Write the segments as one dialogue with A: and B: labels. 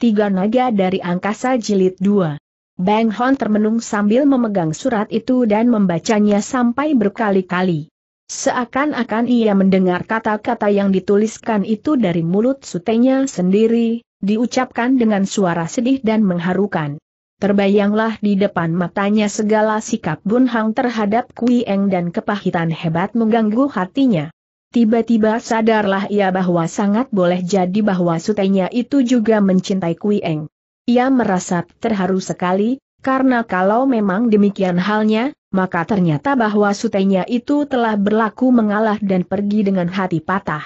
A: Tiga Naga dari Angkasa Jilid 2 Bang Hon termenung sambil memegang surat itu dan membacanya sampai berkali-kali. Seakan-akan ia mendengar kata-kata yang dituliskan itu dari mulut sutenya sendiri, diucapkan dengan suara sedih dan mengharukan. Terbayanglah di depan matanya segala sikap Bun Hang terhadap Kui Eng dan kepahitan hebat mengganggu hatinya. Tiba-tiba sadarlah ia bahwa sangat boleh jadi bahwa sutenya itu juga mencintai Kui Eng. Ia merasa terharu sekali, karena kalau memang demikian halnya, maka ternyata bahwa sutenya itu telah berlaku mengalah dan pergi dengan hati patah.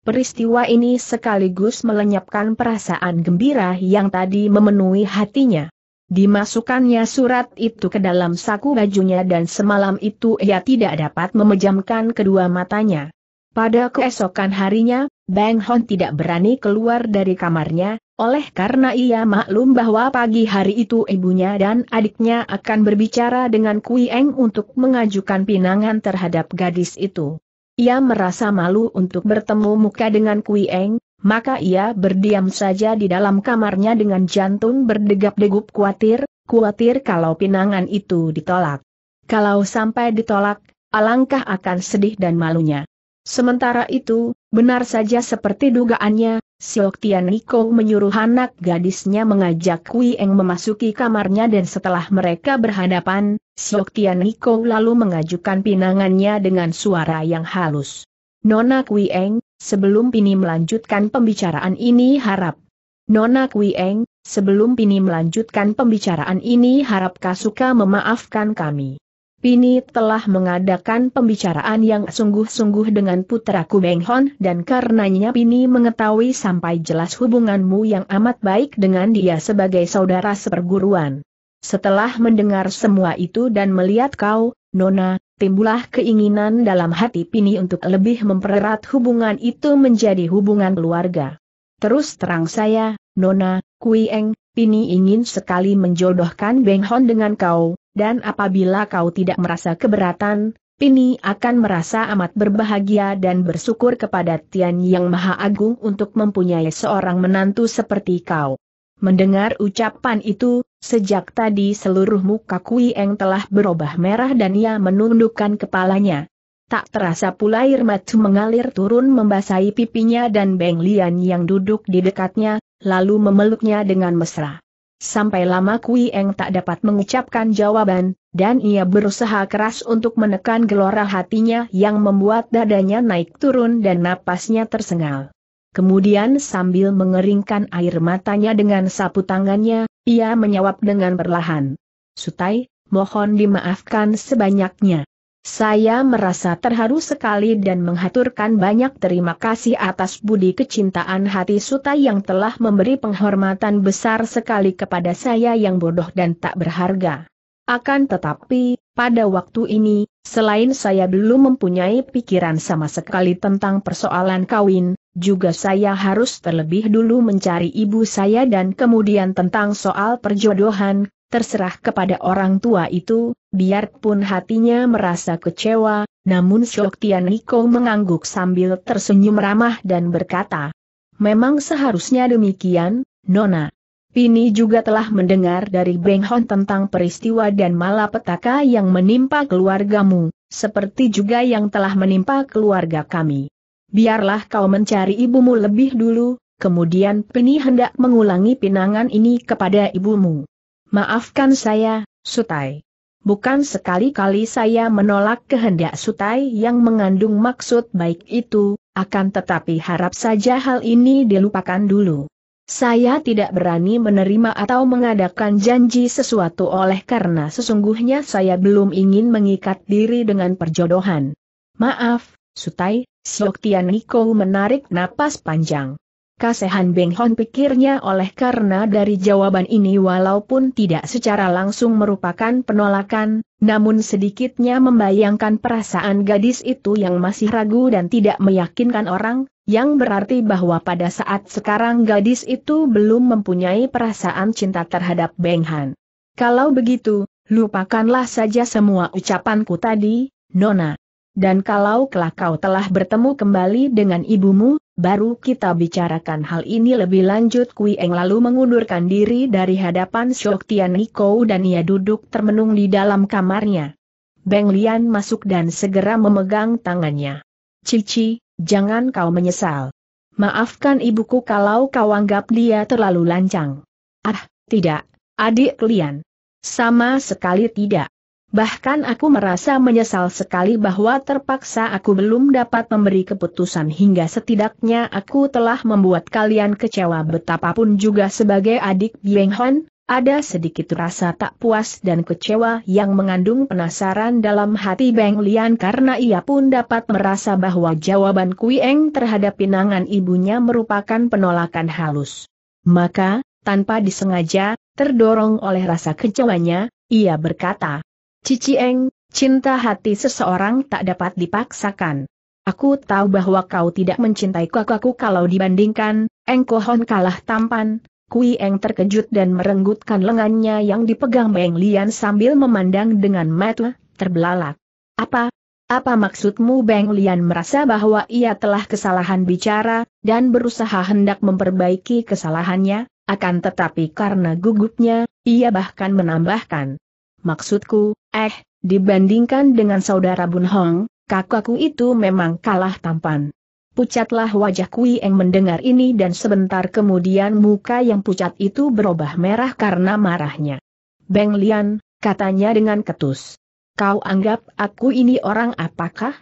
A: Peristiwa ini sekaligus melenyapkan perasaan gembira yang tadi memenuhi hatinya. Dimasukkannya surat itu ke dalam saku bajunya dan semalam itu ia tidak dapat memejamkan kedua matanya. Pada keesokan harinya, Bang Hon tidak berani keluar dari kamarnya, oleh karena ia maklum bahwa pagi hari itu ibunya dan adiknya akan berbicara dengan Kui Eng untuk mengajukan pinangan terhadap gadis itu. Ia merasa malu untuk bertemu muka dengan Kui Eng, maka ia berdiam saja di dalam kamarnya dengan jantung berdegap-degup khawatir, khawatir kalau pinangan itu ditolak. Kalau sampai ditolak, alangkah akan sedih dan malunya. Sementara itu, benar saja seperti dugaannya, Siok Tian Niko menyuruh anak gadisnya mengajak Kui Eng memasuki kamarnya dan setelah mereka berhadapan, Siok Tian Niko lalu mengajukan pinangannya dengan suara yang halus. Nona Kui Eng, sebelum Pini melanjutkan pembicaraan ini harap. Nona Kui Eng, sebelum Pini melanjutkan pembicaraan ini harap Kasuka memaafkan kami. Pini telah mengadakan pembicaraan yang sungguh-sungguh dengan putraku Beng Hon dan karenanya Pini mengetahui sampai jelas hubunganmu yang amat baik dengan dia sebagai saudara seperguruan. Setelah mendengar semua itu dan melihat kau, Nona, timbullah keinginan dalam hati Pini untuk lebih mempererat hubungan itu menjadi hubungan keluarga. Terus terang saya, Nona, Kui Eng, Pini ingin sekali menjodohkan Beng Hon dengan kau, dan apabila kau tidak merasa keberatan, Pini akan merasa amat berbahagia dan bersyukur kepada Tian Yang Maha Agung untuk mempunyai seorang menantu seperti kau. Mendengar ucapan itu, sejak tadi seluruh muka Kui Eng telah berubah merah dan ia menundukkan kepalanya. Tak terasa pula air mata mengalir turun membasahi pipinya dan Beng Lian yang duduk di dekatnya, lalu memeluknya dengan mesra. Sampai lama Kui Eng tak dapat mengucapkan jawaban, dan ia berusaha keras untuk menekan gelora hatinya yang membuat dadanya naik turun dan napasnya tersengal. Kemudian sambil mengeringkan air matanya dengan sapu tangannya, ia menyawab dengan perlahan. Sutai, mohon dimaafkan sebanyaknya. Saya merasa terharu sekali dan menghaturkan banyak terima kasih atas budi kecintaan hati Suta yang telah memberi penghormatan besar sekali kepada saya yang bodoh dan tak berharga. Akan tetapi, pada waktu ini, selain saya belum mempunyai pikiran sama sekali tentang persoalan kawin, juga saya harus terlebih dulu mencari ibu saya dan kemudian tentang soal perjodohan, terserah kepada orang tua itu, biarpun hatinya merasa kecewa, namun Syok Tian Niko mengangguk sambil tersenyum ramah dan berkata, Memang seharusnya demikian, Nona. Pini juga telah mendengar dari Beng Hon tentang peristiwa dan malapetaka yang menimpa keluargamu, seperti juga yang telah menimpa keluarga kami. Biarlah kau mencari ibumu lebih dulu, kemudian Pini hendak mengulangi pinangan ini kepada ibumu. Maafkan saya, Sutai. Bukan sekali-kali saya menolak kehendak Sutai yang mengandung maksud baik itu, akan tetapi harap saja hal ini dilupakan dulu. Saya tidak berani menerima atau mengadakan janji sesuatu oleh karena sesungguhnya saya belum ingin mengikat diri dengan perjodohan. Maaf, Sutai, Siok Niko menarik napas panjang. Kasehan Beng Hon pikirnya oleh karena dari jawaban ini walaupun tidak secara langsung merupakan penolakan, namun sedikitnya membayangkan perasaan gadis itu yang masih ragu dan tidak meyakinkan orang, yang berarti bahwa pada saat sekarang gadis itu belum mempunyai perasaan cinta terhadap Beng Han. Kalau begitu, lupakanlah saja semua ucapanku tadi, Nona. Dan kalau kelak kau telah bertemu kembali dengan ibumu, baru kita bicarakan hal ini lebih lanjut Kui Eng lalu mengundurkan diri dari hadapan Shok Tian Niko dan ia duduk termenung di dalam kamarnya. Beng Lian masuk dan segera memegang tangannya. Cici, jangan kau menyesal. Maafkan ibuku kalau kau anggap dia terlalu lancang. Ah, tidak, adik Lian. Sama sekali tidak. Bahkan aku merasa menyesal sekali bahwa terpaksa aku belum dapat memberi keputusan hingga setidaknya aku telah membuat kalian kecewa betapapun juga sebagai adik Bieng Hon, ada sedikit rasa tak puas dan kecewa yang mengandung penasaran dalam hati Beng Lian karena ia pun dapat merasa bahwa jawaban Kui Eng terhadap pinangan ibunya merupakan penolakan halus. Maka, tanpa disengaja, terdorong oleh rasa kecewanya, ia berkata, Cici Eng, cinta hati seseorang tak dapat dipaksakan. Aku tahu bahwa kau tidak mencintai kakakku kalau dibandingkan, Eng Kohon kalah tampan. Kui Eng terkejut dan merenggutkan lengannya yang dipegang Beng Lian sambil memandang dengan mata terbelalak. Apa? Apa maksudmu Beng Lian merasa bahwa ia telah kesalahan bicara, dan berusaha hendak memperbaiki kesalahannya, akan tetapi karena gugupnya, ia bahkan menambahkan. Maksudku, eh, dibandingkan dengan saudara Bun Hong, kakakku itu memang kalah tampan. Pucatlah wajah Kui Eng mendengar ini dan sebentar kemudian muka yang pucat itu berubah merah karena marahnya. Beng Lian, katanya dengan ketus. Kau anggap aku ini orang apakah?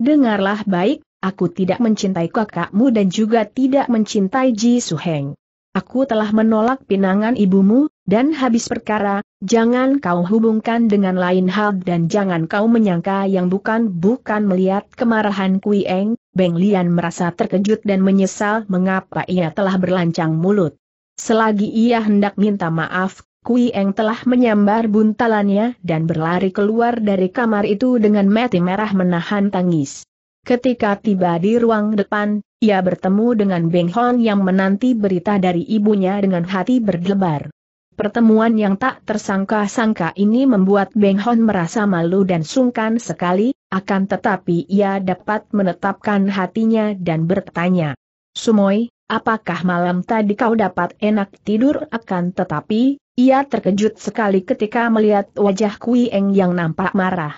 A: Dengarlah baik, aku tidak mencintai kakakmu dan juga tidak mencintai Ji Suheng. Aku telah menolak pinangan ibumu, dan habis perkara, jangan kau hubungkan dengan lain hal dan jangan kau menyangka yang bukan-bukan melihat kemarahan Kui Eng, Beng Lian merasa terkejut dan menyesal mengapa ia telah berlancang mulut. Selagi ia hendak minta maaf, Kui Eng telah menyambar buntalannya dan berlari keluar dari kamar itu dengan mati merah menahan tangis. Ketika tiba di ruang depan, ia bertemu dengan Beng Hon yang menanti berita dari ibunya dengan hati berdebar. Pertemuan yang tak tersangka-sangka ini membuat Beng Hon merasa malu dan sungkan sekali, akan tetapi ia dapat menetapkan hatinya dan bertanya. Sumoy, apakah malam tadi kau dapat enak tidur akan tetapi, ia terkejut sekali ketika melihat wajah Kui Eng yang nampak marah.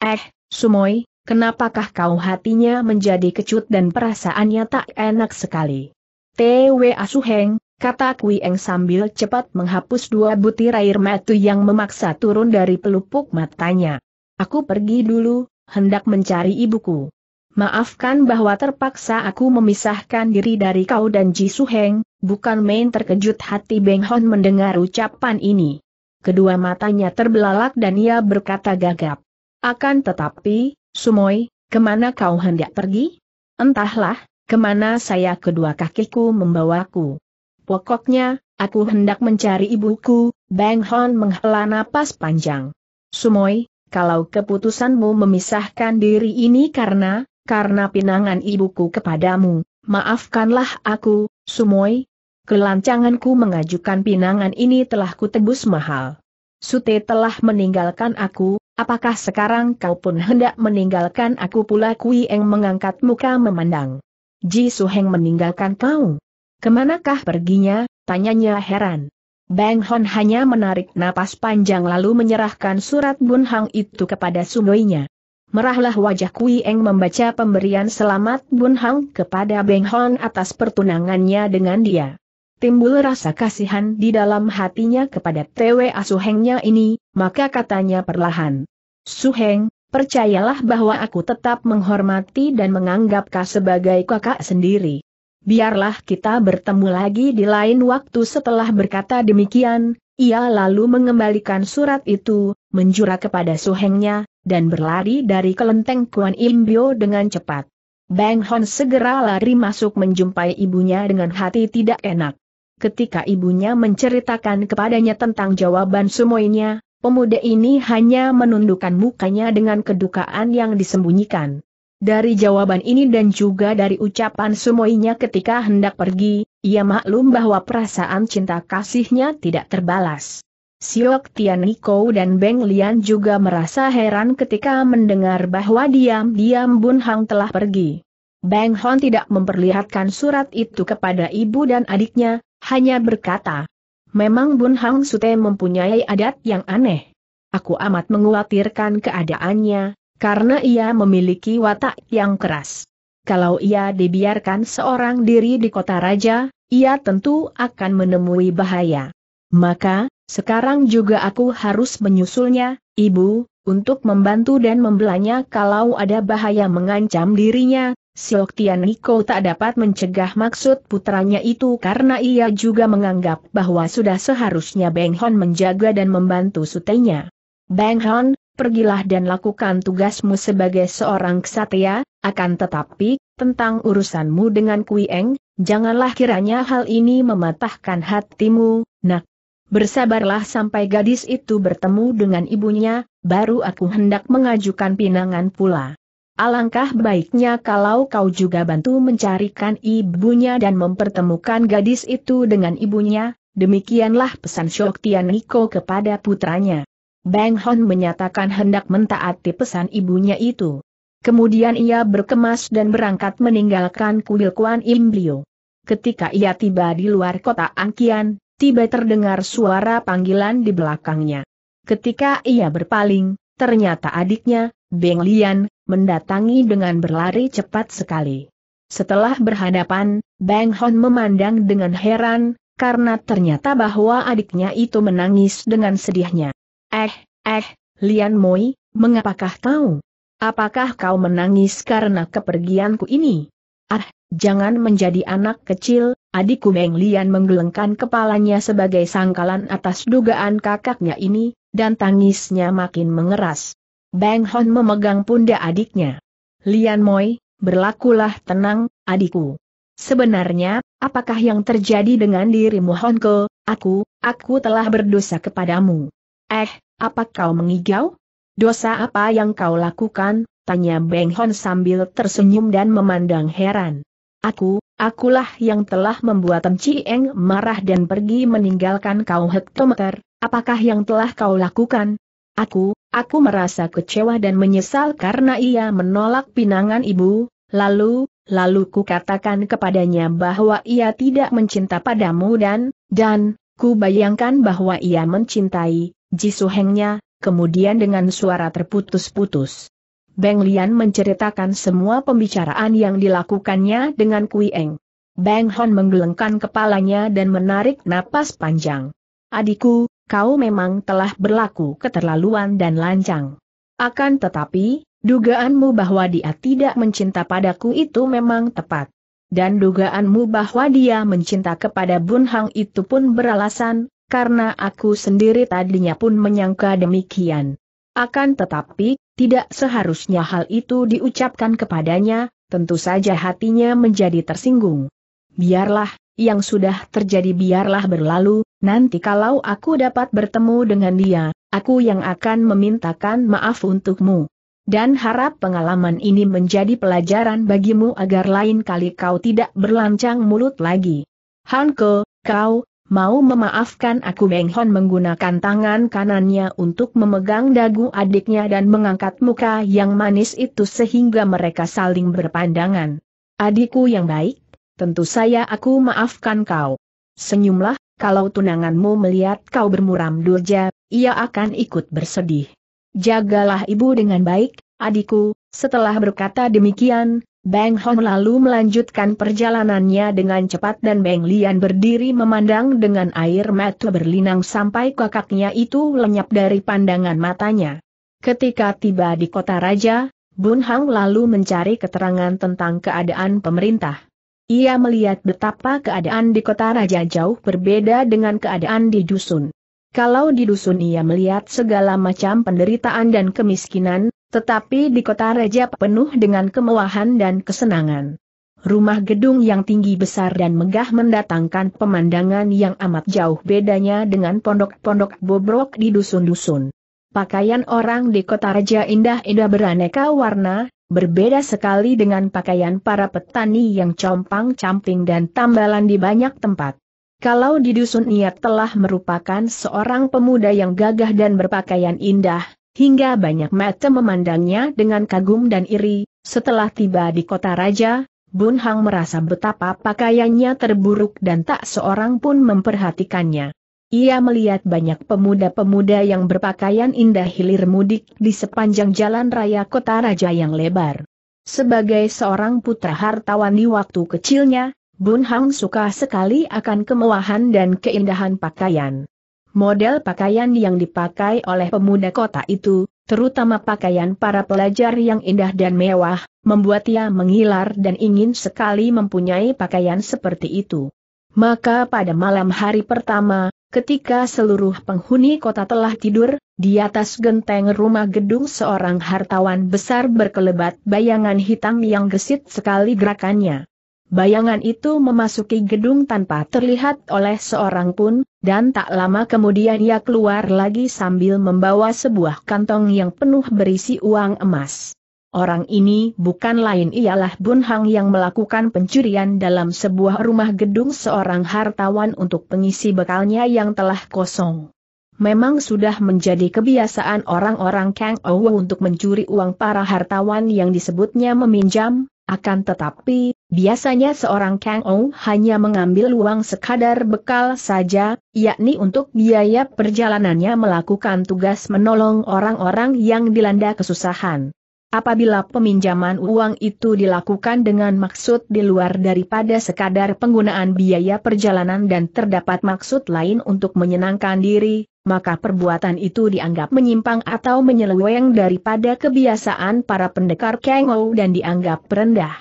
A: Eh, Sumoy, kenapakah kau hatinya menjadi kecut dan perasaannya tak enak sekali? Tw Asuheng, kata Kui Eng sambil cepat menghapus dua butir air mata yang memaksa turun dari pelupuk matanya. Aku pergi dulu, hendak mencari ibuku. Maafkan bahwa terpaksa aku memisahkan diri dari kau dan Ji Suheng, bukan main terkejut hati Beng Hon mendengar ucapan ini. Kedua matanya terbelalak dan ia berkata gagap. Akan tetapi, Sumoy, ke mana kau hendak pergi? Entahlah, ke mana saya kedua kakiku membawaku. Pokoknya, aku hendak mencari ibuku, Bang Hon menghela napas panjang. Sumoy, kalau keputusanmu memisahkan diri ini karena, karena pinangan ibuku kepadamu, maafkanlah aku, Sumoy. Kelancanganku mengajukan pinangan ini telah kutebus mahal. Sute telah meninggalkan aku, Apakah sekarang kau pun hendak meninggalkan aku pula Kui Eng mengangkat muka memandang. Ji Suheng meninggalkan kau. Ke manakah perginya? Tanyanya heran. Bang Hon hanya menarik napas panjang lalu menyerahkan surat Bun Hang itu kepada Sumoinya. Merahlah wajah Kui Eng membaca pemberian selamat Bun Hang kepada Beng Hon atas pertunangannya dengan dia timbul rasa kasihan di dalam hatinya kepada Tewe Asuhengnya ini, maka katanya perlahan. Suheng, percayalah bahwa aku tetap menghormati dan menganggap kau sebagai kakak sendiri. Biarlah kita bertemu lagi di lain waktu setelah berkata demikian, ia lalu mengembalikan surat itu, menjura kepada suhengnya, dan berlari dari kelenteng Kuan Imbio dengan cepat. Bang Hon segera lari masuk menjumpai ibunya dengan hati tidak enak. Ketika ibunya menceritakan kepadanya tentang jawaban semuanya, pemuda ini hanya menundukkan mukanya dengan kedukaan yang disembunyikan. Dari jawaban ini dan juga dari ucapan semuanya ketika hendak pergi, ia maklum bahwa perasaan cinta kasihnya tidak terbalas. Siok Tian Niko dan Beng Lian juga merasa heran ketika mendengar bahwa diam-diam Bun Hang telah pergi. Beng Hon tidak memperlihatkan surat itu kepada ibu dan adiknya, hanya berkata, Memang Bun Hang Sute mempunyai adat yang aneh. Aku amat menguatirkan keadaannya, karena ia memiliki watak yang keras. Kalau ia dibiarkan seorang diri di kota raja, ia tentu akan menemui bahaya. Maka, sekarang juga aku harus menyusulnya, ibu, untuk membantu dan membelanya kalau ada bahaya mengancam dirinya. Siok Tian Niko tak dapat mencegah maksud putranya itu karena ia juga menganggap bahwa sudah seharusnya Beng Hon menjaga dan membantu sutenya. Beng Hon, pergilah dan lakukan tugasmu sebagai seorang ksatria, akan tetapi, tentang urusanmu dengan Kui Eng, janganlah kiranya hal ini mematahkan hatimu, nak. Bersabarlah sampai gadis itu bertemu dengan ibunya, baru aku hendak mengajukan pinangan pula. Alangkah baiknya kalau kau juga bantu mencarikan ibunya dan mempertemukan gadis itu dengan ibunya, demikianlah pesan Shok Tian Niko kepada putranya. Bang Hon menyatakan hendak mentaati pesan ibunya itu. Kemudian ia berkemas dan berangkat meninggalkan kuil Kuan Im Blio. Ketika ia tiba di luar kota Angkian, tiba terdengar suara panggilan di belakangnya. Ketika ia berpaling, ternyata adiknya, Beng Lian, mendatangi dengan berlari cepat sekali. Setelah berhadapan, Beng Hon memandang dengan heran, karena ternyata bahwa adiknya itu menangis dengan sedihnya. Eh, eh, Lian Moi, mengapakah kau? Apakah kau menangis karena kepergianku ini? Ah, jangan menjadi anak kecil, adikku Beng Lian menggelengkan kepalanya sebagai sangkalan atas dugaan kakaknya ini, dan tangisnya makin mengeras. Beng Hon memegang pundak adiknya. Lian Moi, berlakulah tenang, adikku. Sebenarnya, apakah yang terjadi dengan dirimu Honko, aku, aku telah berdosa kepadamu. Eh, apa kau mengigau? Dosa apa yang kau lakukan? Tanya Beng Hon sambil tersenyum dan memandang heran. Aku, akulah yang telah membuat Tem Eng marah dan pergi meninggalkan kau hektometer, apakah yang telah kau lakukan? Aku, aku merasa kecewa dan menyesal karena ia menolak pinangan ibu, lalu, lalu ku katakan kepadanya bahwa ia tidak mencinta padamu dan, dan, ku bayangkan bahwa ia mencintai, Jisuhengnya, kemudian dengan suara terputus-putus. Beng Lian menceritakan semua pembicaraan yang dilakukannya dengan Kui Eng. Beng Hon menggelengkan kepalanya dan menarik napas panjang. Adikku, kau memang telah berlaku keterlaluan dan lancang. Akan tetapi, dugaanmu bahwa dia tidak mencinta padaku itu memang tepat. Dan dugaanmu bahwa dia mencinta kepada Bun Hang itu pun beralasan, karena aku sendiri tadinya pun menyangka demikian. Akan tetapi, tidak seharusnya hal itu diucapkan kepadanya, tentu saja hatinya menjadi tersinggung. Biarlah, yang sudah terjadi biarlah berlalu, nanti kalau aku dapat bertemu dengan dia, aku yang akan memintakan maaf untukmu. Dan harap pengalaman ini menjadi pelajaran bagimu agar lain kali kau tidak berlancang mulut lagi. Hanko, kau, Mau memaafkan aku Beng Hon menggunakan tangan kanannya untuk memegang dagu adiknya dan mengangkat muka yang manis itu sehingga mereka saling berpandangan. Adikku yang baik, tentu saya aku maafkan kau. Senyumlah, kalau tunanganmu melihat kau bermuram durja, ia akan ikut bersedih. Jagalah ibu dengan baik, adikku, setelah berkata demikian, Bang Hon lalu melanjutkan perjalanannya dengan cepat dan Bang Lian berdiri memandang dengan air mata berlinang sampai kakaknya itu lenyap dari pandangan matanya. Ketika tiba di kota raja, Bun Hang lalu mencari keterangan tentang keadaan pemerintah. Ia melihat betapa keadaan di kota raja jauh berbeda dengan keadaan di dusun. Kalau di dusun ia melihat segala macam penderitaan dan kemiskinan, tetapi di kota raja penuh dengan kemewahan dan kesenangan. Rumah gedung yang tinggi besar dan megah mendatangkan pemandangan yang amat jauh bedanya dengan pondok-pondok bobrok di dusun-dusun. Pakaian orang di kota raja indah-indah beraneka warna, berbeda sekali dengan pakaian para petani yang compang-camping dan tambalan di banyak tempat. Kalau di dusun ia telah merupakan seorang pemuda yang gagah dan berpakaian indah, hingga banyak mata memandangnya dengan kagum dan iri, setelah tiba di kota raja, Bun Hang merasa betapa pakaiannya terburuk dan tak seorang pun memperhatikannya. Ia melihat banyak pemuda-pemuda yang berpakaian indah hilir mudik di sepanjang jalan raya kota raja yang lebar. Sebagai seorang putra hartawan di waktu kecilnya, Bun Hang suka sekali akan kemewahan dan keindahan pakaian. Model pakaian yang dipakai oleh pemuda kota itu, terutama pakaian para pelajar yang indah dan mewah, membuat ia mengilar dan ingin sekali mempunyai pakaian seperti itu. Maka pada malam hari pertama, Ketika seluruh penghuni kota telah tidur, di atas genteng rumah gedung seorang hartawan besar berkelebat bayangan hitam yang gesit sekali gerakannya. Bayangan itu memasuki gedung tanpa terlihat oleh seorang pun, dan tak lama kemudian ia keluar lagi sambil membawa sebuah kantong yang penuh berisi uang emas. Orang ini bukan lain ialah Bun Hang yang melakukan pencurian dalam sebuah rumah gedung seorang hartawan untuk pengisi bekalnya yang telah kosong. Memang sudah menjadi kebiasaan orang-orang Kang Owo untuk mencuri uang para hartawan yang disebutnya meminjam, akan tetapi, biasanya seorang Kang Ou hanya mengambil uang sekadar bekal saja, yakni untuk biaya perjalanannya melakukan tugas menolong orang-orang yang dilanda kesusahan. Apabila peminjaman uang itu dilakukan dengan maksud di luar daripada sekadar penggunaan biaya perjalanan dan terdapat maksud lain untuk menyenangkan diri, maka perbuatan itu dianggap menyimpang atau menyeleweng daripada kebiasaan para pendekar kengou dan dianggap rendah.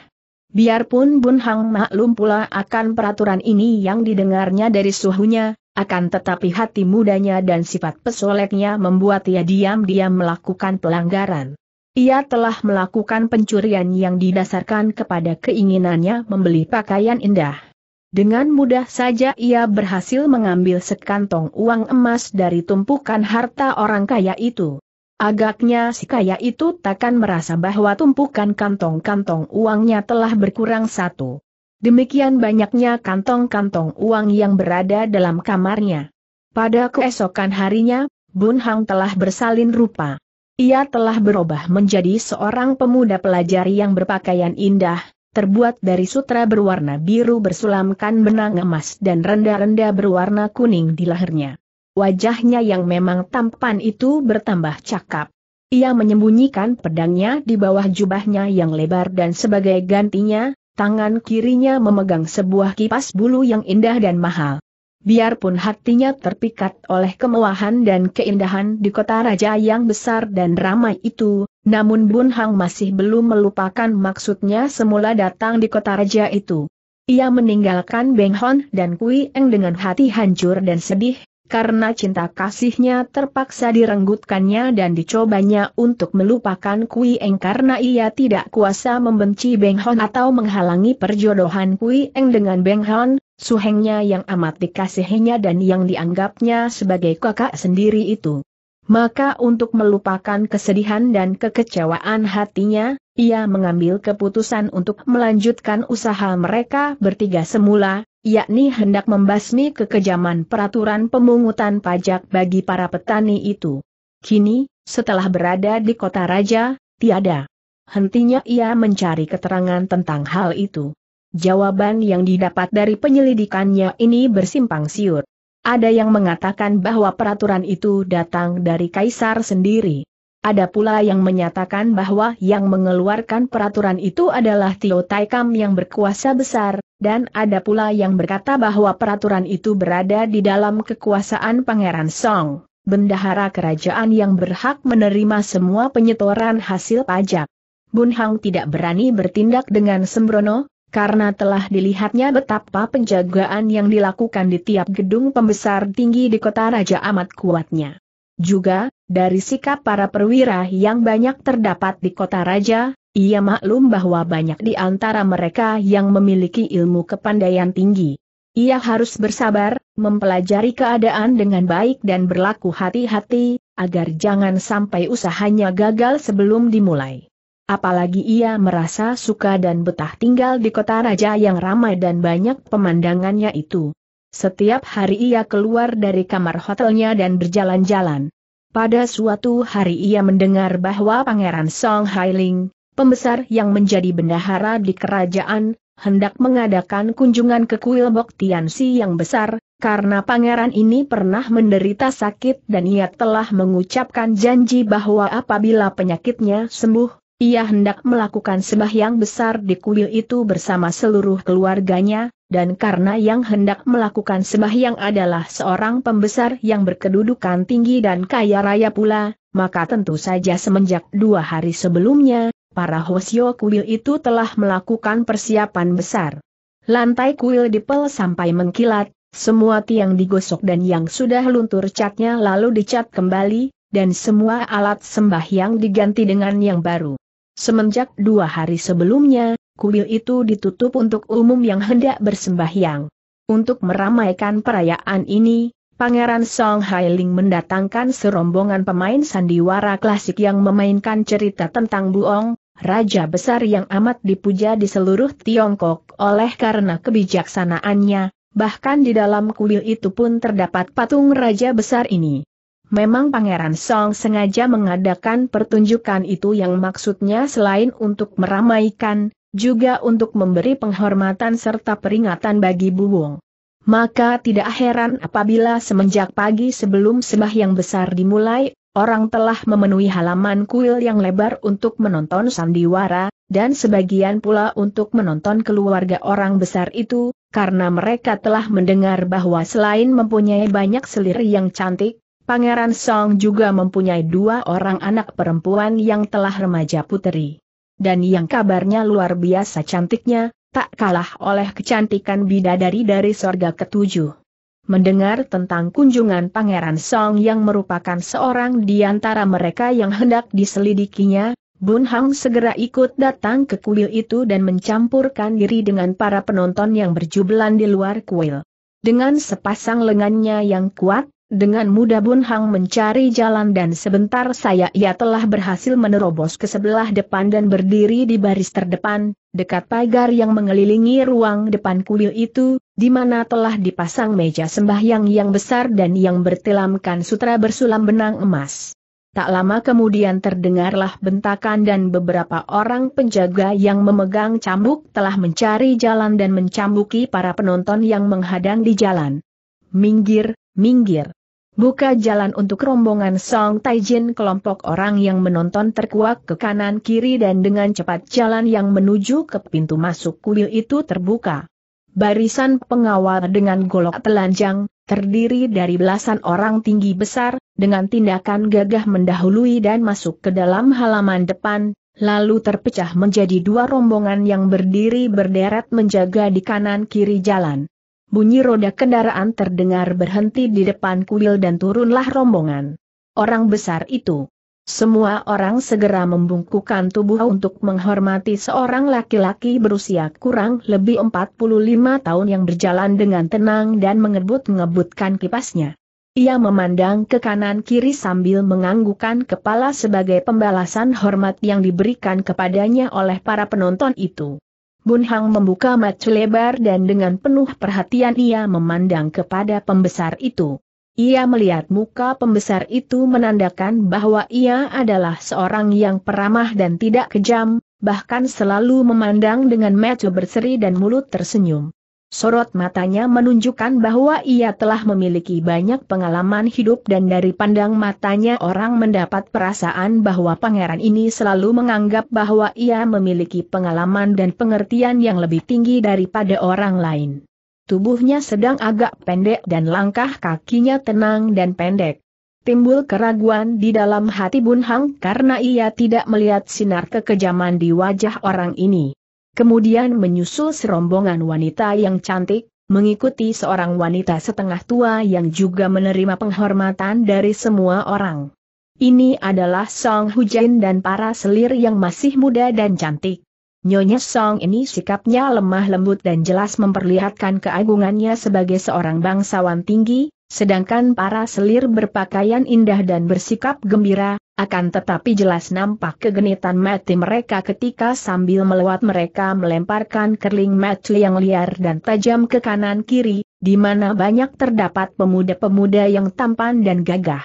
A: Biarpun Bun Hang maklum pula akan peraturan ini yang didengarnya dari suhunya, akan tetapi hati mudanya dan sifat pesoleknya membuat ia diam-diam melakukan pelanggaran. Ia telah melakukan pencurian yang didasarkan kepada keinginannya membeli pakaian indah. Dengan mudah saja ia berhasil mengambil sekantong uang emas dari tumpukan harta orang kaya itu. Agaknya si kaya itu takkan merasa bahwa tumpukan kantong-kantong uangnya telah berkurang satu. Demikian banyaknya kantong-kantong uang yang berada dalam kamarnya. Pada keesokan harinya, Bun Hang telah bersalin rupa. Ia telah berubah menjadi seorang pemuda pelajar yang berpakaian indah, terbuat dari sutra berwarna biru bersulamkan benang emas dan renda-renda berwarna kuning di lehernya. Wajahnya yang memang tampan itu bertambah cakap. Ia menyembunyikan pedangnya di bawah jubahnya yang lebar dan sebagai gantinya, tangan kirinya memegang sebuah kipas bulu yang indah dan mahal. Biarpun hatinya terpikat oleh kemewahan dan keindahan di kota raja yang besar dan ramai itu, namun Bun Hang masih belum melupakan maksudnya semula datang di kota raja itu. Ia meninggalkan Beng Hon dan Kui Eng dengan hati hancur dan sedih, karena cinta kasihnya terpaksa direnggutkannya dan dicobanya untuk melupakan Kui Eng karena ia tidak kuasa membenci Beng Hon atau menghalangi perjodohan Kui Eng dengan Beng Hon, suhengnya yang amat dikasihinya dan yang dianggapnya sebagai kakak sendiri itu. Maka untuk melupakan kesedihan dan kekecewaan hatinya, ia mengambil keputusan untuk melanjutkan usaha mereka bertiga semula, yakni hendak membasmi kekejaman peraturan pemungutan pajak bagi para petani itu. Kini, setelah berada di kota raja, tiada hentinya ia mencari keterangan tentang hal itu. Jawaban yang didapat dari penyelidikannya ini bersimpang siur. Ada yang mengatakan bahwa peraturan itu datang dari kaisar sendiri. Ada pula yang menyatakan bahwa yang mengeluarkan peraturan itu adalah Tio Taikam yang berkuasa besar, dan ada pula yang berkata bahwa peraturan itu berada di dalam kekuasaan Pangeran Song, bendahara kerajaan yang berhak menerima semua penyetoran hasil pajak. Bun Hang tidak berani bertindak dengan sembrono, karena telah dilihatnya betapa penjagaan yang dilakukan di tiap gedung pembesar tinggi di kota raja amat kuatnya. Juga, dari sikap para perwira yang banyak terdapat di kota raja, ia maklum bahwa banyak di antara mereka yang memiliki ilmu kepandaian tinggi. Ia harus bersabar, mempelajari keadaan dengan baik dan berlaku hati-hati, agar jangan sampai usahanya gagal sebelum dimulai. Apalagi ia merasa suka dan betah tinggal di kota raja yang ramai dan banyak pemandangannya itu. Setiap hari ia keluar dari kamar hotelnya dan berjalan-jalan. Pada suatu hari ia mendengar bahwa Pangeran Song Hailing, pembesar yang menjadi bendahara di kerajaan, hendak mengadakan kunjungan ke kuil Bok Tiansi yang besar, karena pangeran ini pernah menderita sakit dan ia telah mengucapkan janji bahwa apabila penyakitnya sembuh, ia hendak melakukan sembahyang besar di kuil itu bersama seluruh keluarganya, dan karena yang hendak melakukan sembahyang adalah seorang pembesar yang berkedudukan tinggi dan kaya raya pula, maka tentu saja semenjak dua hari sebelumnya, para hosyo kuil itu telah melakukan persiapan besar. Lantai kuil dipel sampai mengkilat, semua tiang digosok dan yang sudah luntur catnya lalu dicat kembali, dan semua alat sembahyang diganti dengan yang baru. Semenjak dua hari sebelumnya, kuil itu ditutup untuk umum yang hendak bersembahyang. Untuk meramaikan perayaan ini, Pangeran Song Hailing mendatangkan serombongan pemain sandiwara klasik yang memainkan cerita tentang Buong, raja besar yang amat dipuja di seluruh Tiongkok oleh karena kebijaksanaannya, bahkan di dalam kuil itu pun terdapat patung raja besar ini. Memang Pangeran Song sengaja mengadakan pertunjukan itu yang maksudnya selain untuk meramaikan, juga untuk memberi penghormatan serta peringatan bagi Buwong. Maka tidak heran apabila semenjak pagi sebelum sembahyang besar dimulai, orang telah memenuhi halaman kuil yang lebar untuk menonton sandiwara, dan sebagian pula untuk menonton keluarga orang besar itu, karena mereka telah mendengar bahwa selain mempunyai banyak selir yang cantik, Pangeran Song juga mempunyai dua orang anak perempuan yang telah remaja puteri dan yang kabarnya luar biasa cantiknya, tak kalah oleh kecantikan bidadari dari sorga ketujuh. Mendengar tentang kunjungan Pangeran Song yang merupakan seorang di antara mereka yang hendak diselidikinya, Bun Hang segera ikut datang ke kuil itu dan mencampurkan diri dengan para penonton yang berjubelan di luar kuil. Dengan sepasang lengannya yang kuat, dengan mudah Bun Hang mencari jalan dan sebentar saya ia telah berhasil menerobos ke sebelah depan dan berdiri di baris terdepan, dekat pagar yang mengelilingi ruang depan kuil itu, di mana telah dipasang meja sembahyang yang besar dan yang bertilamkan sutra bersulam benang emas. Tak lama kemudian terdengarlah bentakan dan beberapa orang penjaga yang memegang cambuk telah mencari jalan dan mencambuki para penonton yang menghadang di jalan. Minggir, minggir. Buka jalan untuk rombongan Song Taijin kelompok orang yang menonton terkuak ke kanan kiri dan dengan cepat jalan yang menuju ke pintu masuk kuil itu terbuka. Barisan pengawal dengan golok telanjang, terdiri dari belasan orang tinggi besar, dengan tindakan gagah mendahului dan masuk ke dalam halaman depan, lalu terpecah menjadi dua rombongan yang berdiri berderet menjaga di kanan kiri jalan bunyi roda kendaraan terdengar berhenti di depan kuil dan turunlah rombongan. Orang besar itu. Semua orang segera membungkukan tubuh untuk menghormati seorang laki-laki berusia kurang lebih 45 tahun yang berjalan dengan tenang dan mengebut-ngebutkan kipasnya. Ia memandang ke kanan kiri sambil menganggukkan kepala sebagai pembalasan hormat yang diberikan kepadanya oleh para penonton itu. Bun Hang membuka mata lebar dan dengan penuh perhatian ia memandang kepada pembesar itu. Ia melihat muka pembesar itu menandakan bahwa ia adalah seorang yang peramah dan tidak kejam, bahkan selalu memandang dengan mata berseri dan mulut tersenyum. Sorot matanya menunjukkan bahwa ia telah memiliki banyak pengalaman hidup dan dari pandang matanya orang mendapat perasaan bahwa pangeran ini selalu menganggap bahwa ia memiliki pengalaman dan pengertian yang lebih tinggi daripada orang lain. Tubuhnya sedang agak pendek dan langkah kakinya tenang dan pendek. Timbul keraguan di dalam hati Bun Hang karena ia tidak melihat sinar kekejaman di wajah orang ini. Kemudian menyusul serombongan wanita yang cantik, mengikuti seorang wanita setengah tua yang juga menerima penghormatan dari semua orang. Ini adalah Song Hujan dan para selir yang masih muda dan cantik. Nyonya Song ini sikapnya lemah lembut dan jelas memperlihatkan keagungannya sebagai seorang bangsawan tinggi, sedangkan para selir berpakaian indah dan bersikap gembira, akan tetapi jelas nampak kegenitan mati mereka ketika sambil melewat mereka melemparkan kerling mati yang liar dan tajam ke kanan kiri, di mana banyak terdapat pemuda-pemuda yang tampan dan gagah.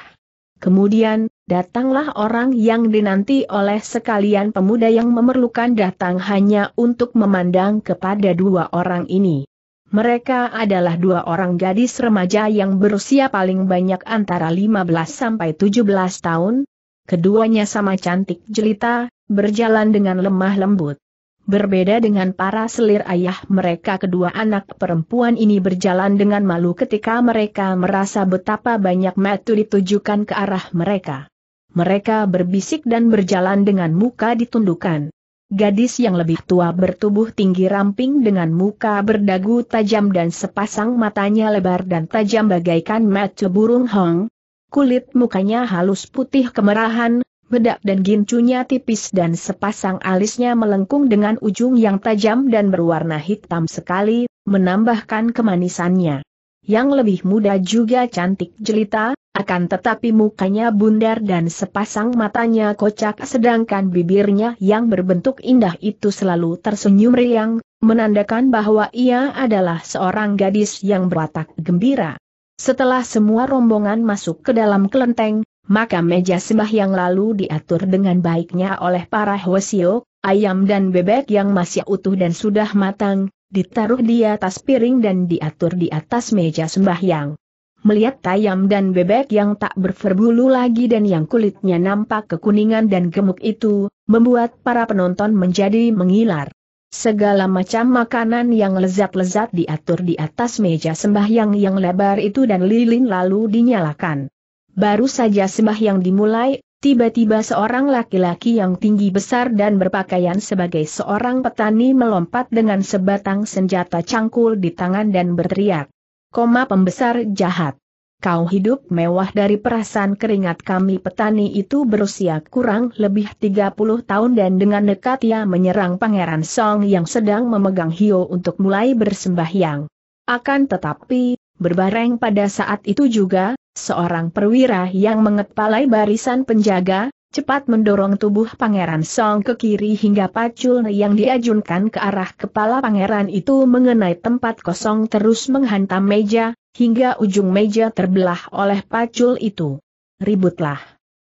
A: Kemudian, datanglah orang yang dinanti oleh sekalian pemuda yang memerlukan datang hanya untuk memandang kepada dua orang ini. Mereka adalah dua orang gadis remaja yang berusia paling banyak antara 15 sampai 17 tahun. Keduanya sama cantik jelita, berjalan dengan lemah lembut. Berbeda dengan para selir ayah mereka kedua anak perempuan ini berjalan dengan malu ketika mereka merasa betapa banyak mata ditujukan ke arah mereka. Mereka berbisik dan berjalan dengan muka ditundukkan. Gadis yang lebih tua bertubuh tinggi ramping dengan muka berdagu tajam dan sepasang matanya lebar dan tajam bagaikan mata burung hong. Kulit mukanya halus putih kemerahan, bedak dan gincunya tipis dan sepasang alisnya melengkung dengan ujung yang tajam dan berwarna hitam sekali, menambahkan kemanisannya. Yang lebih muda juga cantik jelita, akan tetapi mukanya bundar dan sepasang matanya kocak sedangkan bibirnya yang berbentuk indah itu selalu tersenyum riang, menandakan bahwa ia adalah seorang gadis yang berwatak gembira. Setelah semua rombongan masuk ke dalam kelenteng, maka meja sembahyang lalu diatur dengan baiknya oleh para hwasyo, ayam dan bebek yang masih utuh dan sudah matang, ditaruh di atas piring dan diatur di atas meja sembahyang. Melihat ayam dan bebek yang tak berverbulu lagi dan yang kulitnya nampak kekuningan dan gemuk itu, membuat para penonton menjadi mengilar. Segala macam makanan yang lezat-lezat diatur di atas meja sembahyang yang lebar itu dan lilin lalu dinyalakan. Baru saja sembahyang dimulai, tiba-tiba seorang laki-laki yang tinggi besar dan berpakaian sebagai seorang petani melompat dengan sebatang senjata cangkul di tangan dan berteriak koma pembesar jahat. Kau hidup mewah dari perasaan keringat kami petani itu berusia kurang lebih 30 tahun dan dengan dekat ia menyerang Pangeran Song yang sedang memegang hio untuk mulai bersembahyang. Akan tetapi, berbareng pada saat itu juga, seorang perwira yang mengepalai barisan penjaga, cepat mendorong tubuh Pangeran Song ke kiri hingga pacul yang diajunkan ke arah kepala pangeran itu mengenai tempat kosong terus menghantam meja, hingga ujung meja terbelah oleh pacul itu. Ributlah.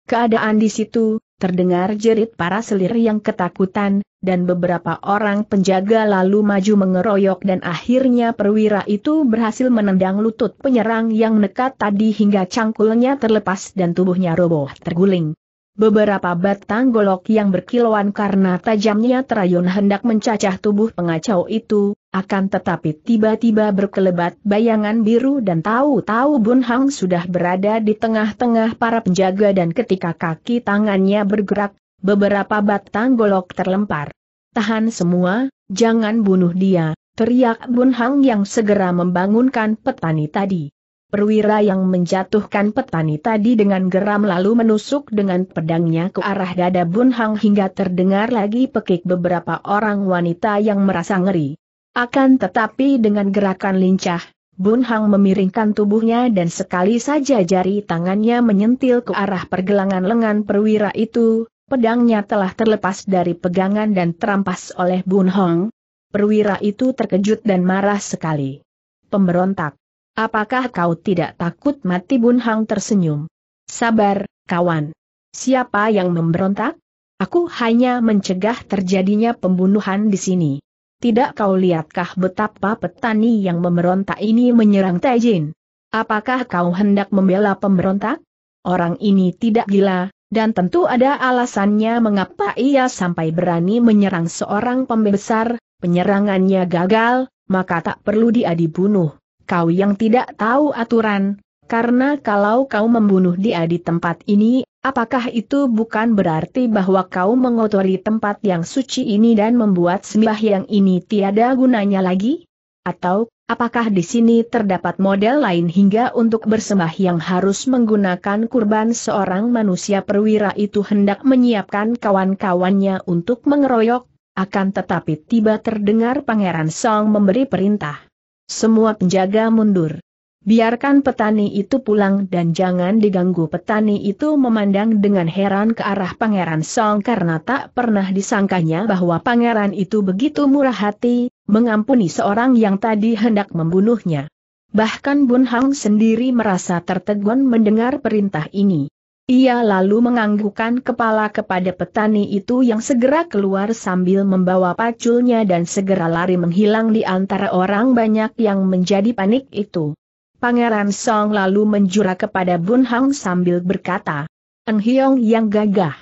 A: Keadaan di situ, terdengar jerit para selir yang ketakutan, dan beberapa orang penjaga lalu maju mengeroyok dan akhirnya perwira itu berhasil menendang lutut penyerang yang nekat tadi hingga cangkulnya terlepas dan tubuhnya roboh terguling. Beberapa batang golok yang berkilauan karena tajamnya terayun hendak mencacah tubuh pengacau itu, akan tetapi tiba-tiba berkelebat bayangan biru dan tahu-tahu Bun Hang sudah berada di tengah-tengah para penjaga dan ketika kaki tangannya bergerak, beberapa batang golok terlempar. Tahan semua, jangan bunuh dia, teriak Bun Hang yang segera membangunkan petani tadi. Perwira yang menjatuhkan petani tadi dengan geram lalu menusuk dengan pedangnya ke arah dada Bun Hang hingga terdengar lagi pekik beberapa orang wanita yang merasa ngeri. Akan tetapi dengan gerakan lincah, Bun Hang memiringkan tubuhnya dan sekali saja jari tangannya menyentil ke arah pergelangan lengan perwira itu, pedangnya telah terlepas dari pegangan dan terampas oleh Bun Hang. Perwira itu terkejut dan marah sekali. Pemberontak. Apakah kau tidak takut mati Bun Hang tersenyum? Sabar, kawan. Siapa yang memberontak? Aku hanya mencegah terjadinya pembunuhan di sini. Tidak kau lihatkah betapa petani yang memberontak ini menyerang Tejin? Apakah kau hendak membela pemberontak? Orang ini tidak gila, dan tentu ada alasannya mengapa ia sampai berani menyerang seorang pembesar, penyerangannya gagal, maka tak perlu dia dibunuh kau yang tidak tahu aturan, karena kalau kau membunuh dia di tempat ini, apakah itu bukan berarti bahwa kau mengotori tempat yang suci ini dan membuat sembahyang ini tiada gunanya lagi? Atau, apakah di sini terdapat model lain hingga untuk bersembahyang harus menggunakan kurban seorang manusia perwira itu hendak menyiapkan kawan-kawannya untuk mengeroyok, akan tetapi tiba terdengar Pangeran Song memberi perintah. Semua penjaga mundur. Biarkan petani itu pulang dan jangan diganggu petani itu memandang dengan heran ke arah Pangeran Song karena tak pernah disangkanya bahwa pangeran itu begitu murah hati, mengampuni seorang yang tadi hendak membunuhnya. Bahkan Bun Hang sendiri merasa tertegun mendengar perintah ini. Ia lalu menganggukkan kepala kepada petani itu yang segera keluar sambil membawa paculnya dan segera lari menghilang di antara orang banyak yang menjadi panik itu. Pangeran Song lalu menjura kepada Bun Hang sambil berkata, Eng Hiong yang gagah.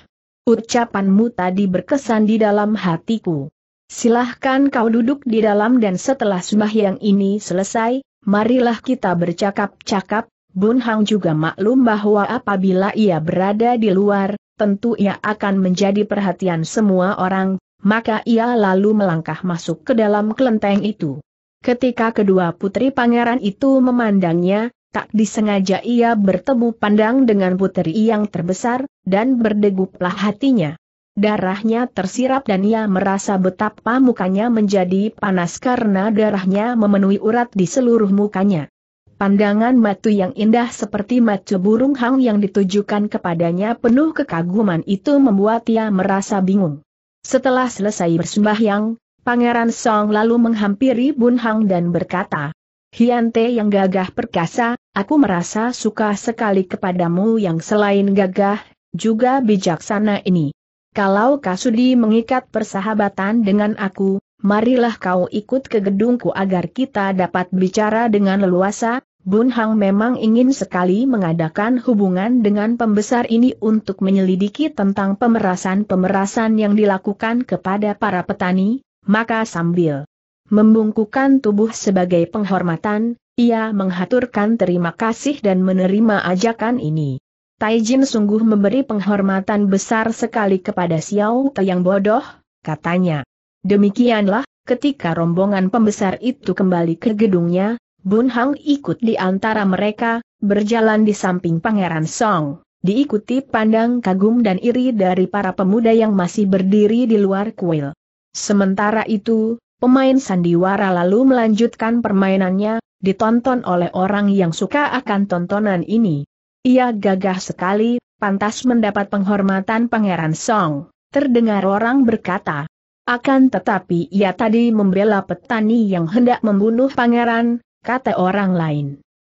A: Ucapanmu tadi berkesan di dalam hatiku. Silahkan kau duduk di dalam dan setelah sembahyang ini selesai, marilah kita bercakap-cakap, Bun Hang juga maklum bahwa apabila ia berada di luar, tentu ia akan menjadi perhatian semua orang, maka ia lalu melangkah masuk ke dalam kelenteng itu. Ketika kedua putri pangeran itu memandangnya, tak disengaja ia bertemu pandang dengan putri yang terbesar, dan berdeguplah hatinya darahnya tersirap dan ia merasa betapa mukanya menjadi panas karena darahnya memenuhi urat di seluruh mukanya. Pandangan matu yang indah seperti mata burung hang yang ditujukan kepadanya penuh kekaguman itu membuat ia merasa bingung. Setelah selesai bersembahyang, Pangeran Song lalu menghampiri Bun Hang dan berkata, Hyante yang gagah perkasa, aku merasa suka sekali kepadamu yang selain gagah, juga bijaksana ini. Kalau kau sudi mengikat persahabatan dengan aku, marilah kau ikut ke gedungku agar kita dapat bicara dengan leluasa. Bun Hang memang ingin sekali mengadakan hubungan dengan pembesar ini untuk menyelidiki tentang pemerasan-pemerasan yang dilakukan kepada para petani, maka sambil membungkukan tubuh sebagai penghormatan, ia menghaturkan terima kasih dan menerima ajakan ini. Taijin sungguh memberi penghormatan besar sekali kepada Xiao Te yang bodoh, katanya. Demikianlah, ketika rombongan pembesar itu kembali ke gedungnya, Bun Hang ikut di antara mereka, berjalan di samping Pangeran Song, diikuti pandang kagum dan iri dari para pemuda yang masih berdiri di luar kuil. Sementara itu, pemain sandiwara lalu melanjutkan permainannya, ditonton oleh orang yang suka akan tontonan ini. Ia gagah sekali, pantas mendapat penghormatan Pangeran Song. Terdengar orang berkata. Akan tetapi ia tadi membela petani yang hendak membunuh pangeran, kata orang lain.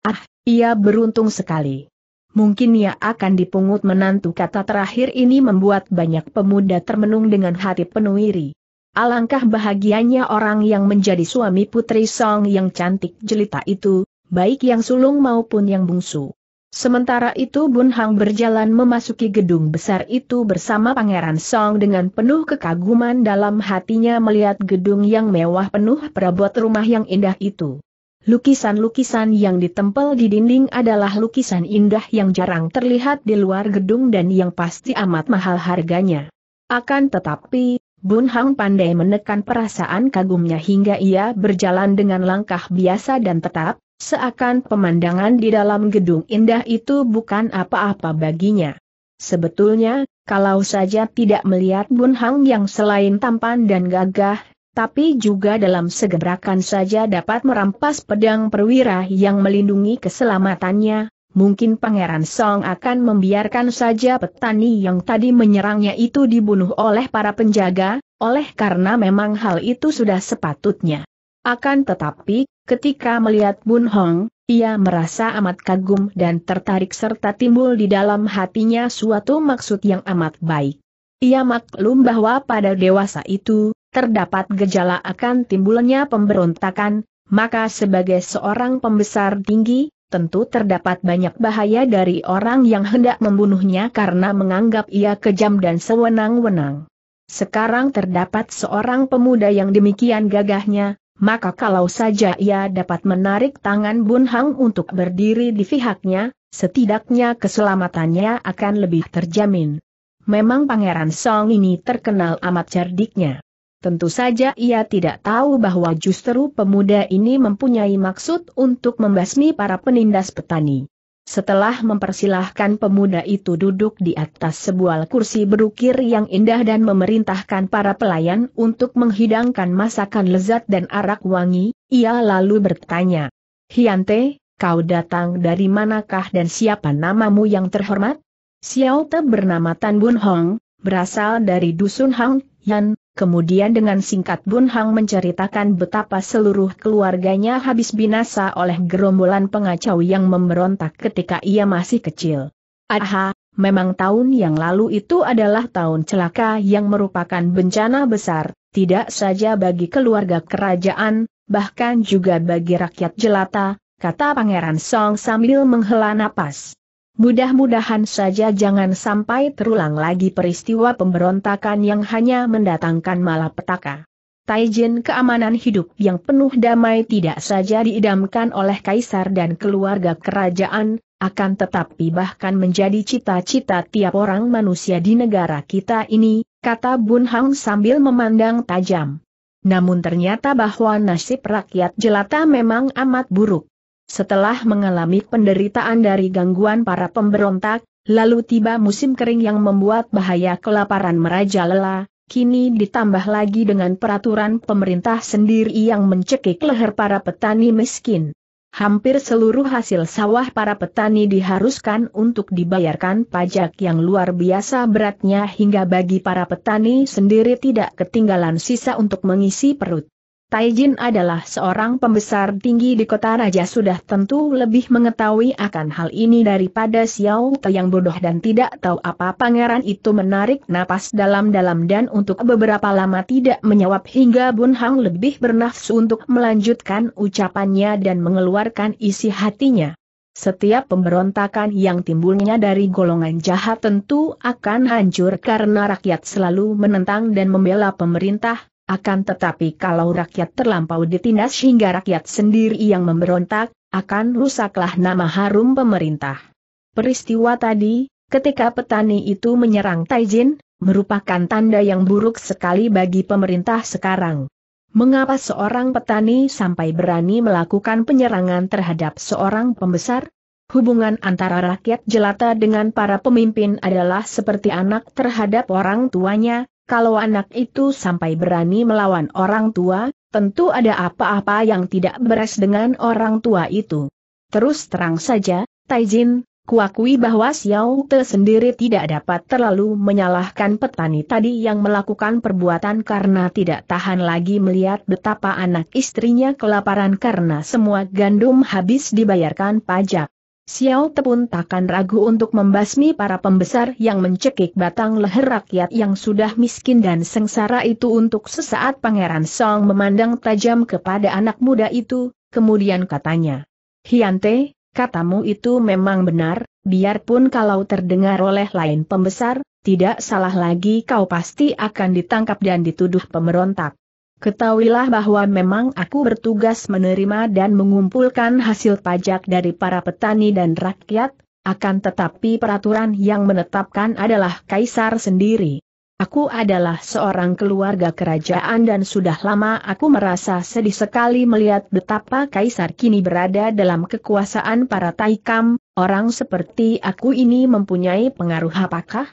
A: Ah, ia beruntung sekali. Mungkin ia akan dipungut menantu kata terakhir ini membuat banyak pemuda termenung dengan hati penuh iri. Alangkah bahagianya orang yang menjadi suami putri Song yang cantik jelita itu, baik yang sulung maupun yang bungsu. Sementara itu Bun Hang berjalan memasuki gedung besar itu bersama Pangeran Song dengan penuh kekaguman dalam hatinya melihat gedung yang mewah penuh perabot rumah yang indah itu. Lukisan-lukisan yang ditempel di dinding adalah lukisan indah yang jarang terlihat di luar gedung dan yang pasti amat mahal harganya. Akan tetapi, Bun Hang pandai menekan perasaan kagumnya hingga ia berjalan dengan langkah biasa dan tetap, Seakan pemandangan di dalam gedung indah itu bukan apa-apa baginya. Sebetulnya, kalau saja tidak melihat Bun Hang yang selain tampan dan gagah, tapi juga dalam segebrakan saja dapat merampas pedang perwira yang melindungi keselamatannya, mungkin Pangeran Song akan membiarkan saja petani yang tadi menyerangnya itu dibunuh oleh para penjaga, oleh karena memang hal itu sudah sepatutnya. Akan tetapi, ketika melihat Bun Hong, ia merasa amat kagum dan tertarik serta timbul di dalam hatinya suatu maksud yang amat baik. Ia maklum bahwa pada dewasa itu, terdapat gejala akan timbulnya pemberontakan, maka sebagai seorang pembesar tinggi, tentu terdapat banyak bahaya dari orang yang hendak membunuhnya karena menganggap ia kejam dan sewenang-wenang. Sekarang terdapat seorang pemuda yang demikian gagahnya, maka kalau saja ia dapat menarik tangan Bun Hang untuk berdiri di pihaknya, setidaknya keselamatannya akan lebih terjamin. Memang Pangeran Song ini terkenal amat cerdiknya. Tentu saja ia tidak tahu bahwa justru pemuda ini mempunyai maksud untuk membasmi para penindas petani. Setelah mempersilahkan pemuda itu duduk di atas sebuah kursi berukir yang indah dan memerintahkan para pelayan untuk menghidangkan masakan lezat dan arak wangi, ia lalu bertanya, Hyante, kau datang dari manakah dan siapa namamu yang terhormat? Xiao Te bernama Tan Bun Hong, berasal dari Dusun Hang, Yan, kemudian dengan singkat Bun Hang menceritakan betapa seluruh keluarganya habis binasa oleh gerombolan pengacau yang memberontak ketika ia masih kecil. Aha, memang tahun yang lalu itu adalah tahun celaka yang merupakan bencana besar, tidak saja bagi keluarga kerajaan, bahkan juga bagi rakyat jelata, kata Pangeran Song sambil menghela napas. Mudah-mudahan saja jangan sampai terulang lagi peristiwa pemberontakan yang hanya mendatangkan malapetaka. Taijin keamanan hidup yang penuh damai tidak saja diidamkan oleh kaisar dan keluarga kerajaan, akan tetapi bahkan menjadi cita-cita tiap orang manusia di negara kita ini, kata Bun Hang sambil memandang tajam. Namun ternyata bahwa nasib rakyat jelata memang amat buruk. Setelah mengalami penderitaan dari gangguan para pemberontak, lalu tiba musim kering yang membuat bahaya kelaparan merajalela, kini ditambah lagi dengan peraturan pemerintah sendiri yang mencekik leher para petani miskin. Hampir seluruh hasil sawah para petani diharuskan untuk dibayarkan pajak yang luar biasa beratnya hingga bagi para petani sendiri tidak ketinggalan sisa untuk mengisi perut. Taijin adalah seorang pembesar tinggi di kota raja sudah tentu lebih mengetahui akan hal ini daripada Xiao Te yang bodoh dan tidak tahu apa pangeran itu menarik napas dalam-dalam dan untuk beberapa lama tidak menjawab hingga Bun Hang lebih bernafsu untuk melanjutkan ucapannya dan mengeluarkan isi hatinya. Setiap pemberontakan yang timbulnya dari golongan jahat tentu akan hancur karena rakyat selalu menentang dan membela pemerintah, akan tetapi kalau rakyat terlampau ditindas hingga rakyat sendiri yang memberontak, akan rusaklah nama harum pemerintah. Peristiwa tadi, ketika petani itu menyerang Taijin, merupakan tanda yang buruk sekali bagi pemerintah sekarang. Mengapa seorang petani sampai berani melakukan penyerangan terhadap seorang pembesar? Hubungan antara rakyat jelata dengan para pemimpin adalah seperti anak terhadap orang tuanya, kalau anak itu sampai berani melawan orang tua, tentu ada apa-apa yang tidak beres dengan orang tua itu. Terus terang saja, Taijin, kuakui bahwa Xiao Te sendiri tidak dapat terlalu menyalahkan petani tadi yang melakukan perbuatan karena tidak tahan lagi melihat betapa anak istrinya kelaparan karena semua gandum habis dibayarkan pajak. Xiao Tepun takkan ragu untuk membasmi para pembesar yang mencekik batang leher rakyat yang sudah miskin dan sengsara itu untuk sesaat Pangeran Song memandang tajam kepada anak muda itu, kemudian katanya. Hyante, katamu itu memang benar, biarpun kalau terdengar oleh lain pembesar, tidak salah lagi kau pasti akan ditangkap dan dituduh pemberontak. Ketahuilah bahwa memang aku bertugas menerima dan mengumpulkan hasil pajak dari para petani dan rakyat, akan tetapi peraturan yang menetapkan adalah kaisar sendiri. Aku adalah seorang keluarga kerajaan dan sudah lama aku merasa sedih sekali melihat betapa kaisar kini berada dalam kekuasaan para taikam, orang seperti aku ini mempunyai pengaruh apakah?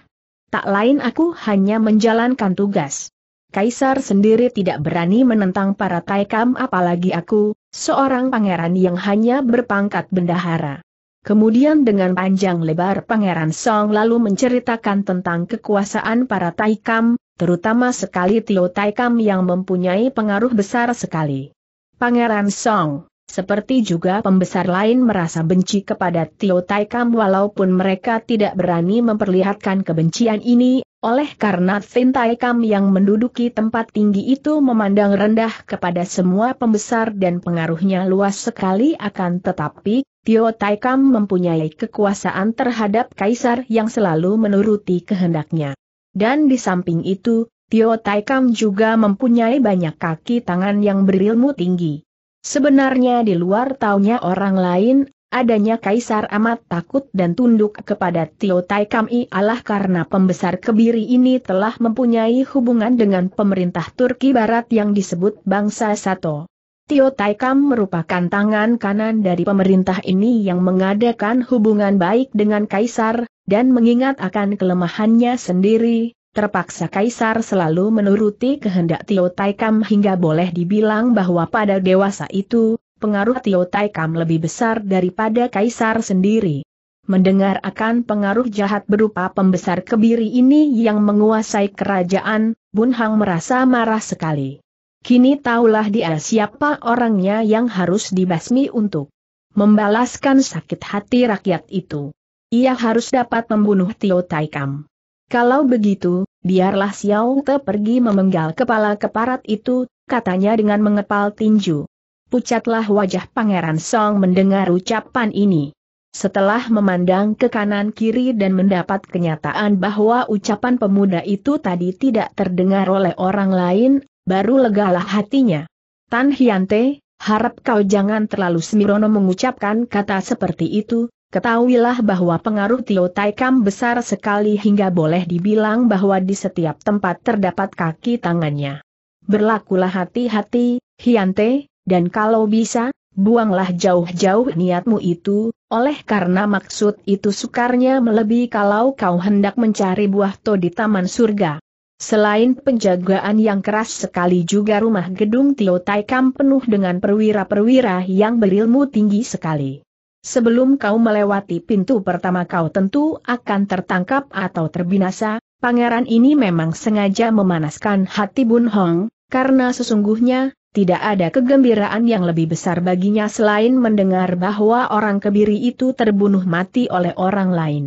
A: Tak lain aku hanya menjalankan tugas. Kaisar sendiri tidak berani menentang para taikam apalagi aku, seorang pangeran yang hanya berpangkat bendahara. Kemudian dengan panjang lebar Pangeran Song lalu menceritakan tentang kekuasaan para taikam, terutama sekali Tio Taikam yang mempunyai pengaruh besar sekali. Pangeran Song, seperti juga pembesar lain merasa benci kepada Tio Taikam walaupun mereka tidak berani memperlihatkan kebencian ini, oleh karena Fintai Kam yang menduduki tempat tinggi itu memandang rendah kepada semua pembesar dan pengaruhnya luas sekali akan tetapi, Tio Tai Kam mempunyai kekuasaan terhadap kaisar yang selalu menuruti kehendaknya. Dan di samping itu, Tio Tai Kam juga mempunyai banyak kaki tangan yang berilmu tinggi. Sebenarnya di luar taunya orang lain, Adanya kaisar amat takut dan tunduk kepada Tio Tai Kam Allah karena pembesar kebiri ini telah mempunyai hubungan dengan pemerintah Turki Barat yang disebut bangsa Sato. Tio Tai Kam merupakan tangan kanan dari pemerintah ini yang mengadakan hubungan baik dengan kaisar, dan mengingat akan kelemahannya sendiri, terpaksa kaisar selalu menuruti kehendak Tio Tai Kam hingga boleh dibilang bahwa pada dewasa itu, pengaruh Tio Tai Kam lebih besar daripada kaisar sendiri. mendengar akan pengaruh jahat berupa pembesar kebiri ini yang menguasai kerajaan, Bun Hang merasa marah sekali. Kini taulah dia siapa orangnya yang harus dibasmi untuk membalaskan sakit hati rakyat itu. Ia harus dapat membunuh Tio Taikam. Kalau begitu, biarlah Xiao Te pergi memenggal kepala keparat itu, katanya dengan mengepal tinju. Pucatlah wajah Pangeran Song mendengar ucapan ini. Setelah memandang ke kanan kiri dan mendapat kenyataan bahwa ucapan pemuda itu tadi tidak terdengar oleh orang lain, baru legalah hatinya. Tan Hyante, harap kau jangan terlalu semirono mengucapkan kata seperti itu, ketahuilah bahwa pengaruh Tio Taikam besar sekali hingga boleh dibilang bahwa di setiap tempat terdapat kaki tangannya. Berlakulah hati-hati, Hyante, dan kalau bisa, buanglah jauh-jauh niatmu itu, oleh karena maksud itu sukarnya melebihi kalau kau hendak mencari buah to di taman surga. Selain penjagaan yang keras sekali juga rumah gedung Tio Taikam penuh dengan perwira-perwira yang berilmu tinggi sekali. Sebelum kau melewati pintu pertama kau tentu akan tertangkap atau terbinasa, pangeran ini memang sengaja memanaskan hati Bun Hong, karena sesungguhnya, tidak ada kegembiraan yang lebih besar baginya selain mendengar bahwa orang kebiri itu terbunuh mati oleh orang lain.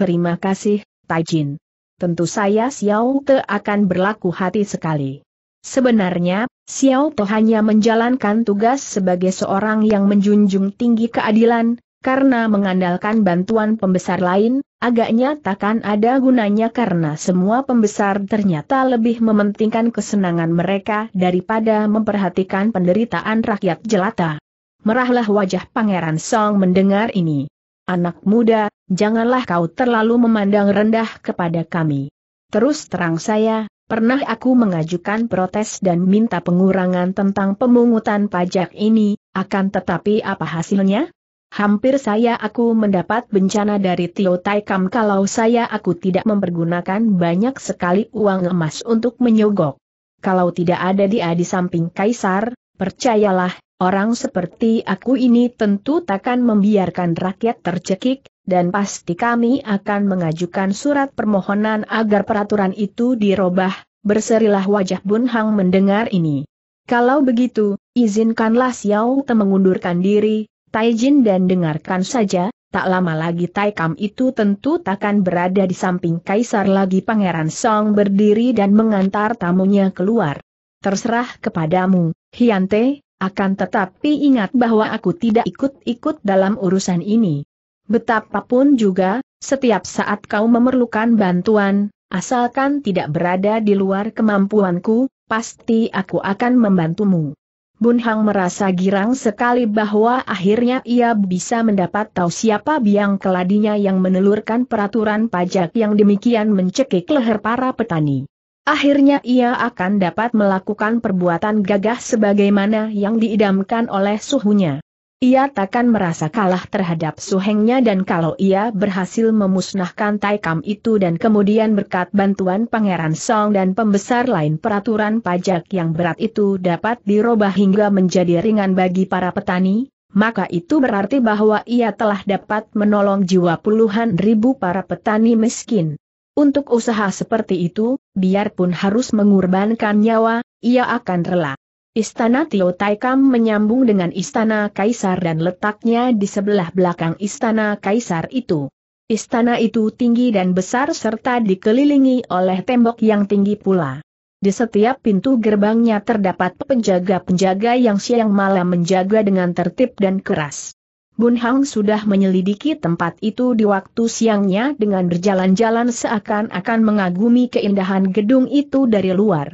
A: Terima kasih, Tajin. Tentu saya Xiao Te akan berlaku hati sekali. Sebenarnya, Xiao Te hanya menjalankan tugas sebagai seorang yang menjunjung tinggi keadilan, karena mengandalkan bantuan pembesar lain, agaknya takkan ada gunanya karena semua pembesar ternyata lebih mementingkan kesenangan mereka daripada memperhatikan penderitaan rakyat jelata. Merahlah wajah Pangeran Song mendengar ini. Anak muda, janganlah kau terlalu memandang rendah kepada kami. Terus terang saya, pernah aku mengajukan protes dan minta pengurangan tentang pemungutan pajak ini, akan tetapi apa hasilnya? Hampir saya aku mendapat bencana dari Tio Taikam kalau saya aku tidak mempergunakan banyak sekali uang emas untuk menyogok. Kalau tidak ada dia di samping Kaisar, percayalah, orang seperti aku ini tentu takkan membiarkan rakyat tercekik, dan pasti kami akan mengajukan surat permohonan agar peraturan itu dirubah, berserilah wajah Bun Hang mendengar ini. Kalau begitu, izinkanlah Xiao Te mengundurkan diri, Taijin dan dengarkan saja, tak lama lagi Taikam itu tentu takkan berada di samping Kaisar lagi Pangeran Song berdiri dan mengantar tamunya keluar. Terserah kepadamu, Hyante, akan tetapi ingat bahwa aku tidak ikut-ikut dalam urusan ini. Betapapun juga, setiap saat kau memerlukan bantuan, asalkan tidak berada di luar kemampuanku, pasti aku akan membantumu. Bun Hang merasa girang sekali bahwa akhirnya ia bisa mendapat tahu siapa biang keladinya yang menelurkan peraturan pajak yang demikian mencekik leher para petani. Akhirnya ia akan dapat melakukan perbuatan gagah sebagaimana yang diidamkan oleh suhunya ia takkan merasa kalah terhadap suhengnya dan kalau ia berhasil memusnahkan Taikam itu dan kemudian berkat bantuan Pangeran Song dan pembesar lain peraturan pajak yang berat itu dapat dirubah hingga menjadi ringan bagi para petani, maka itu berarti bahwa ia telah dapat menolong jiwa puluhan ribu para petani miskin. Untuk usaha seperti itu, biarpun harus mengorbankan nyawa, ia akan rela. Istana Tio Taikam menyambung dengan Istana Kaisar dan letaknya di sebelah belakang Istana Kaisar itu. Istana itu tinggi dan besar serta dikelilingi oleh tembok yang tinggi pula. Di setiap pintu gerbangnya terdapat penjaga-penjaga yang siang malam menjaga dengan tertib dan keras. Bun Hang sudah menyelidiki tempat itu di waktu siangnya dengan berjalan-jalan seakan-akan mengagumi keindahan gedung itu dari luar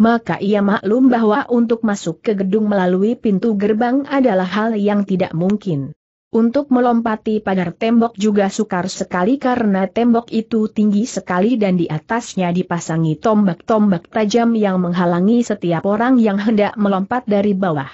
A: maka ia maklum bahwa untuk masuk ke gedung melalui pintu gerbang adalah hal yang tidak mungkin. Untuk melompati pagar tembok juga sukar sekali karena tembok itu tinggi sekali dan di atasnya dipasangi tombak-tombak tajam yang menghalangi setiap orang yang hendak melompat dari bawah.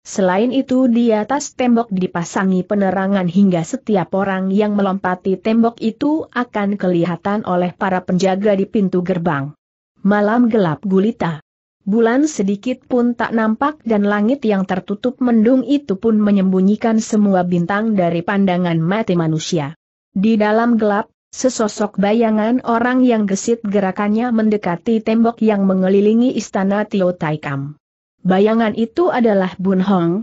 A: Selain itu di atas tembok dipasangi penerangan hingga setiap orang yang melompati tembok itu akan kelihatan oleh para penjaga di pintu gerbang. Malam gelap gulita. Bulan sedikit pun tak nampak dan langit yang tertutup mendung itu pun menyembunyikan semua bintang dari pandangan mati manusia. Di dalam gelap, sesosok bayangan orang yang gesit gerakannya mendekati tembok yang mengelilingi istana Tio Taikam. Bayangan itu adalah Bun Hong,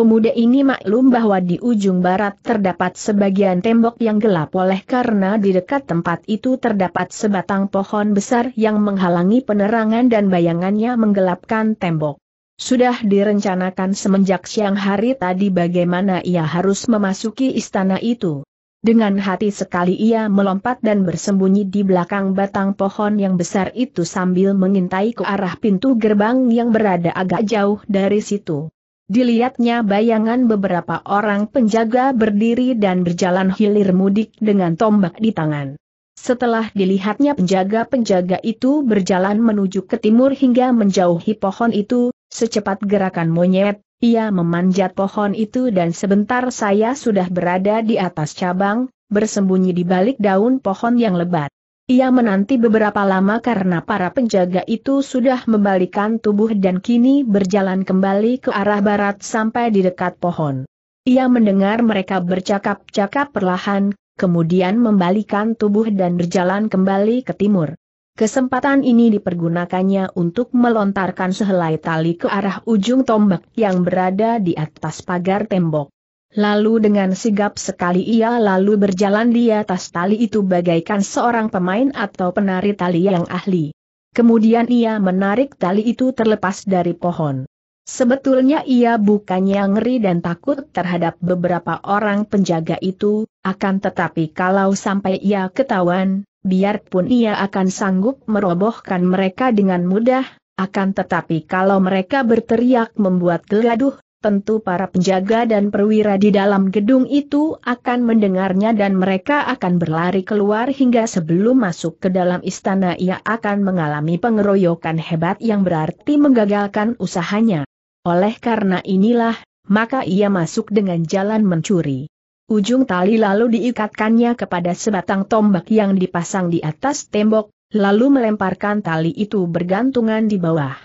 A: Pemuda ini maklum bahwa di ujung barat terdapat sebagian tembok yang gelap oleh karena di dekat tempat itu terdapat sebatang pohon besar yang menghalangi penerangan dan bayangannya menggelapkan tembok. Sudah direncanakan semenjak siang hari tadi bagaimana ia harus memasuki istana itu. Dengan hati sekali ia melompat dan bersembunyi di belakang batang pohon yang besar itu sambil mengintai ke arah pintu gerbang yang berada agak jauh dari situ. Dilihatnya bayangan beberapa orang penjaga berdiri dan berjalan hilir mudik dengan tombak di tangan. Setelah dilihatnya penjaga-penjaga itu berjalan menuju ke timur hingga menjauhi pohon itu, secepat gerakan monyet, ia memanjat pohon itu dan sebentar saya sudah berada di atas cabang, bersembunyi di balik daun pohon yang lebat. Ia menanti beberapa lama karena para penjaga itu sudah membalikan tubuh dan kini berjalan kembali ke arah barat sampai di dekat pohon. Ia mendengar mereka bercakap-cakap perlahan, kemudian membalikan tubuh dan berjalan kembali ke timur. Kesempatan ini dipergunakannya untuk melontarkan sehelai tali ke arah ujung tombak yang berada di atas pagar tembok. Lalu dengan sigap sekali ia lalu berjalan di atas tali itu bagaikan seorang pemain atau penari tali yang ahli. Kemudian ia menarik tali itu terlepas dari pohon. Sebetulnya ia bukannya ngeri dan takut terhadap beberapa orang penjaga itu, akan tetapi kalau sampai ia ketahuan, biarpun ia akan sanggup merobohkan mereka dengan mudah, akan tetapi kalau mereka berteriak membuat gaduh, tentu para penjaga dan perwira di dalam gedung itu akan mendengarnya dan mereka akan berlari keluar hingga sebelum masuk ke dalam istana ia akan mengalami pengeroyokan hebat yang berarti menggagalkan usahanya. Oleh karena inilah, maka ia masuk dengan jalan mencuri. Ujung tali lalu diikatkannya kepada sebatang tombak yang dipasang di atas tembok, lalu melemparkan tali itu bergantungan di bawah.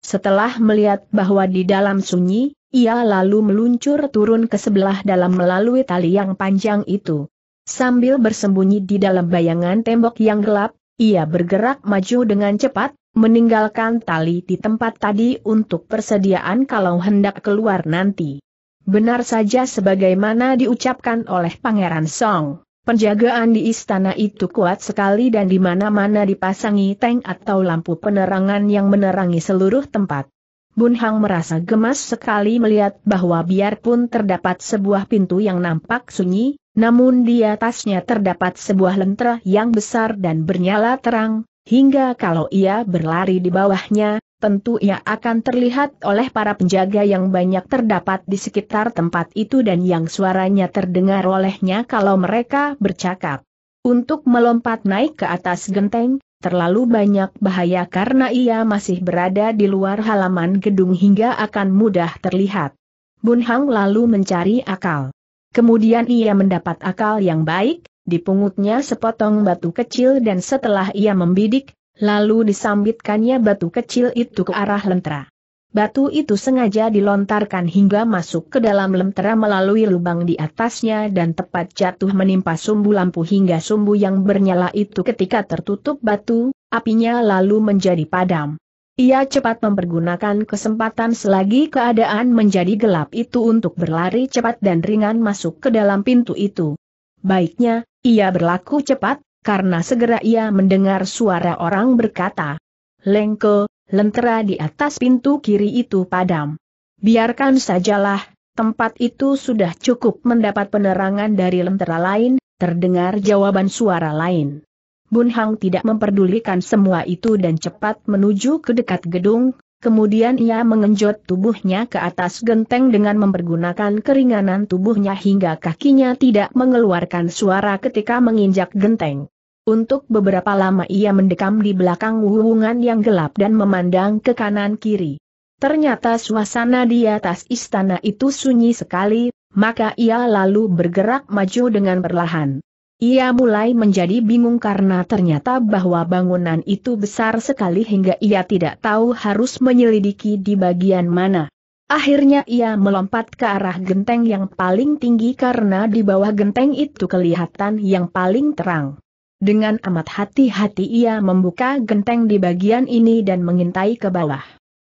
A: Setelah melihat bahwa di dalam sunyi, ia lalu meluncur turun ke sebelah dalam melalui tali yang panjang itu. Sambil bersembunyi di dalam bayangan tembok yang gelap, ia bergerak maju dengan cepat, meninggalkan tali di tempat tadi untuk persediaan kalau hendak keluar nanti. Benar saja sebagaimana diucapkan oleh Pangeran Song, penjagaan di istana itu kuat sekali dan di mana-mana dipasangi tank atau lampu penerangan yang menerangi seluruh tempat. Bun Hang merasa gemas sekali melihat bahwa biarpun terdapat sebuah pintu yang nampak sunyi, namun di atasnya terdapat sebuah lentera yang besar dan bernyala terang, hingga kalau ia berlari di bawahnya, tentu ia akan terlihat oleh para penjaga yang banyak terdapat di sekitar tempat itu dan yang suaranya terdengar olehnya kalau mereka bercakap. Untuk melompat naik ke atas genteng, terlalu banyak bahaya karena ia masih berada di luar halaman gedung hingga akan mudah terlihat. Bun Hang lalu mencari akal. Kemudian ia mendapat akal yang baik, dipungutnya sepotong batu kecil dan setelah ia membidik, lalu disambitkannya batu kecil itu ke arah lentera. Batu itu sengaja dilontarkan hingga masuk ke dalam lentera melalui lubang di atasnya dan tepat jatuh menimpa sumbu lampu hingga sumbu yang bernyala itu ketika tertutup batu, apinya lalu menjadi padam. Ia cepat mempergunakan kesempatan selagi keadaan menjadi gelap itu untuk berlari cepat dan ringan masuk ke dalam pintu itu. Baiknya, ia berlaku cepat, karena segera ia mendengar suara orang berkata, Lengko, lentera di atas pintu kiri itu padam. Biarkan sajalah, tempat itu sudah cukup mendapat penerangan dari lentera lain, terdengar jawaban suara lain. Bun Hang tidak memperdulikan semua itu dan cepat menuju ke dekat gedung, kemudian ia mengenjot tubuhnya ke atas genteng dengan mempergunakan keringanan tubuhnya hingga kakinya tidak mengeluarkan suara ketika menginjak genteng. Untuk beberapa lama ia mendekam di belakang wuwungan yang gelap dan memandang ke kanan kiri. Ternyata suasana di atas istana itu sunyi sekali, maka ia lalu bergerak maju dengan perlahan. Ia mulai menjadi bingung karena ternyata bahwa bangunan itu besar sekali hingga ia tidak tahu harus menyelidiki di bagian mana. Akhirnya ia melompat ke arah genteng yang paling tinggi karena di bawah genteng itu kelihatan yang paling terang. Dengan amat hati-hati ia membuka genteng di bagian ini dan mengintai ke bawah.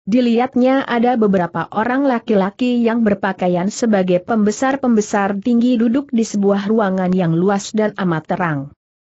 A: Dilihatnya ada beberapa orang laki-laki yang berpakaian sebagai pembesar-pembesar tinggi duduk di sebuah ruangan yang luas dan amat terang.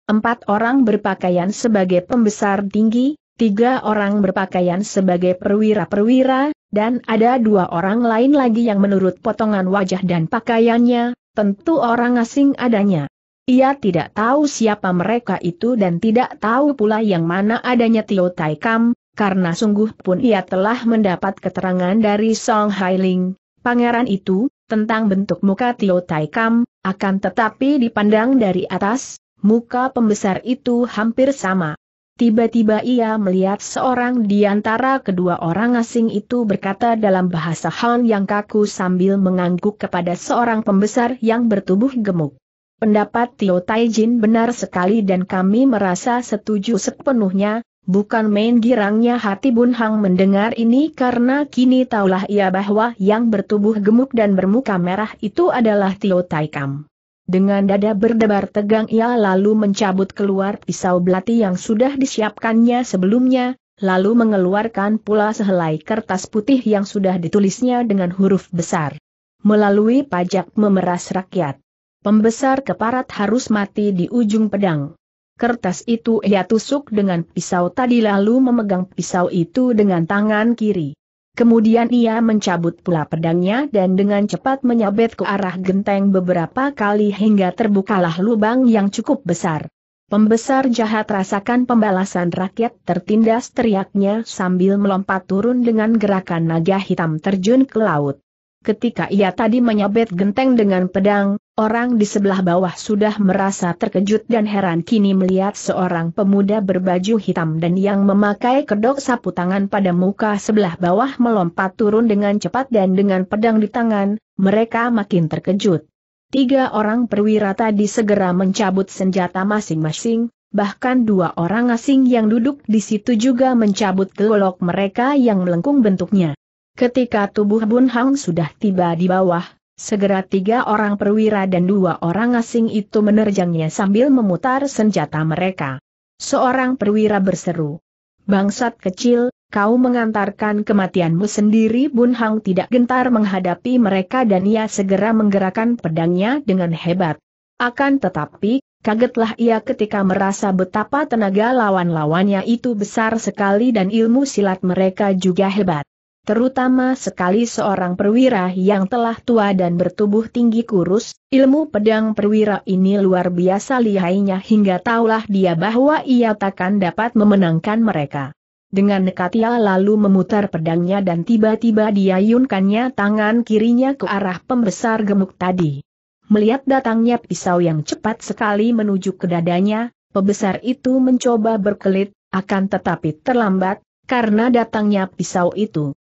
A: Empat orang berpakaian sebagai pembesar tinggi, tiga orang berpakaian sebagai perwira-perwira, dan ada dua orang lain lagi yang menurut potongan wajah dan pakaiannya, tentu orang asing adanya. Ia tidak tahu siapa mereka itu dan tidak tahu pula yang mana adanya Tio Tai Kam, karena sungguh pun ia telah mendapat keterangan dari Song Hai Ling, pangeran itu, tentang bentuk muka Tio Tai Kam, akan tetapi dipandang dari atas, muka pembesar itu hampir sama. Tiba-tiba ia melihat seorang di antara kedua orang asing itu berkata dalam bahasa Han yang kaku sambil mengangguk kepada seorang pembesar yang bertubuh gemuk. Pendapat Tio Taijin benar sekali dan kami merasa setuju sepenuhnya, bukan main girangnya hati Bun Hang mendengar ini karena kini taulah ia bahwa yang bertubuh gemuk dan bermuka merah itu adalah Tio Taikam. Dengan dada berdebar tegang ia lalu mencabut keluar pisau belati yang sudah disiapkannya sebelumnya, lalu mengeluarkan pula sehelai kertas putih yang sudah ditulisnya dengan huruf besar. Melalui pajak memeras rakyat. Pembesar keparat harus mati di ujung pedang. Kertas itu ia tusuk dengan pisau tadi lalu memegang pisau itu dengan tangan kiri. Kemudian ia mencabut pula pedangnya dan dengan cepat menyabet ke arah genteng beberapa kali hingga terbukalah lubang yang cukup besar. Pembesar jahat rasakan pembalasan rakyat tertindas teriaknya sambil melompat turun dengan gerakan naga hitam terjun ke laut. Ketika ia tadi menyabet genteng dengan pedang, Orang di sebelah bawah sudah merasa terkejut dan heran kini melihat seorang pemuda berbaju hitam dan yang memakai kedok sapu tangan pada muka sebelah bawah melompat turun dengan cepat dan dengan pedang di tangan, mereka makin terkejut. Tiga orang perwira tadi segera mencabut senjata masing-masing, bahkan dua orang asing yang duduk di situ juga mencabut golok mereka yang melengkung bentuknya. Ketika tubuh Bun Hang sudah tiba di bawah, Segera tiga orang perwira dan dua orang asing itu menerjangnya sambil memutar senjata mereka. Seorang perwira berseru. Bangsat kecil, kau mengantarkan kematianmu sendiri Bun Hang tidak gentar menghadapi mereka dan ia segera menggerakkan pedangnya dengan hebat. Akan tetapi, kagetlah ia ketika merasa betapa tenaga lawan-lawannya itu besar sekali dan ilmu silat mereka juga hebat terutama sekali seorang perwira yang telah tua dan bertubuh tinggi kurus, ilmu pedang perwira ini luar biasa lihainya hingga taulah dia bahwa ia takkan dapat memenangkan mereka. Dengan nekat ia lalu memutar pedangnya dan tiba-tiba dia yunkannya tangan kirinya ke arah pembesar gemuk tadi. Melihat datangnya pisau yang cepat sekali menuju ke dadanya, pembesar itu mencoba berkelit, akan tetapi terlambat, karena datangnya pisau itu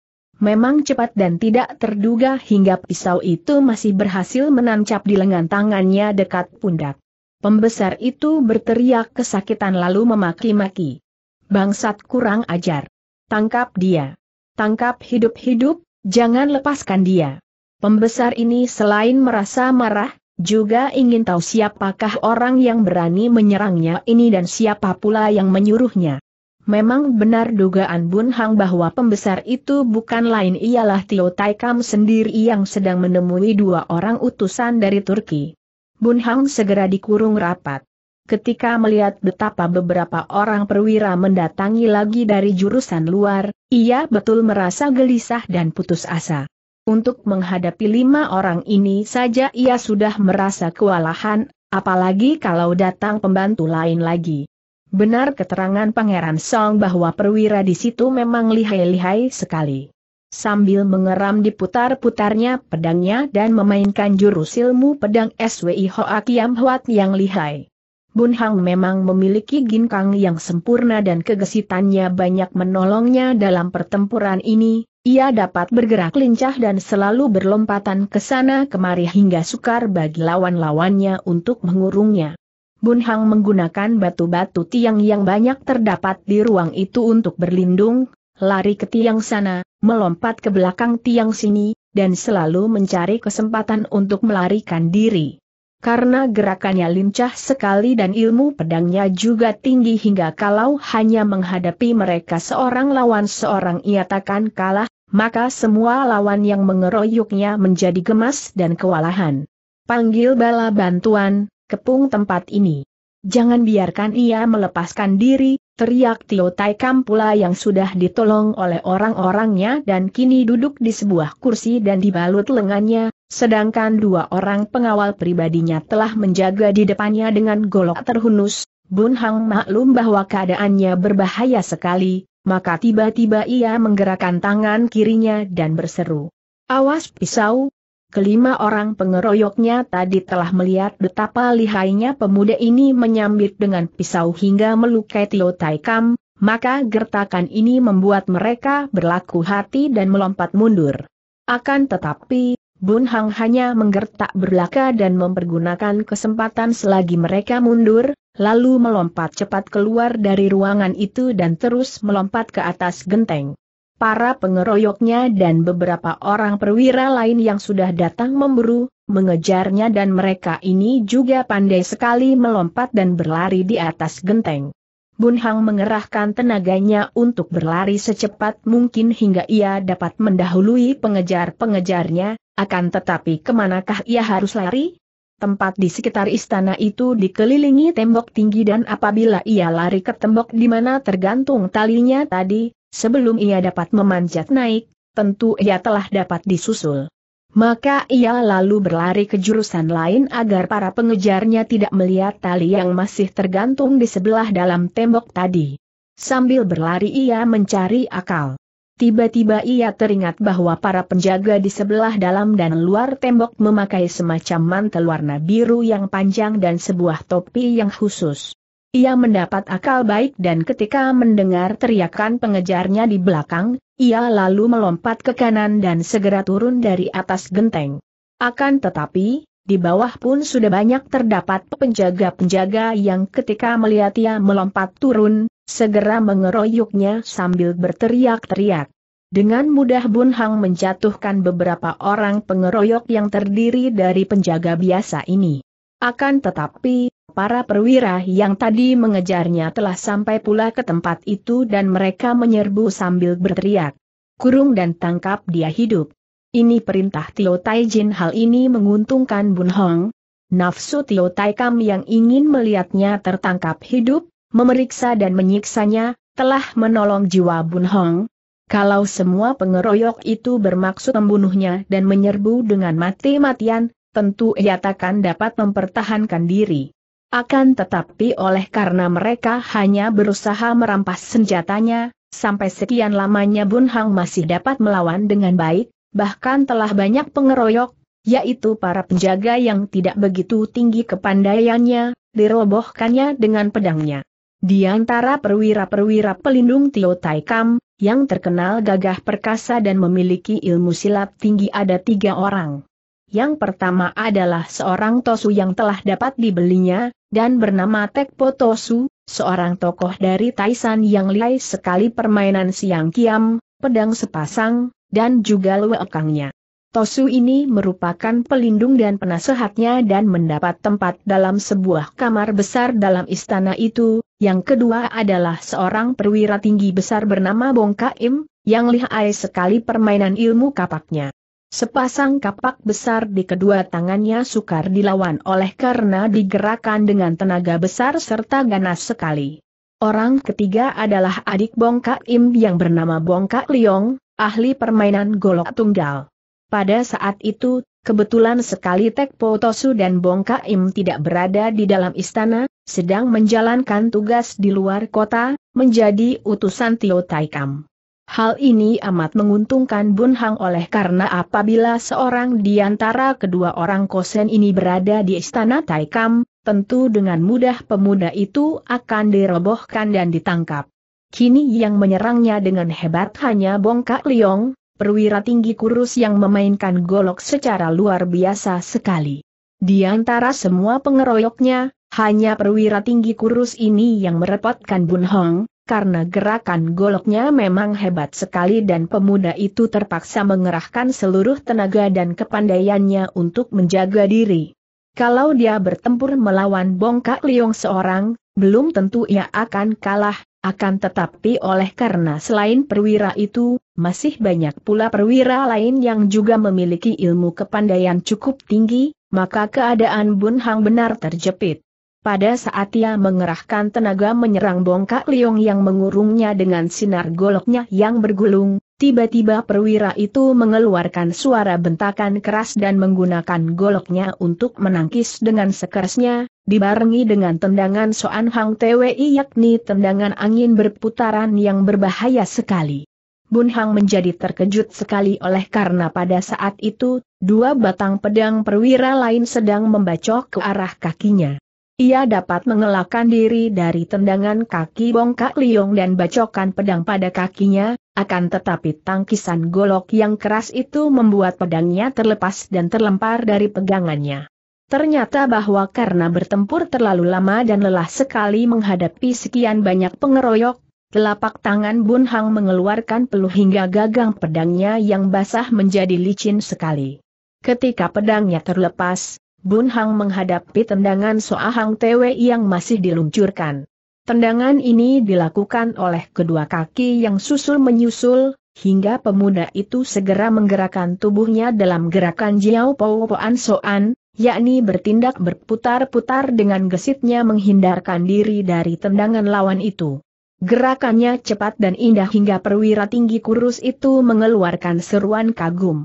A: memang cepat dan tidak terduga hingga pisau itu masih berhasil menancap di lengan tangannya dekat pundak. Pembesar itu berteriak kesakitan lalu memaki-maki. Bangsat kurang ajar. Tangkap dia. Tangkap hidup-hidup, jangan lepaskan dia. Pembesar ini selain merasa marah, juga ingin tahu siapakah orang yang berani menyerangnya ini dan siapa pula yang menyuruhnya. Memang benar dugaan Bun Hang bahwa pembesar itu bukan lain ialah Tio Tai Kam sendiri yang sedang menemui dua orang utusan dari Turki. Bun Hang segera dikurung rapat. Ketika melihat betapa beberapa orang perwira mendatangi lagi dari jurusan luar, ia betul merasa gelisah dan putus asa. Untuk menghadapi lima orang ini saja ia sudah merasa kewalahan, apalagi kalau datang pembantu lain lagi. Benar keterangan Pangeran Song bahwa perwira di situ memang lihai-lihai sekali. Sambil mengeram diputar-putarnya pedangnya dan memainkan jurus ilmu pedang SWI Hoa Kiam Huat yang lihai. Bun Hang memang memiliki ginkang yang sempurna dan kegesitannya banyak menolongnya dalam pertempuran ini, ia dapat bergerak lincah dan selalu berlompatan ke sana kemari hingga sukar bagi lawan-lawannya untuk mengurungnya. Bun Hang menggunakan batu-batu tiang yang banyak terdapat di ruang itu untuk berlindung, lari ke tiang sana, melompat ke belakang tiang sini, dan selalu mencari kesempatan untuk melarikan diri. Karena gerakannya lincah sekali dan ilmu pedangnya juga tinggi hingga kalau hanya menghadapi mereka seorang lawan seorang ia takkan kalah, maka semua lawan yang mengeroyoknya menjadi gemas dan kewalahan. Panggil bala bantuan, kepung tempat ini. Jangan biarkan ia melepaskan diri, teriak Tio Tai Kam pula yang sudah ditolong oleh orang-orangnya dan kini duduk di sebuah kursi dan dibalut lengannya, sedangkan dua orang pengawal pribadinya telah menjaga di depannya dengan golok terhunus. Bun Hang maklum bahwa keadaannya berbahaya sekali, maka tiba-tiba ia menggerakkan tangan kirinya dan berseru. Awas pisau, Kelima orang pengeroyoknya tadi telah melihat betapa lihainya pemuda ini menyambit dengan pisau hingga melukai Tio Tai Kam, maka gertakan ini membuat mereka berlaku hati dan melompat mundur. Akan tetapi, Bun Hang hanya menggertak berlaka dan mempergunakan kesempatan selagi mereka mundur, lalu melompat cepat keluar dari ruangan itu dan terus melompat ke atas genteng para pengeroyoknya dan beberapa orang perwira lain yang sudah datang memburu, mengejarnya dan mereka ini juga pandai sekali melompat dan berlari di atas genteng. Bun Hang mengerahkan tenaganya untuk berlari secepat mungkin hingga ia dapat mendahului pengejar-pengejarnya, akan tetapi ke manakah ia harus lari? Tempat di sekitar istana itu dikelilingi tembok tinggi dan apabila ia lari ke tembok di mana tergantung talinya tadi, Sebelum ia dapat memanjat naik, tentu ia telah dapat disusul. Maka ia lalu berlari ke jurusan lain agar para pengejarnya tidak melihat tali yang masih tergantung di sebelah dalam tembok tadi. Sambil berlari ia mencari akal. Tiba-tiba ia teringat bahwa para penjaga di sebelah dalam dan luar tembok memakai semacam mantel warna biru yang panjang dan sebuah topi yang khusus. Ia mendapat akal baik dan ketika mendengar teriakan pengejarnya di belakang, ia lalu melompat ke kanan dan segera turun dari atas genteng. Akan tetapi, di bawah pun sudah banyak terdapat penjaga-penjaga yang ketika melihat ia melompat turun, segera mengeroyoknya sambil berteriak-teriak. Dengan mudah Bun Hang menjatuhkan beberapa orang pengeroyok yang terdiri dari penjaga biasa ini. Akan tetapi, para perwira yang tadi mengejarnya telah sampai pula ke tempat itu dan mereka menyerbu sambil berteriak. Kurung dan tangkap dia hidup. Ini perintah Tio Tai Jin hal ini menguntungkan Bun Hong. Nafsu Tio Tai Kam yang ingin melihatnya tertangkap hidup, memeriksa dan menyiksanya, telah menolong jiwa Bun Hong. Kalau semua pengeroyok itu bermaksud membunuhnya dan menyerbu dengan mati-matian, tentu ia takkan dapat mempertahankan diri. Akan tetapi oleh karena mereka hanya berusaha merampas senjatanya, sampai sekian lamanya Bun Hang masih dapat melawan dengan baik, bahkan telah banyak pengeroyok, yaitu para penjaga yang tidak begitu tinggi kepandaiannya, dirobohkannya dengan pedangnya. Di antara perwira-perwira pelindung Tio Tai Kam, yang terkenal gagah perkasa dan memiliki ilmu silat tinggi ada tiga orang. Yang pertama adalah seorang Tosu yang telah dapat dibelinya, dan bernama Tekpo Tosu, seorang tokoh dari Taisan yang lihai sekali permainan siang kiam, pedang sepasang, dan juga luekangnya. Tosu ini merupakan pelindung dan penasehatnya dan mendapat tempat dalam sebuah kamar besar dalam istana itu. Yang kedua adalah seorang perwira tinggi besar bernama Bong Kaim, yang lihai sekali permainan ilmu kapaknya. Sepasang kapak besar di kedua tangannya sukar dilawan oleh karena digerakkan dengan tenaga besar serta ganas sekali. Orang ketiga adalah adik Bongkak Im yang bernama Bongkak Liong, ahli permainan golok tunggal. Pada saat itu, kebetulan sekali Tek Potosu dan Bongkak Im tidak berada di dalam istana, sedang menjalankan tugas di luar kota, menjadi utusan Tio Taikam. Hal ini amat menguntungkan Bun Hang oleh karena apabila seorang di antara kedua orang kosen ini berada di istana Taikam, tentu dengan mudah pemuda itu akan dirobohkan dan ditangkap. Kini yang menyerangnya dengan hebat hanya Bongkak Liong, perwira tinggi kurus yang memainkan golok secara luar biasa sekali. Di antara semua pengeroyoknya, hanya perwira tinggi kurus ini yang merepotkan Bun Hong, karena gerakan goloknya memang hebat sekali dan pemuda itu terpaksa mengerahkan seluruh tenaga dan kepandaiannya untuk menjaga diri. Kalau dia bertempur melawan Bongkak Liong seorang, belum tentu ia akan kalah, akan tetapi oleh karena selain perwira itu, masih banyak pula perwira lain yang juga memiliki ilmu kepandaian cukup tinggi, maka keadaan Bun Hang benar terjepit. Pada saat ia mengerahkan tenaga menyerang bongkak liong yang mengurungnya dengan sinar goloknya yang bergulung, tiba-tiba perwira itu mengeluarkan suara bentakan keras dan menggunakan goloknya untuk menangkis dengan sekerasnya, dibarengi dengan tendangan Soan Hang TWI yakni tendangan angin berputaran yang berbahaya sekali. Bun Hang menjadi terkejut sekali oleh karena pada saat itu, dua batang pedang perwira lain sedang membacok ke arah kakinya. Ia dapat mengelakkan diri dari tendangan kaki bongkak liong dan bacokan pedang pada kakinya, akan tetapi tangkisan golok yang keras itu membuat pedangnya terlepas dan terlempar dari pegangannya. Ternyata bahwa karena bertempur terlalu lama dan lelah sekali menghadapi sekian banyak pengeroyok, telapak tangan Bun Hang mengeluarkan peluh hingga gagang pedangnya yang basah menjadi licin sekali. Ketika pedangnya terlepas, Bun Hang menghadapi tendangan Soahang Tewe yang masih diluncurkan. Tendangan ini dilakukan oleh kedua kaki yang susul menyusul, hingga pemuda itu segera menggerakkan tubuhnya dalam gerakan Jiao Po Poan Soan, yakni bertindak berputar-putar dengan gesitnya menghindarkan diri dari tendangan lawan itu. Gerakannya cepat dan indah hingga perwira tinggi kurus itu mengeluarkan seruan kagum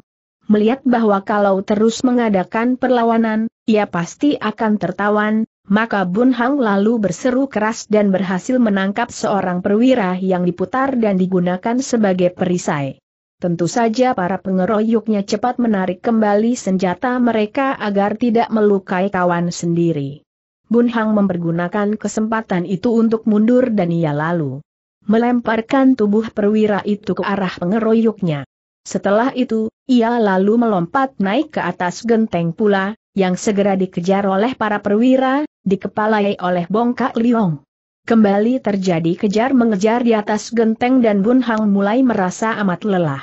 A: melihat bahwa kalau terus mengadakan perlawanan, ia pasti akan tertawan, maka Bun Hang lalu berseru keras dan berhasil menangkap seorang perwira yang diputar dan digunakan sebagai perisai. Tentu saja para pengeroyoknya cepat menarik kembali senjata mereka agar tidak melukai kawan sendiri. Bun Hang mempergunakan kesempatan itu untuk mundur dan ia lalu melemparkan tubuh perwira itu ke arah pengeroyoknya. Setelah itu, ia lalu melompat naik ke atas genteng pula, yang segera dikejar oleh para perwira, dikepalai oleh Bongkak Liong. Kembali terjadi kejar mengejar di atas genteng dan Bun Hang mulai merasa amat lelah.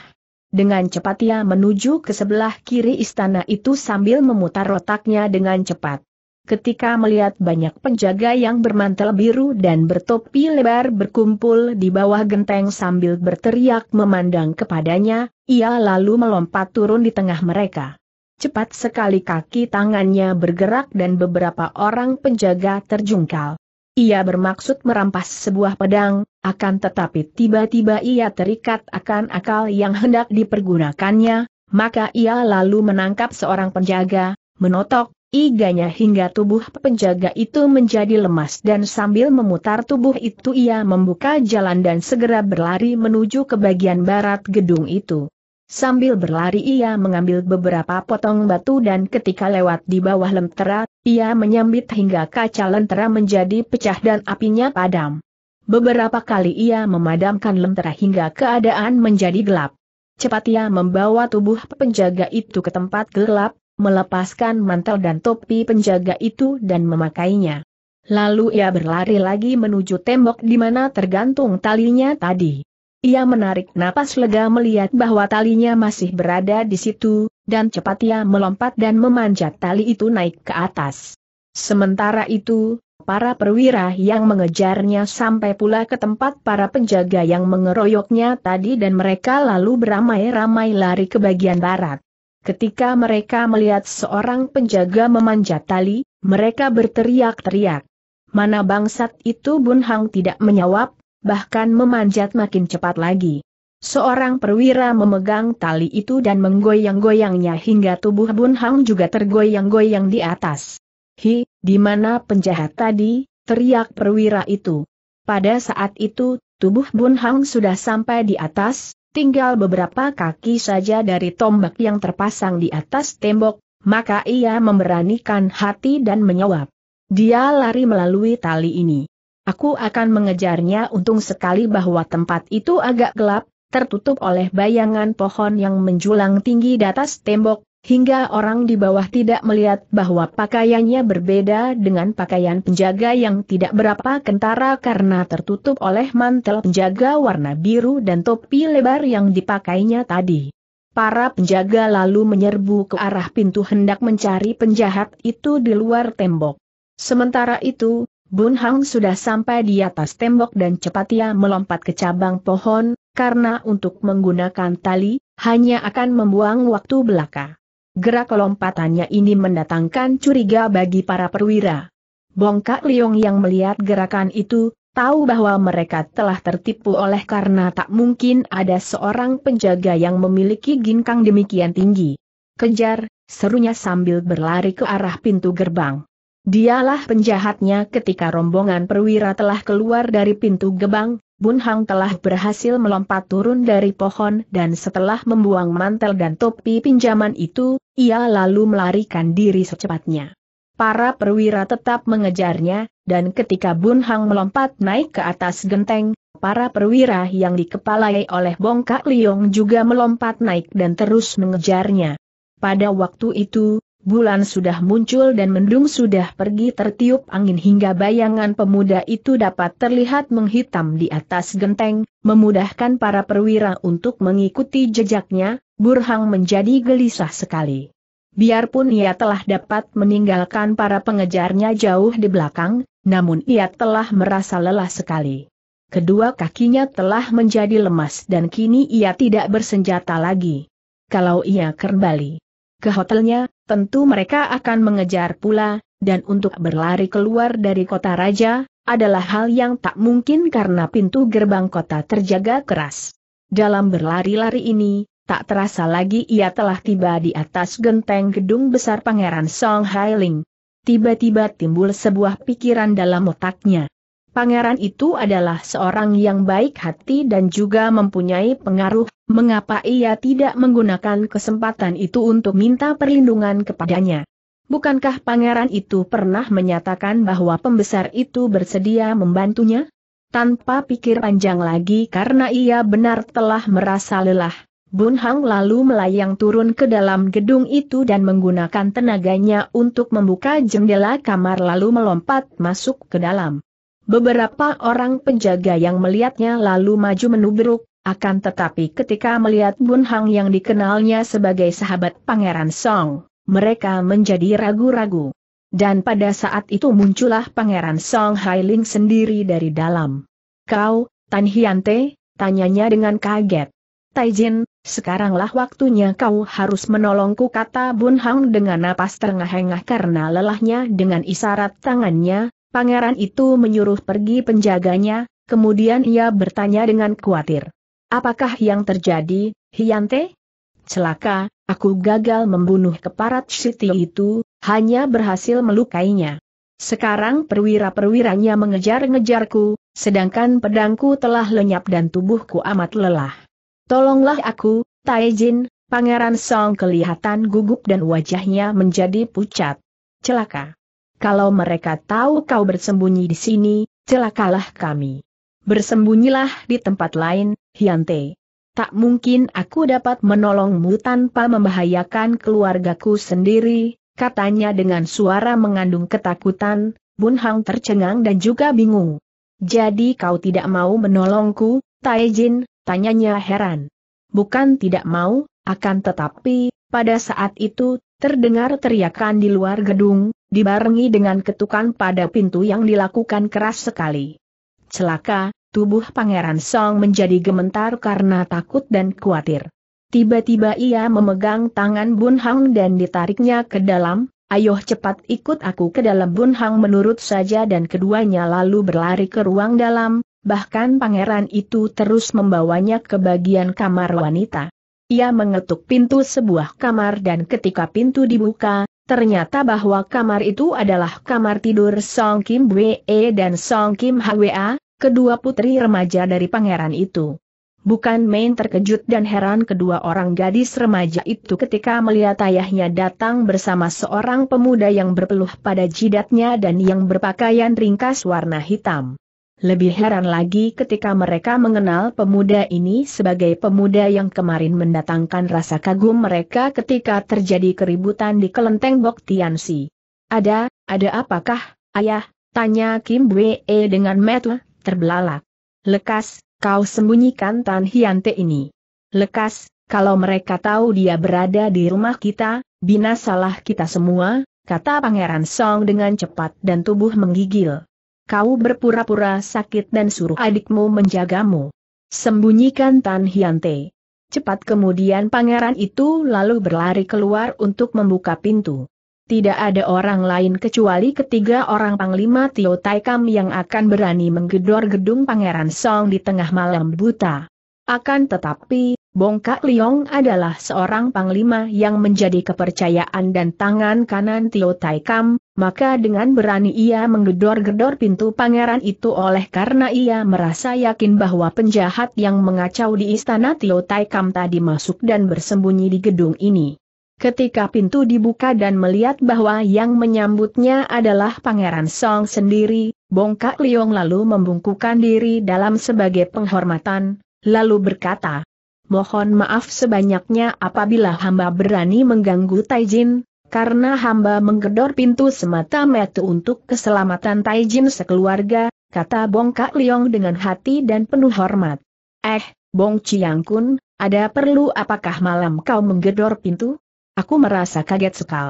A: Dengan cepat ia menuju ke sebelah kiri istana itu sambil memutar otaknya dengan cepat ketika melihat banyak penjaga yang bermantel biru dan bertopi lebar berkumpul di bawah genteng sambil berteriak memandang kepadanya, ia lalu melompat turun di tengah mereka. Cepat sekali kaki tangannya bergerak dan beberapa orang penjaga terjungkal. Ia bermaksud merampas sebuah pedang, akan tetapi tiba-tiba ia terikat akan akal yang hendak dipergunakannya, maka ia lalu menangkap seorang penjaga, menotok, iganya hingga tubuh penjaga itu menjadi lemas dan sambil memutar tubuh itu ia membuka jalan dan segera berlari menuju ke bagian barat gedung itu. Sambil berlari ia mengambil beberapa potong batu dan ketika lewat di bawah lentera, ia menyambit hingga kaca lentera menjadi pecah dan apinya padam. Beberapa kali ia memadamkan lentera hingga keadaan menjadi gelap. Cepat ia membawa tubuh penjaga itu ke tempat gelap, melepaskan mantel dan topi penjaga itu dan memakainya. Lalu ia berlari lagi menuju tembok di mana tergantung talinya tadi. Ia menarik napas lega melihat bahwa talinya masih berada di situ, dan cepat ia melompat dan memanjat tali itu naik ke atas. Sementara itu, para perwira yang mengejarnya sampai pula ke tempat para penjaga yang mengeroyoknya tadi dan mereka lalu beramai-ramai lari ke bagian barat. Ketika mereka melihat seorang penjaga memanjat tali, mereka berteriak-teriak. Mana bangsat itu Bun Hang tidak menjawab, bahkan memanjat makin cepat lagi. Seorang perwira memegang tali itu dan menggoyang-goyangnya hingga tubuh Bun Hang juga tergoyang-goyang di atas. Hi, di mana penjahat tadi? teriak perwira itu. Pada saat itu, tubuh Bun Hang sudah sampai di atas, tinggal beberapa kaki saja dari tombak yang terpasang di atas tembok, maka ia memberanikan hati dan menyawab. Dia lari melalui tali ini. Aku akan mengejarnya untung sekali bahwa tempat itu agak gelap, tertutup oleh bayangan pohon yang menjulang tinggi di atas tembok, hingga orang di bawah tidak melihat bahwa pakaiannya berbeda dengan pakaian penjaga yang tidak berapa kentara karena tertutup oleh mantel penjaga warna biru dan topi lebar yang dipakainya tadi. Para penjaga lalu menyerbu ke arah pintu hendak mencari penjahat itu di luar tembok. Sementara itu, Bun Hang sudah sampai di atas tembok dan cepat ia melompat ke cabang pohon, karena untuk menggunakan tali, hanya akan membuang waktu belaka. Gerak lompatannya ini mendatangkan curiga bagi para perwira. Bongkak Liong yang melihat gerakan itu, tahu bahwa mereka telah tertipu oleh karena tak mungkin ada seorang penjaga yang memiliki ginkang demikian tinggi. Kejar, serunya sambil berlari ke arah pintu gerbang. Dialah penjahatnya ketika rombongan perwira telah keluar dari pintu gerbang, Bun Hang telah berhasil melompat turun dari pohon dan setelah membuang mantel dan topi pinjaman itu, ia lalu melarikan diri secepatnya. Para perwira tetap mengejarnya, dan ketika Bun Hang melompat naik ke atas genteng, para perwira yang dikepalai oleh Bongkak Liong juga melompat naik dan terus mengejarnya. Pada waktu itu, bulan sudah muncul dan mendung sudah pergi tertiup angin hingga bayangan pemuda itu dapat terlihat menghitam di atas genteng, memudahkan para perwira untuk mengikuti jejaknya, Burhang menjadi gelisah sekali. Biarpun ia telah dapat meninggalkan para pengejarnya jauh di belakang, namun ia telah merasa lelah sekali. Kedua kakinya telah menjadi lemas dan kini ia tidak bersenjata lagi. Kalau ia kembali ke hotelnya, tentu mereka akan mengejar pula, dan untuk berlari keluar dari kota raja, adalah hal yang tak mungkin karena pintu gerbang kota terjaga keras. Dalam berlari-lari ini, tak terasa lagi ia telah tiba di atas genteng gedung besar Pangeran Song Hailing. Tiba-tiba timbul sebuah pikiran dalam otaknya. Pangeran itu adalah seorang yang baik hati dan juga mempunyai pengaruh, mengapa ia tidak menggunakan kesempatan itu untuk minta perlindungan kepadanya? Bukankah pangeran itu pernah menyatakan bahwa pembesar itu bersedia membantunya? Tanpa pikir panjang lagi karena ia benar telah merasa lelah, Bun Hang lalu melayang turun ke dalam gedung itu dan menggunakan tenaganya untuk membuka jendela kamar lalu melompat masuk ke dalam. Beberapa orang penjaga yang melihatnya lalu maju menubruk, akan tetapi ketika melihat Bun Hang yang dikenalnya sebagai sahabat Pangeran Song, mereka menjadi ragu-ragu. Dan pada saat itu muncullah Pangeran Song Hailing sendiri dari dalam. Kau, Tan Hiante, tanyanya dengan kaget. Taijin, sekaranglah waktunya kau harus menolongku kata Bun Hang dengan napas terengah-engah karena lelahnya dengan isyarat tangannya, pangeran itu menyuruh pergi penjaganya, kemudian ia bertanya dengan khawatir. Apakah yang terjadi, Hyante? Celaka, aku gagal membunuh keparat Siti itu, hanya berhasil melukainya. Sekarang perwira-perwiranya mengejar-ngejarku, sedangkan pedangku telah lenyap dan tubuhku amat lelah. Tolonglah aku, Taijin, Pangeran Song kelihatan gugup dan wajahnya menjadi pucat. Celaka. Kalau mereka tahu kau bersembunyi di sini, celakalah kami. Bersembunyilah di tempat lain, Hyante. Tak mungkin aku dapat menolongmu tanpa membahayakan keluargaku sendiri, katanya dengan suara mengandung ketakutan, Bun Hang tercengang dan juga bingung. Jadi kau tidak mau menolongku, Taijin, Tanyanya heran. Bukan tidak mau, akan tetapi, pada saat itu, terdengar teriakan di luar gedung, dibarengi dengan ketukan pada pintu yang dilakukan keras sekali. Celaka, tubuh Pangeran Song menjadi gemetar karena takut dan khawatir. Tiba-tiba ia memegang tangan Bun Hang dan ditariknya ke dalam, ayo cepat ikut aku ke dalam Bun Hang menurut saja dan keduanya lalu berlari ke ruang dalam, bahkan pangeran itu terus membawanya ke bagian kamar wanita. Ia mengetuk pintu sebuah kamar dan ketika pintu dibuka, ternyata bahwa kamar itu adalah kamar tidur Song Kim Bwe dan Song Kim Hwa, kedua putri remaja dari pangeran itu. Bukan main terkejut dan heran kedua orang gadis remaja itu ketika melihat ayahnya datang bersama seorang pemuda yang berpeluh pada jidatnya dan yang berpakaian ringkas warna hitam. Lebih heran lagi ketika mereka mengenal pemuda ini sebagai pemuda yang kemarin mendatangkan rasa kagum mereka ketika terjadi keributan di kelenteng Bok Tiansi. Ada, ada apakah, ayah? Tanya Kim Bwe dengan mata terbelalak. Lekas, kau sembunyikan Tan Hiante ini. Lekas, kalau mereka tahu dia berada di rumah kita, binasalah kita semua, kata Pangeran Song dengan cepat dan tubuh menggigil. Kau berpura-pura sakit dan suruh adikmu menjagamu. Sembunyikan Tan Hiante. Cepat kemudian pangeran itu lalu berlari keluar untuk membuka pintu. Tidak ada orang lain kecuali ketiga orang Panglima Tio Taikam yang akan berani menggedor gedung Pangeran Song di tengah malam buta. Akan tetapi, Bongkak Liong adalah seorang panglima yang menjadi kepercayaan dan tangan kanan Tio Taikam, maka dengan berani ia menggedor-gedor pintu pangeran itu oleh karena ia merasa yakin bahwa penjahat yang mengacau di istana Tio Taikam tadi masuk dan bersembunyi di gedung ini. Ketika pintu dibuka dan melihat bahwa yang menyambutnya adalah Pangeran Song sendiri, Bongkak Liong lalu membungkukan diri dalam sebagai penghormatan, lalu berkata, Mohon maaf sebanyaknya apabila hamba berani mengganggu Taijin, karena hamba menggedor pintu semata-mata untuk keselamatan Taijin sekeluarga, kata Bongkak Liong dengan hati dan penuh hormat. Eh, Bong Chiang Kun, ada perlu apakah malam kau menggedor pintu? Aku merasa kaget sekal.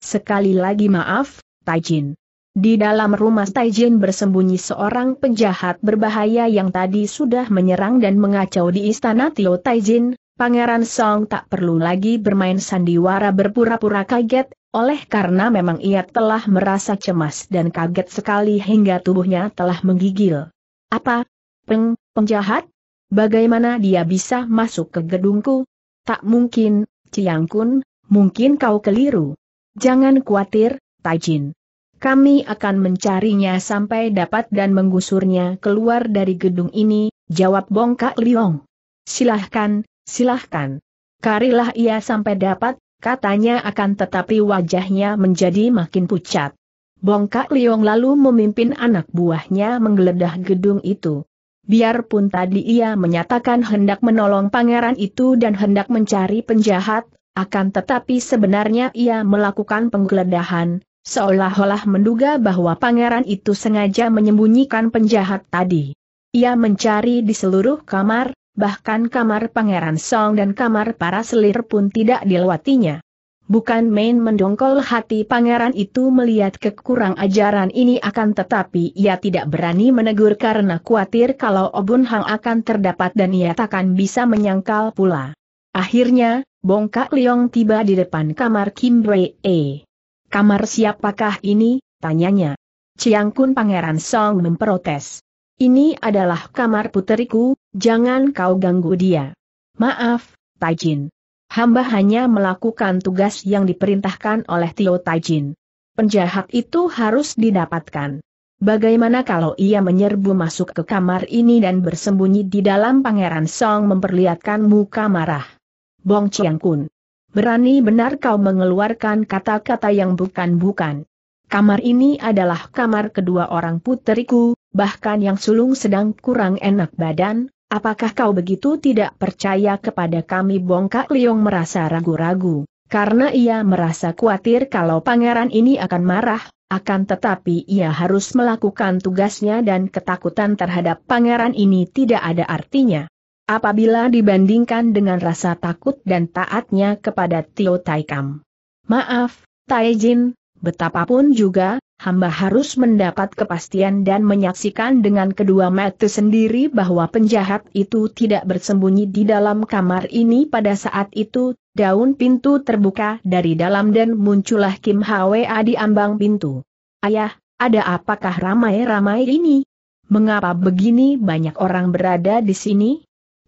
A: Sekali lagi maaf, Taijin. Di dalam rumah Taijin bersembunyi seorang penjahat berbahaya yang tadi sudah menyerang dan mengacau di istana Tio Taijin, Pangeran Song tak perlu lagi bermain sandiwara berpura-pura kaget, oleh karena memang ia telah merasa cemas dan kaget sekali hingga tubuhnya telah menggigil. Apa? Peng, penjahat? Bagaimana dia bisa masuk ke gedungku? Tak mungkin, Ciang Kun, Mungkin kau keliru. Jangan khawatir, Taijin. Kami akan mencarinya sampai dapat dan menggusurnya keluar dari gedung ini, jawab Bongkak Liong. Silahkan, silahkan. Karilah ia sampai dapat, katanya akan tetapi wajahnya menjadi makin pucat. Bongkak Liong lalu memimpin anak buahnya menggeledah gedung itu. Biarpun tadi ia menyatakan hendak menolong pangeran itu dan hendak mencari penjahat, akan tetapi sebenarnya ia melakukan penggeledahan, seolah-olah menduga bahwa pangeran itu sengaja menyembunyikan penjahat tadi. Ia mencari di seluruh kamar, bahkan kamar pangeran Song dan kamar para selir pun tidak dilewatinya. Bukan main mendongkol hati pangeran itu melihat kekurang ajaran ini akan tetapi ia tidak berani menegur karena khawatir kalau Obun Hang akan terdapat dan ia takkan bisa menyangkal pula. Akhirnya, Bongkak Liong tiba di depan kamar Kim Bwe. Kamar siapakah ini? tanyanya. Chiang Kun Pangeran Song memprotes. Ini adalah kamar puteriku, jangan kau ganggu dia. Maaf, Taijin. Hamba hanya melakukan tugas yang diperintahkan oleh Tio Taijin. Penjahat itu harus didapatkan. Bagaimana kalau ia menyerbu masuk ke kamar ini dan bersembunyi di dalam Pangeran Song memperlihatkan muka marah? Bong Chiang Kun. Berani benar kau mengeluarkan kata-kata yang bukan-bukan. Kamar ini adalah kamar kedua orang puteriku, bahkan yang sulung sedang kurang enak badan, apakah kau begitu tidak percaya kepada kami Bongkak Liong merasa ragu-ragu, karena ia merasa khawatir kalau pangeran ini akan marah, akan tetapi ia harus melakukan tugasnya dan ketakutan terhadap pangeran ini tidak ada artinya. Apabila dibandingkan dengan rasa takut dan taatnya kepada Tio Taikam. Maaf, Taijin, betapapun juga, hamba harus mendapat kepastian dan menyaksikan dengan kedua mata sendiri bahwa penjahat itu tidak bersembunyi di dalam kamar ini pada saat itu, daun pintu terbuka dari dalam dan muncullah Kim Hwa di ambang pintu. Ayah, ada apakah ramai-ramai ini? Mengapa begini banyak orang berada di sini?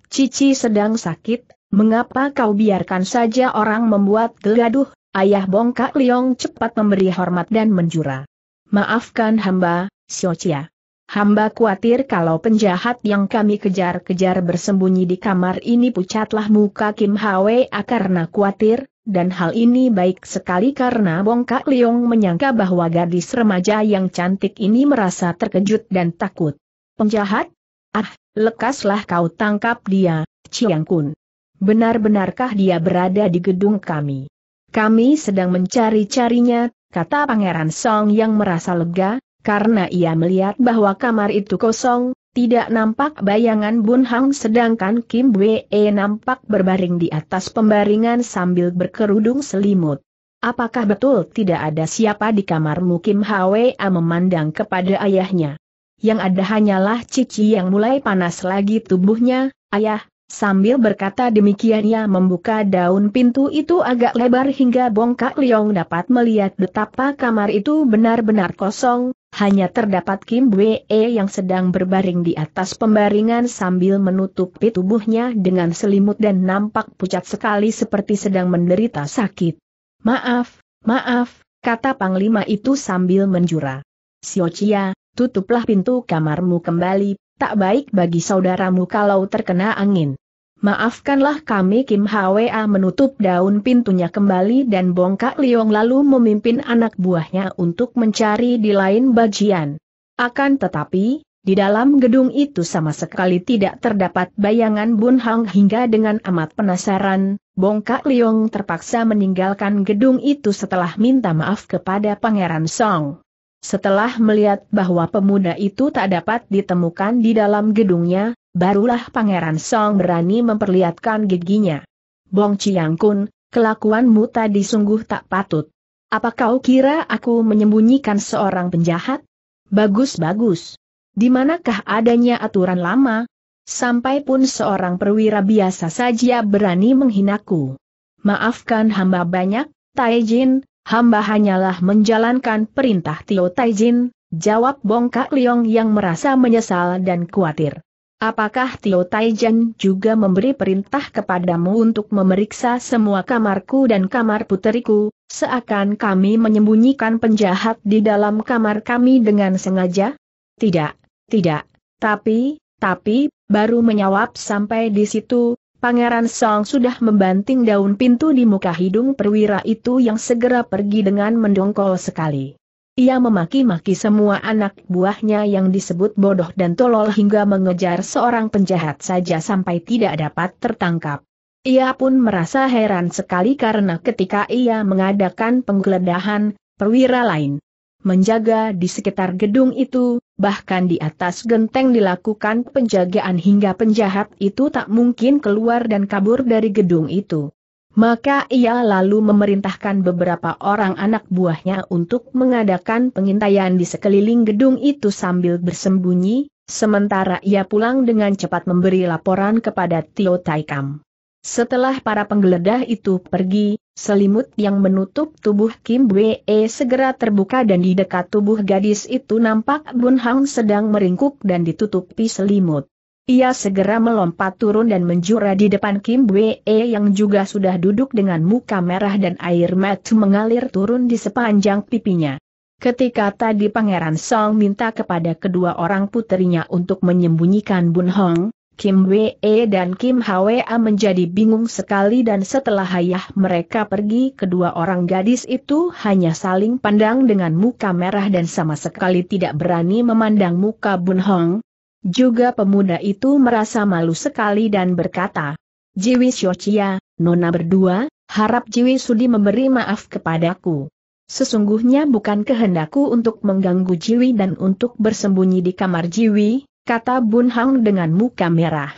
A: Cici sedang sakit, mengapa kau biarkan saja orang membuat gaduh? Ayah Bongkak Liong cepat memberi hormat dan menjura. Maafkan hamba, Siocia. Hamba khawatir kalau penjahat yang kami kejar-kejar bersembunyi di kamar ini pucatlah muka Kim Hwa karena khawatir, dan hal ini baik sekali karena Bongkak Liong menyangka bahwa gadis remaja yang cantik ini merasa terkejut dan takut. Penjahat? Ah, lekaslah kau tangkap dia, Chiang Kun. Benar-benarkah dia berada di gedung kami? Kami sedang mencari-carinya, kata Pangeran Song yang merasa lega, karena ia melihat bahwa kamar itu kosong, tidak nampak bayangan Bun Hang sedangkan Kim Bwe nampak berbaring di atas pembaringan sambil berkerudung selimut. Apakah betul tidak ada siapa di kamarmu Kim Hwa memandang kepada ayahnya? Yang ada hanyalah Cici yang mulai panas lagi tubuhnya, ayah, Sambil berkata demikian ia membuka daun pintu itu agak lebar hingga Bongkak Liong dapat melihat betapa kamar itu benar-benar kosong, hanya terdapat Kim Bwe yang sedang berbaring di atas pembaringan sambil menutupi tubuhnya dengan selimut dan nampak pucat sekali seperti sedang menderita sakit. Maaf, maaf, kata Panglima itu sambil menjura. Xio Chia, tutuplah pintu kamarmu kembali, tak baik bagi saudaramu kalau terkena angin. Maafkanlah kami Kim Hwa menutup daun pintunya kembali dan Bongkak Liong lalu memimpin anak buahnya untuk mencari di lain bagian. Akan tetapi, di dalam gedung itu sama sekali tidak terdapat bayangan Bun Hang hingga dengan amat penasaran, Bongkak Liong terpaksa meninggalkan gedung itu setelah minta maaf kepada Pangeran Song. Setelah melihat bahwa pemuda itu tak dapat ditemukan di dalam gedungnya, barulah Pangeran Song berani memperlihatkan giginya. Bong Chiang Kun, kelakuanmu tadi sungguh tak patut. Apa kau kira aku menyembunyikan seorang penjahat? Bagus-bagus. Di manakah adanya aturan lama? Sampai pun seorang perwira biasa saja berani menghinaku. Maafkan hamba banyak, Taijin, hamba hanyalah menjalankan perintah Tio Taijin, jawab Bongkak Liong yang merasa menyesal dan khawatir. Apakah Tio Taijin juga memberi perintah kepadamu untuk memeriksa semua kamarku dan kamar puteriku, seakan kami menyembunyikan penjahat di dalam kamar kami dengan sengaja? Tidak, tidak, tapi, tapi, baru menyawab sampai di situ, Pangeran Song sudah membanting daun pintu di muka hidung perwira itu yang segera pergi dengan mendongkol sekali. Ia memaki-maki semua anak buahnya yang disebut bodoh dan tolol hingga mengejar seorang penjahat saja sampai tidak dapat tertangkap. Ia pun merasa heran sekali karena ketika ia mengadakan penggeledahan, perwira lain menjaga di sekitar gedung itu, bahkan di atas genteng dilakukan penjagaan hingga penjahat itu tak mungkin keluar dan kabur dari gedung itu. Maka ia lalu memerintahkan beberapa orang anak buahnya untuk mengadakan pengintaian di sekeliling gedung itu sambil bersembunyi, sementara ia pulang dengan cepat memberi laporan kepada Tio Taikam. Setelah para penggeledah itu pergi, selimut yang menutup tubuh Kim Bwe segera terbuka dan di dekat tubuh gadis itu nampak Bun Hang sedang meringkuk dan ditutupi selimut. Ia segera melompat turun dan menjura di depan Kim Bwe yang juga sudah duduk dengan muka merah dan air mata mengalir turun di sepanjang pipinya. Ketika tadi Pangeran Song minta kepada kedua orang puterinya untuk menyembunyikan Bun Hong, Kim Wee dan Kim Hwa menjadi bingung sekali dan setelah ayah mereka pergi kedua orang gadis itu hanya saling pandang dengan muka merah dan sama sekali tidak berani memandang muka Bun Hong. Juga pemuda itu merasa malu sekali dan berkata, Jiwi Xiao Nona berdua, harap Jiwi Sudi memberi maaf kepadaku. Sesungguhnya bukan kehendakku untuk mengganggu Jiwi dan untuk bersembunyi di kamar Jiwi, kata Bun Hang dengan muka merah.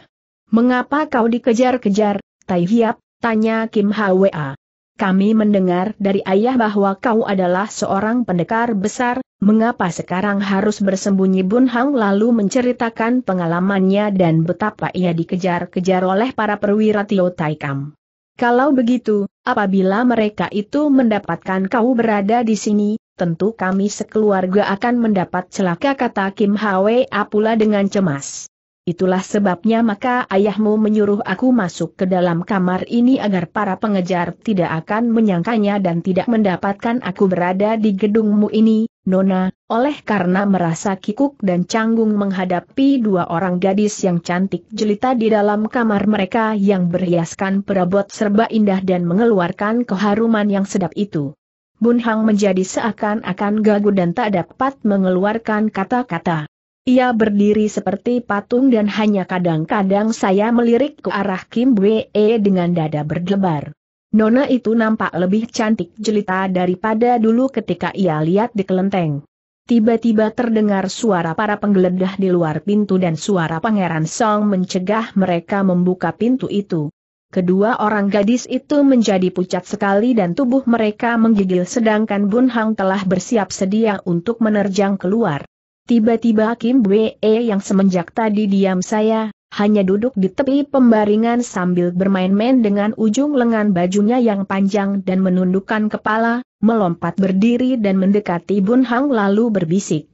A: Mengapa kau dikejar-kejar, Tai Hiap, tanya Kim Hwa. Kami mendengar dari ayah bahwa kau adalah seorang pendekar besar, mengapa sekarang harus bersembunyi Bun Hang lalu menceritakan pengalamannya dan betapa ia dikejar-kejar oleh para perwira Tio Taikam. Kalau begitu, apabila mereka itu mendapatkan kau berada di sini, tentu kami sekeluarga akan mendapat celaka kata Kim Hwa pula dengan cemas. Itulah sebabnya maka ayahmu menyuruh aku masuk ke dalam kamar ini agar para pengejar tidak akan menyangkanya dan tidak mendapatkan aku berada di gedungmu ini, Nona, oleh karena merasa kikuk dan canggung menghadapi dua orang gadis yang cantik jelita di dalam kamar mereka yang berhiaskan perabot serba indah dan mengeluarkan keharuman yang sedap itu. Bun Hang menjadi seakan-akan gagu dan tak dapat mengeluarkan kata-kata. Ia berdiri seperti patung dan hanya kadang-kadang saya melirik ke arah Kim Bwe dengan dada berdebar. Nona itu nampak lebih cantik jelita daripada dulu ketika ia lihat di kelenteng. Tiba-tiba terdengar suara para penggeledah di luar pintu dan suara Pangeran Song mencegah mereka membuka pintu itu. Kedua orang gadis itu menjadi pucat sekali dan tubuh mereka menggigil sedangkan Bun Hang telah bersiap sedia untuk menerjang keluar. Tiba-tiba Kim Bwe yang semenjak tadi diam saya, hanya duduk di tepi pembaringan sambil bermain-main dengan ujung lengan bajunya yang panjang dan menundukkan kepala, melompat berdiri dan mendekati Bun Hang lalu berbisik.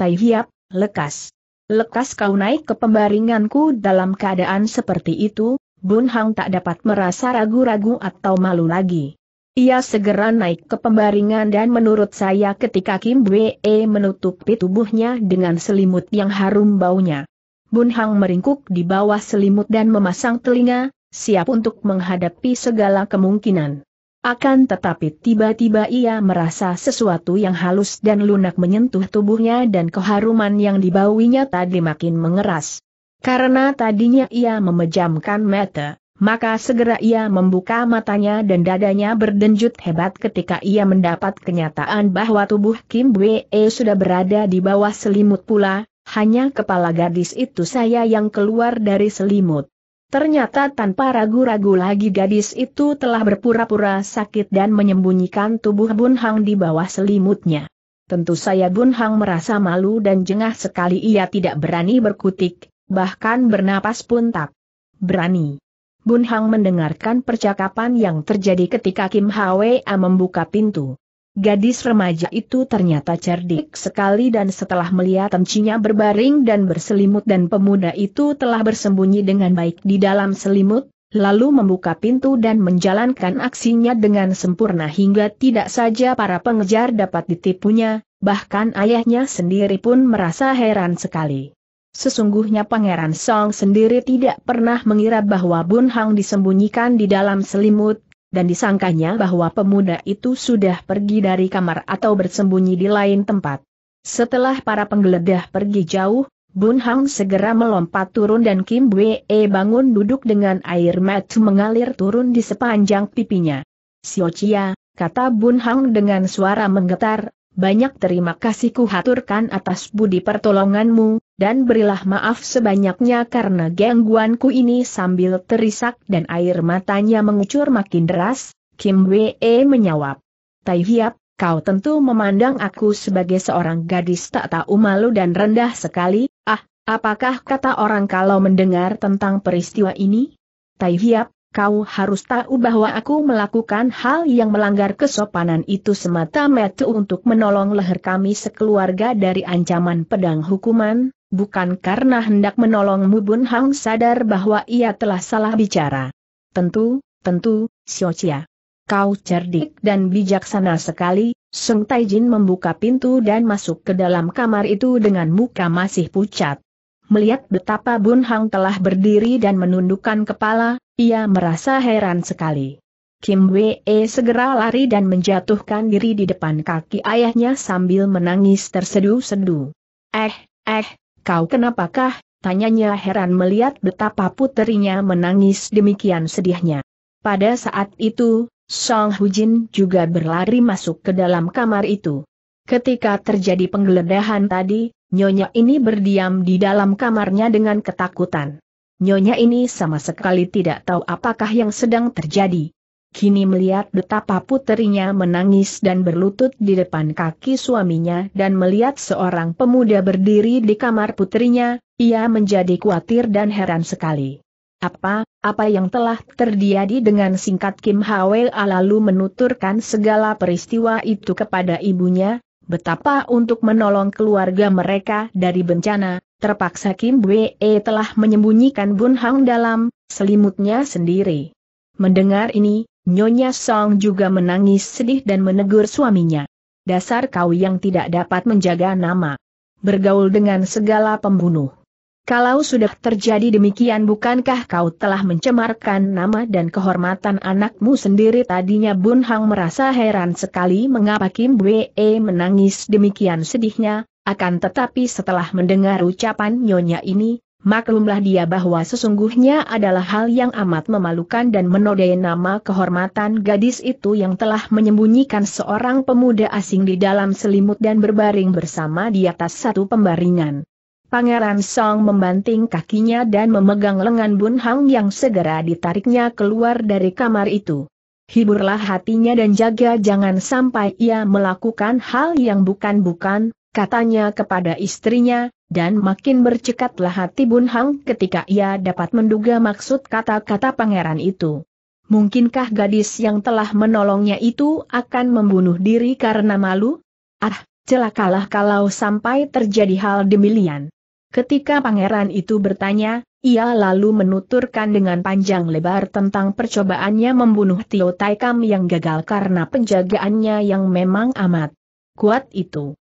A: Tai Hiap, lekas. Lekas kau naik ke pembaringanku dalam keadaan seperti itu, Bun Hang tak dapat merasa ragu-ragu atau malu lagi. Ia segera naik ke pembaringan dan menurut saya ketika Kim Bwe menutupi tubuhnya dengan selimut yang harum baunya. Bun Hang meringkuk di bawah selimut dan memasang telinga, siap untuk menghadapi segala kemungkinan. Akan tetapi tiba-tiba ia merasa sesuatu yang halus dan lunak menyentuh tubuhnya dan keharuman yang dibauinya tadi makin mengeras. Karena tadinya ia memejamkan mata, maka segera ia membuka matanya dan dadanya berdenjut hebat ketika ia mendapat kenyataan bahwa tubuh Kim Bwe sudah berada di bawah selimut pula, hanya kepala gadis itu saya yang keluar dari selimut. Ternyata tanpa ragu-ragu lagi gadis itu telah berpura-pura sakit dan menyembunyikan tubuh Bun Hang di bawah selimutnya. Tentu saya Bun Hang merasa malu dan jengah sekali ia tidak berani berkutik, bahkan bernapas pun tak berani. Bun Hang mendengarkan percakapan yang terjadi ketika Kim Hwa membuka pintu. Gadis remaja itu ternyata cerdik sekali dan setelah melihat tencinya berbaring dan berselimut dan pemuda itu telah bersembunyi dengan baik di dalam selimut, lalu membuka pintu dan menjalankan aksinya dengan sempurna hingga tidak saja para pengejar dapat ditipunya, bahkan ayahnya sendiri pun merasa heran sekali. Sesungguhnya Pangeran Song sendiri tidak pernah mengira bahwa Bun Hang disembunyikan di dalam selimut, dan disangkanya bahwa pemuda itu sudah pergi dari kamar atau bersembunyi di lain tempat. Setelah para penggeledah pergi jauh, Bun Hang segera melompat turun dan Kim Bwe bangun duduk dengan air mata mengalir turun di sepanjang pipinya. Xio Chia, kata Bun Hang dengan suara menggetar, banyak terima kasih ku haturkan atas budi pertolonganmu, dan berilah maaf sebanyaknya karena gangguanku ini sambil terisak dan air matanya mengucur makin deras, Kim Wee menyawab. Tai Hiap, kau tentu memandang aku sebagai seorang gadis tak tahu malu dan rendah sekali, ah, apakah kata orang kalau mendengar tentang peristiwa ini? Tai Hiap, kau harus tahu bahwa aku melakukan hal yang melanggar kesopanan itu semata-mata untuk menolong leher kami sekeluarga dari ancaman pedang hukuman, bukan karena hendak menolongmu Bun Hang sadar bahwa ia telah salah bicara. Tentu, tentu, Xiao Kau cerdik dan bijaksana sekali, Seng Taijin membuka pintu dan masuk ke dalam kamar itu dengan muka masih pucat. Melihat betapa Bun Hang telah berdiri dan menundukkan kepala, ia merasa heran sekali. Kim Wee segera lari dan menjatuhkan diri di depan kaki ayahnya sambil menangis terseduh-seduh. Eh, eh, kau kenapakah? Tanyanya heran melihat betapa puterinya menangis demikian sedihnya. Pada saat itu, Song Hujin juga berlari masuk ke dalam kamar itu. Ketika terjadi penggeledahan tadi, Nyonya ini berdiam di dalam kamarnya dengan ketakutan. Nyonya ini sama sekali tidak tahu apakah yang sedang terjadi. Kini melihat betapa puterinya menangis dan berlutut di depan kaki suaminya dan melihat seorang pemuda berdiri di kamar puterinya, ia menjadi khawatir dan heran sekali. Apa, apa yang telah terjadi dengan singkat Kim Hwa lalu menuturkan segala peristiwa itu kepada ibunya, betapa untuk menolong keluarga mereka dari bencana, terpaksa Kim Bwe telah menyembunyikan Bun Hang dalam selimutnya sendiri. Mendengar ini, Nyonya Song juga menangis sedih dan menegur suaminya. Dasar kau yang tidak dapat menjaga nama. Bergaul dengan segala pembunuh. Kalau sudah terjadi demikian bukankah kau telah mencemarkan nama dan kehormatan anakmu sendiri tadinya Bun Hang merasa heran sekali mengapa Kim Bwe menangis demikian sedihnya, akan tetapi setelah mendengar ucapan nyonya ini, maklumlah dia bahwa sesungguhnya adalah hal yang amat memalukan dan menodai nama kehormatan gadis itu yang telah menyembunyikan seorang pemuda asing di dalam selimut dan berbaring bersama di atas satu pembaringan. Pangeran Song membanting kakinya dan memegang lengan Bun Hang yang segera ditariknya keluar dari kamar itu. Hiburlah hatinya dan jaga jangan sampai ia melakukan hal yang bukan-bukan, katanya kepada istrinya, dan makin bercekatlah hati Bun Hang ketika ia dapat menduga maksud kata-kata pangeran itu. Mungkinkah gadis yang telah menolongnya itu akan membunuh diri karena malu? Ah, celakalah kalau sampai terjadi hal demikian. Ketika pangeran itu bertanya, ia lalu menuturkan dengan panjang lebar tentang percobaannya membunuh Tio Taikam yang gagal karena penjagaannya yang memang amat kuat itu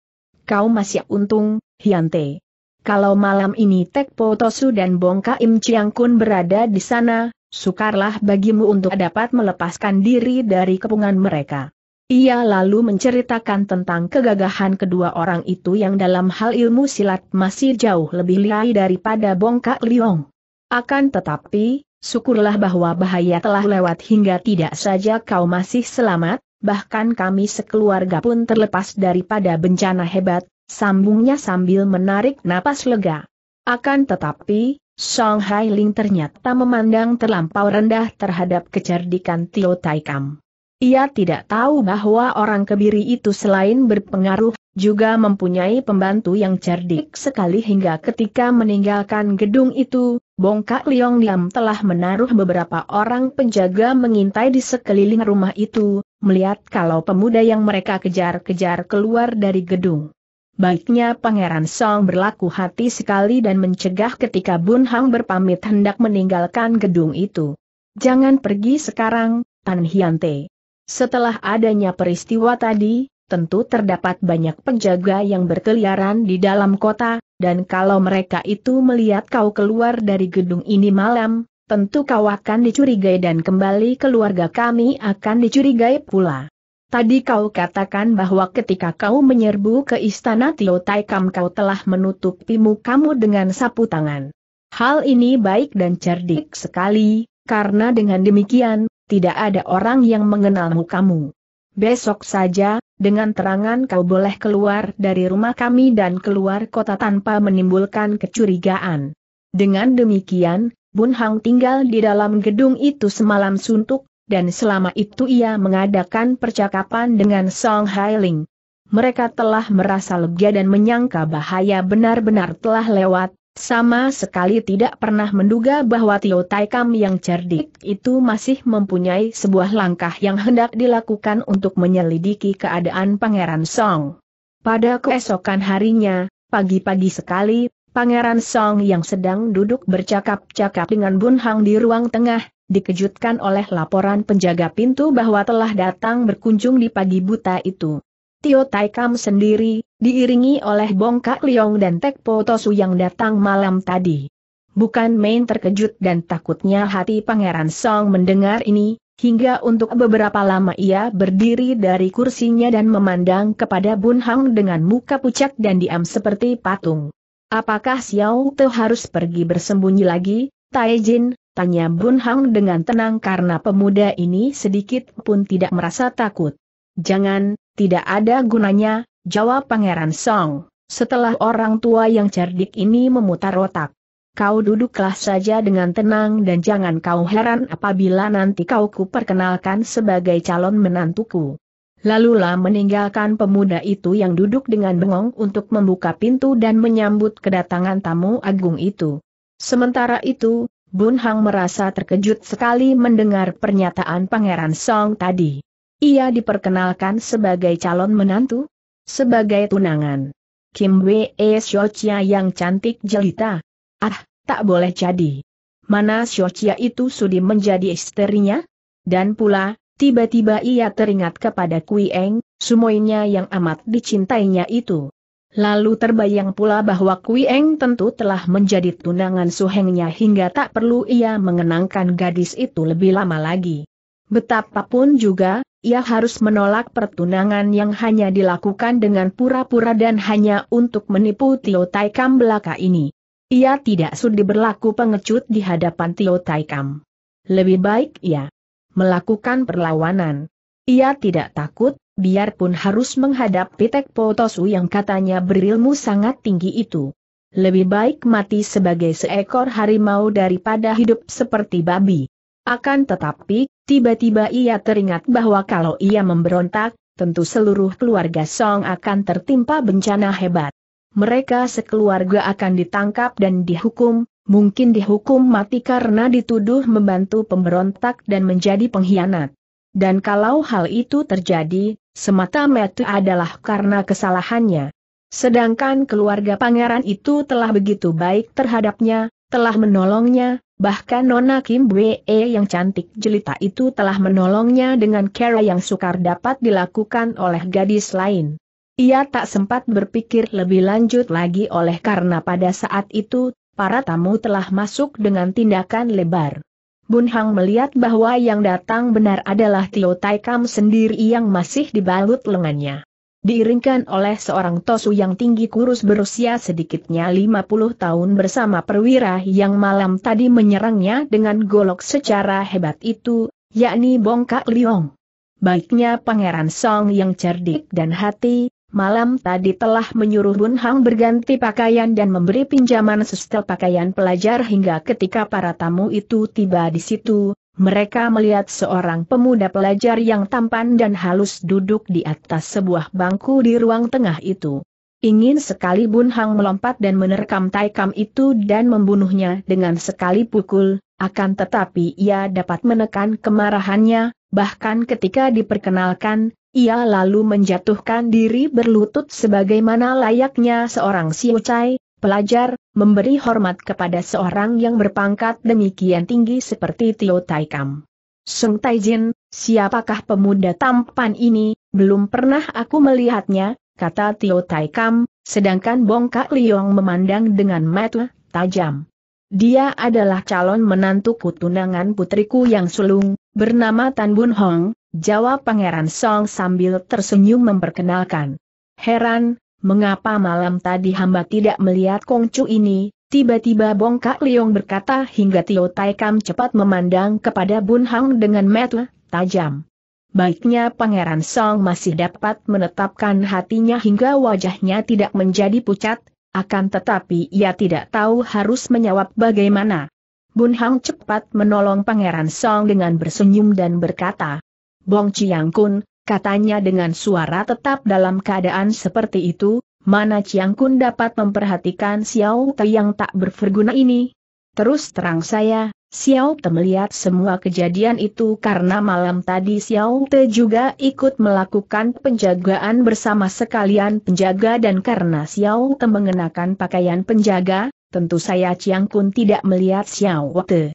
A: kau masih untung, Hyante. Kalau malam ini Tek Potosu dan Bongka Im Chiang Kun berada di sana, sukarlah bagimu untuk dapat melepaskan diri dari kepungan mereka. Ia lalu menceritakan tentang kegagahan kedua orang itu yang dalam hal ilmu silat masih jauh lebih lihai daripada Bongka Liong. Akan tetapi, syukurlah bahwa bahaya telah lewat hingga tidak saja kau masih selamat, bahkan kami sekeluarga pun terlepas daripada bencana hebat, sambungnya sambil menarik napas lega. Akan tetapi, Song Hai Ling ternyata memandang terlampau rendah terhadap kecerdikan Tio Tai Kam. Ia tidak tahu bahwa orang kebiri itu selain berpengaruh, juga mempunyai pembantu yang cerdik sekali hingga ketika meninggalkan gedung itu, Bongkak Liong Diam telah menaruh beberapa orang penjaga mengintai di sekeliling rumah itu, melihat kalau pemuda yang mereka kejar-kejar keluar dari gedung. Baiknya Pangeran Song berlaku hati sekali dan mencegah ketika Bun Hang berpamit hendak meninggalkan gedung itu. Jangan pergi sekarang, Tan Hyante. Setelah adanya peristiwa tadi, tentu terdapat banyak penjaga yang berkeliaran di dalam kota, dan kalau mereka itu melihat kau keluar dari gedung ini malam, tentu kau akan dicurigai dan kembali keluarga kami akan dicurigai pula. Tadi kau katakan bahwa ketika kau menyerbu ke istana Tio Taikam kau telah menutupi mukamu dengan sapu tangan. Hal ini baik dan cerdik sekali, karena dengan demikian, tidak ada orang yang mengenal mukamu. Besok saja, dengan terangan kau boleh keluar dari rumah kami dan keluar kota tanpa menimbulkan kecurigaan. Dengan demikian, Bun Hang tinggal di dalam gedung itu semalam suntuk, dan selama itu ia mengadakan percakapan dengan Song Hai Ling. Mereka telah merasa lega dan menyangka bahaya benar-benar telah lewat, sama sekali tidak pernah menduga bahwa Tio Tai Kam yang cerdik itu masih mempunyai sebuah langkah yang hendak dilakukan untuk menyelidiki keadaan Pangeran Song. Pada keesokan harinya, pagi-pagi sekali, Pangeran Song yang sedang duduk bercakap-cakap dengan Bun Hang di ruang tengah, dikejutkan oleh laporan penjaga pintu bahwa telah datang berkunjung di pagi buta itu. Tio Tai Kam sendiri, diiringi oleh Bong Kak Liong dan Tek Po Tosu yang datang malam tadi. Bukan main terkejut dan takutnya hati Pangeran Song mendengar ini, hingga untuk beberapa lama ia berdiri dari kursinya dan memandang kepada Bun Hang dengan muka pucat dan diam seperti patung. Apakah Xiao Te harus pergi bersembunyi lagi, Tai Jin? Tanya Bun Hang dengan tenang karena pemuda ini sedikit pun tidak merasa takut. Jangan, tidak ada gunanya, jawab Pangeran Song. Setelah orang tua yang cerdik ini memutar otak. Kau duduklah saja dengan tenang dan jangan kau heran apabila nanti kau kuperkenalkan sebagai calon menantuku. Lalulah meninggalkan pemuda itu yang duduk dengan bengong untuk membuka pintu dan menyambut kedatangan tamu agung itu. Sementara itu, Bun Hang merasa terkejut sekali mendengar pernyataan Pangeran Song tadi. Ia diperkenalkan sebagai calon menantu? Sebagai tunangan. Kim Wei Xiaoqia yang cantik jelita. Ah, tak boleh jadi. Mana Xiaoqia itu sudi menjadi istrinya? Dan pula, tiba-tiba ia teringat kepada Kui Eng, sumoinya yang amat dicintainya itu. Lalu terbayang pula bahwa Kui Eng tentu telah menjadi tunangan suhengnya hingga tak perlu ia mengenangkan gadis itu lebih lama lagi. Betapapun juga, ia harus menolak pertunangan yang hanya dilakukan dengan pura-pura dan hanya untuk menipu Tio Taikam belaka ini. Ia tidak sudi berlaku pengecut di hadapan Tio Taikam. Lebih baik ia melakukan perlawanan. Ia tidak takut, biarpun harus menghadapi Tekpo Tosu yang katanya berilmu sangat tinggi itu. Lebih baik mati sebagai seekor harimau daripada hidup seperti babi. Akan tetapi, tiba-tiba ia teringat bahwa kalau ia memberontak, tentu seluruh keluarga Song akan tertimpa bencana hebat. Mereka sekeluarga akan ditangkap dan dihukum, mungkin dihukum mati karena dituduh membantu pemberontak dan menjadi pengkhianat. Dan kalau hal itu terjadi, semata-mata adalah karena kesalahannya. Sedangkan keluarga pangeran itu telah begitu baik terhadapnya, telah menolongnya, bahkan Nona Kim Bwe yang cantik jelita itu telah menolongnya dengan cara yang sukar dapat dilakukan oleh gadis lain. Ia tak sempat berpikir lebih lanjut lagi oleh karena pada saat itu, para tamu telah masuk dengan tindakan lebar. Bun Hang melihat bahwa yang datang benar adalah Tio Tai Kam sendiri yang masih dibalut lengannya. Diiringkan oleh seorang tosu yang tinggi kurus berusia sedikitnya 50 tahun bersama perwira yang malam tadi menyerangnya dengan golok secara hebat itu, yakni Bongkak Liong. Baiknya Pangeran Song yang cerdik dan hati, malam tadi telah menyuruh Bun Hang berganti pakaian dan memberi pinjaman sesetel pakaian pelajar hingga ketika para tamu itu tiba di situ, mereka melihat seorang pemuda pelajar yang tampan dan halus duduk di atas sebuah bangku di ruang tengah itu. Ingin sekali Bun Hang melompat dan menerkam Taikam itu dan membunuhnya dengan sekali pukul, akan tetapi ia dapat menekan kemarahannya, bahkan ketika diperkenalkan, ia lalu menjatuhkan diri berlutut sebagaimana layaknya seorang siucai, pelajar, memberi hormat kepada seorang yang berpangkat demikian tinggi seperti Tio Taikam. Seng Taijin, siapakah pemuda tampan ini, belum pernah aku melihatnya, kata Tio Taikam, sedangkan Bongkak Liong memandang dengan mata tajam. Dia adalah calon menantu kutunangan putriku yang sulung, bernama Tan Bun Hong, Jawab Pangeran Song sambil tersenyum memperkenalkan. Heran, mengapa malam tadi hamba tidak melihat Kongcu ini, tiba-tiba Bongkak Liong berkata hingga Tio Tai Kam cepat memandang kepada Bun Hang dengan mata tajam. Baiknya Pangeran Song masih dapat menetapkan hatinya hingga wajahnya tidak menjadi pucat, akan tetapi ia tidak tahu harus menjawab bagaimana. Bun Hang cepat menolong Pangeran Song dengan bersenyum dan berkata, Bong Chiang Kun, katanya dengan suara tetap dalam keadaan seperti itu, mana Chiang Kun dapat memperhatikan Xiao Te yang tak berferguna ini? Terus terang saya, Xiao Te melihat semua kejadian itu karena malam tadi Xiao Te juga ikut melakukan penjagaan bersama sekalian penjaga dan karena Xiao Te mengenakan pakaian penjaga, tentu saya Chiang Kun tidak melihat Xiao Te.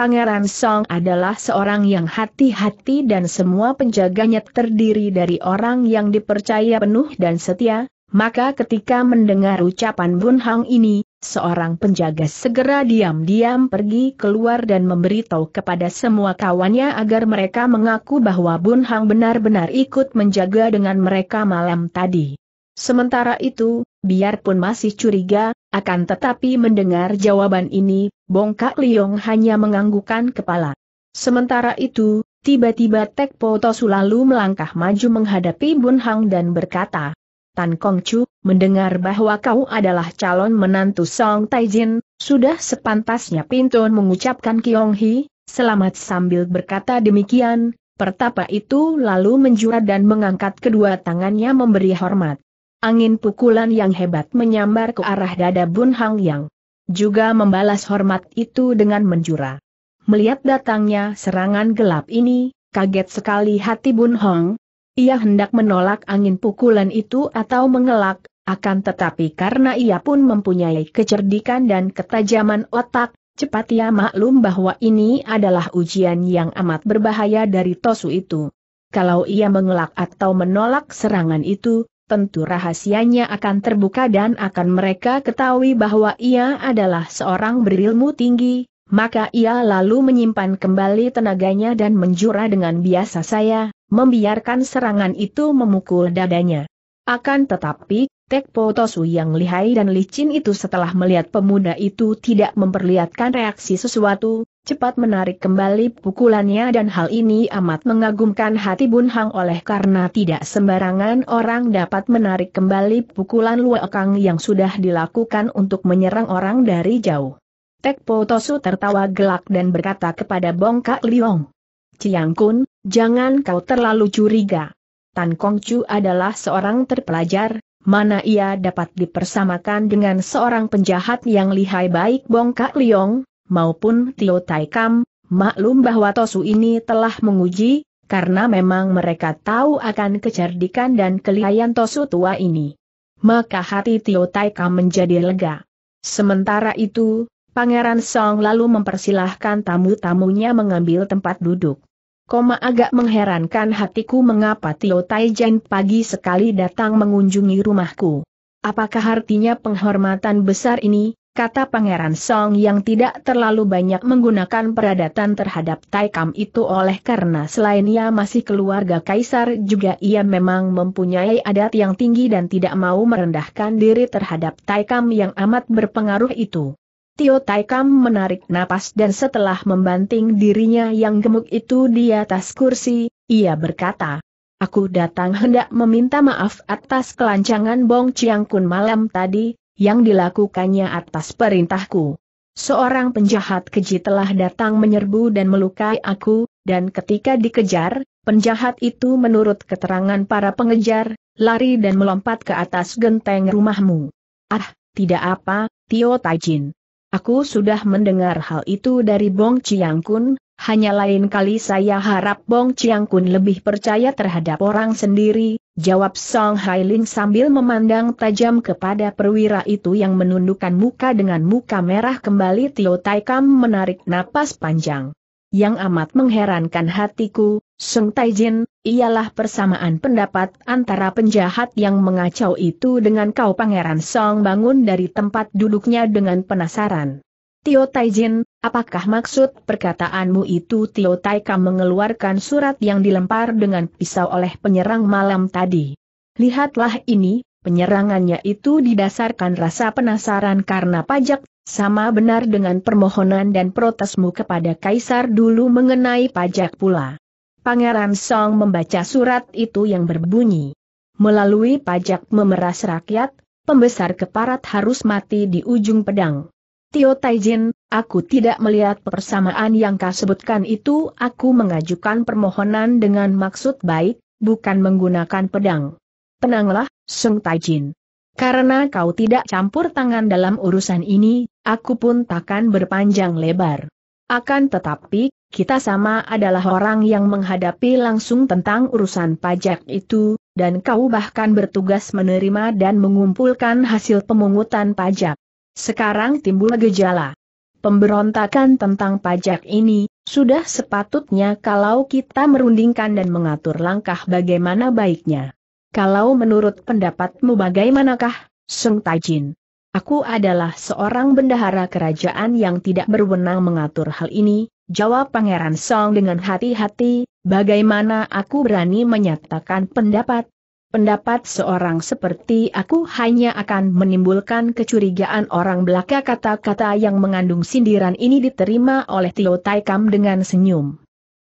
A: Pangeran Song adalah seorang yang hati-hati dan semua penjaganya terdiri dari orang yang dipercaya penuh dan setia, maka ketika mendengar ucapan Bun Hang ini, seorang penjaga segera diam-diam pergi keluar dan memberitahu kepada semua kawannya agar mereka mengaku bahwa Bun Hang benar-benar ikut menjaga dengan mereka malam tadi. Sementara itu, biarpun masih curiga, akan tetapi mendengar jawaban ini, Bongkak Liong hanya menganggukkan kepala. Sementara itu, tiba-tiba Tek Potosu lalu melangkah maju menghadapi Bun Hang dan berkata, Tan Kong Chu, mendengar bahwa kau adalah calon menantu Song Taijin, sudah sepantasnya Pintun mengucapkan Kiong Hi, selamat sambil berkata demikian, pertapa itu lalu menjura dan mengangkat kedua tangannya memberi hormat. Angin pukulan yang hebat menyambar ke arah dada Bun Hang yang juga membalas hormat itu dengan menjura. Melihat datangnya serangan gelap ini, kaget sekali hati Bun Hong. Ia hendak menolak angin pukulan itu atau mengelak, akan tetapi karena ia pun mempunyai kecerdikan dan ketajaman otak, cepat ia maklum bahwa ini adalah ujian yang amat berbahaya dari Tosu itu. Kalau ia mengelak atau menolak serangan itu, tentu rahasianya akan terbuka dan akan mereka ketahui bahwa ia adalah seorang berilmu tinggi, maka ia lalu menyimpan kembali tenaganya dan menjura dengan biasa saya, membiarkan serangan itu memukul dadanya. Akan tetapi, Tek Potosu yang lihai dan licin itu setelah melihat pemuda itu tidak memperlihatkan reaksi sesuatu, cepat menarik kembali pukulannya dan hal ini amat mengagumkan hati Bun Hang oleh karena tidak sembarangan orang dapat menarik kembali pukulan Luokang yang sudah dilakukan untuk menyerang orang dari jauh. Tek Potosu tertawa gelak dan berkata kepada Bong Kak Liong. Ciang Kun, jangan kau terlalu curiga. Tan Kong Chu adalah seorang terpelajar, mana ia dapat dipersamakan dengan seorang penjahat yang lihai baik Bong Kak Liong, maupun Tio Tai Kam, maklum bahwa Tosu ini telah menguji, karena memang mereka tahu akan kecerdikan dan kelihayan Tosu tua ini. Maka hati Tio Tai Kam menjadi lega. Sementara itu, Pangeran Song lalu mempersilahkan tamu-tamunya mengambil tempat duduk. Koma agak mengherankan hatiku mengapa Tio Taijan pagi sekali datang mengunjungi rumahku. Apakah artinya penghormatan besar ini, kata Pangeran Song yang tidak terlalu banyak menggunakan peradatan terhadap Taikam itu oleh karena selain ia masih keluarga kaisar juga ia memang mempunyai adat yang tinggi dan tidak mau merendahkan diri terhadap Taikam yang amat berpengaruh itu. Tio Taikam menarik napas dan setelah membanting dirinya yang gemuk itu di atas kursi, ia berkata, Aku datang hendak meminta maaf atas kelancangan Bong Chiang Kun malam tadi, yang dilakukannya atas perintahku. Seorang penjahat keji telah datang menyerbu dan melukai aku, dan ketika dikejar, penjahat itu menurut keterangan para pengejar, lari dan melompat ke atas genteng rumahmu. Ah, tidak apa, Tio Taijin. Aku sudah mendengar hal itu dari Bong Chiang Kun, hanya lain kali saya harap Bong Chiang Kun lebih percaya terhadap orang sendiri, jawab Song Hai Ling sambil memandang tajam kepada perwira itu yang menundukkan muka dengan muka merah kembali Tio Tai Kam menarik napas panjang. Yang amat mengherankan hatiku, Seng Taijin, ialah persamaan pendapat antara penjahat yang mengacau itu dengan kau Pangeran Song bangun dari tempat duduknya dengan penasaran. Tio Taijin, apakah maksud perkataanmu itu Tio Taikam mengeluarkan surat yang dilempar dengan pisau oleh penyerang malam tadi? Lihatlah ini, penyerangannya itu didasarkan rasa penasaran karena pajak, sama benar dengan permohonan dan protesmu kepada Kaisar dulu mengenai pajak pula. Pangeran Song membaca surat itu yang berbunyi. Melalui pajak memeras rakyat, pembesar keparat harus mati di ujung pedang. Tio Taijin, aku tidak melihat persamaan yang kau sebutkan itu aku mengajukan permohonan dengan maksud baik, bukan menggunakan pedang. Tenanglah, Seng Taijin. Karena kau tidak campur tangan dalam urusan ini, aku pun takkan berpanjang lebar. Akan tetapi, kita sama adalah orang yang menghadapi langsung tentang urusan pajak itu, dan kau bahkan bertugas menerima dan mengumpulkan hasil pemungutan pajak. Sekarang timbul gejala. Pemberontakan tentang pajak ini, sudah sepatutnya kalau kita merundingkan dan mengatur langkah bagaimana baiknya. Kalau menurut pendapatmu bagaimanakah, Seng Tajin? Aku adalah seorang bendahara kerajaan yang tidak berwenang mengatur hal ini, jawab Pangeran Song dengan hati-hati, bagaimana aku berani menyatakan pendapat? Pendapat seorang seperti aku hanya akan menimbulkan kecurigaan orang belaka kata-kata yang mengandung sindiran ini diterima oleh Tio Taikam dengan senyum.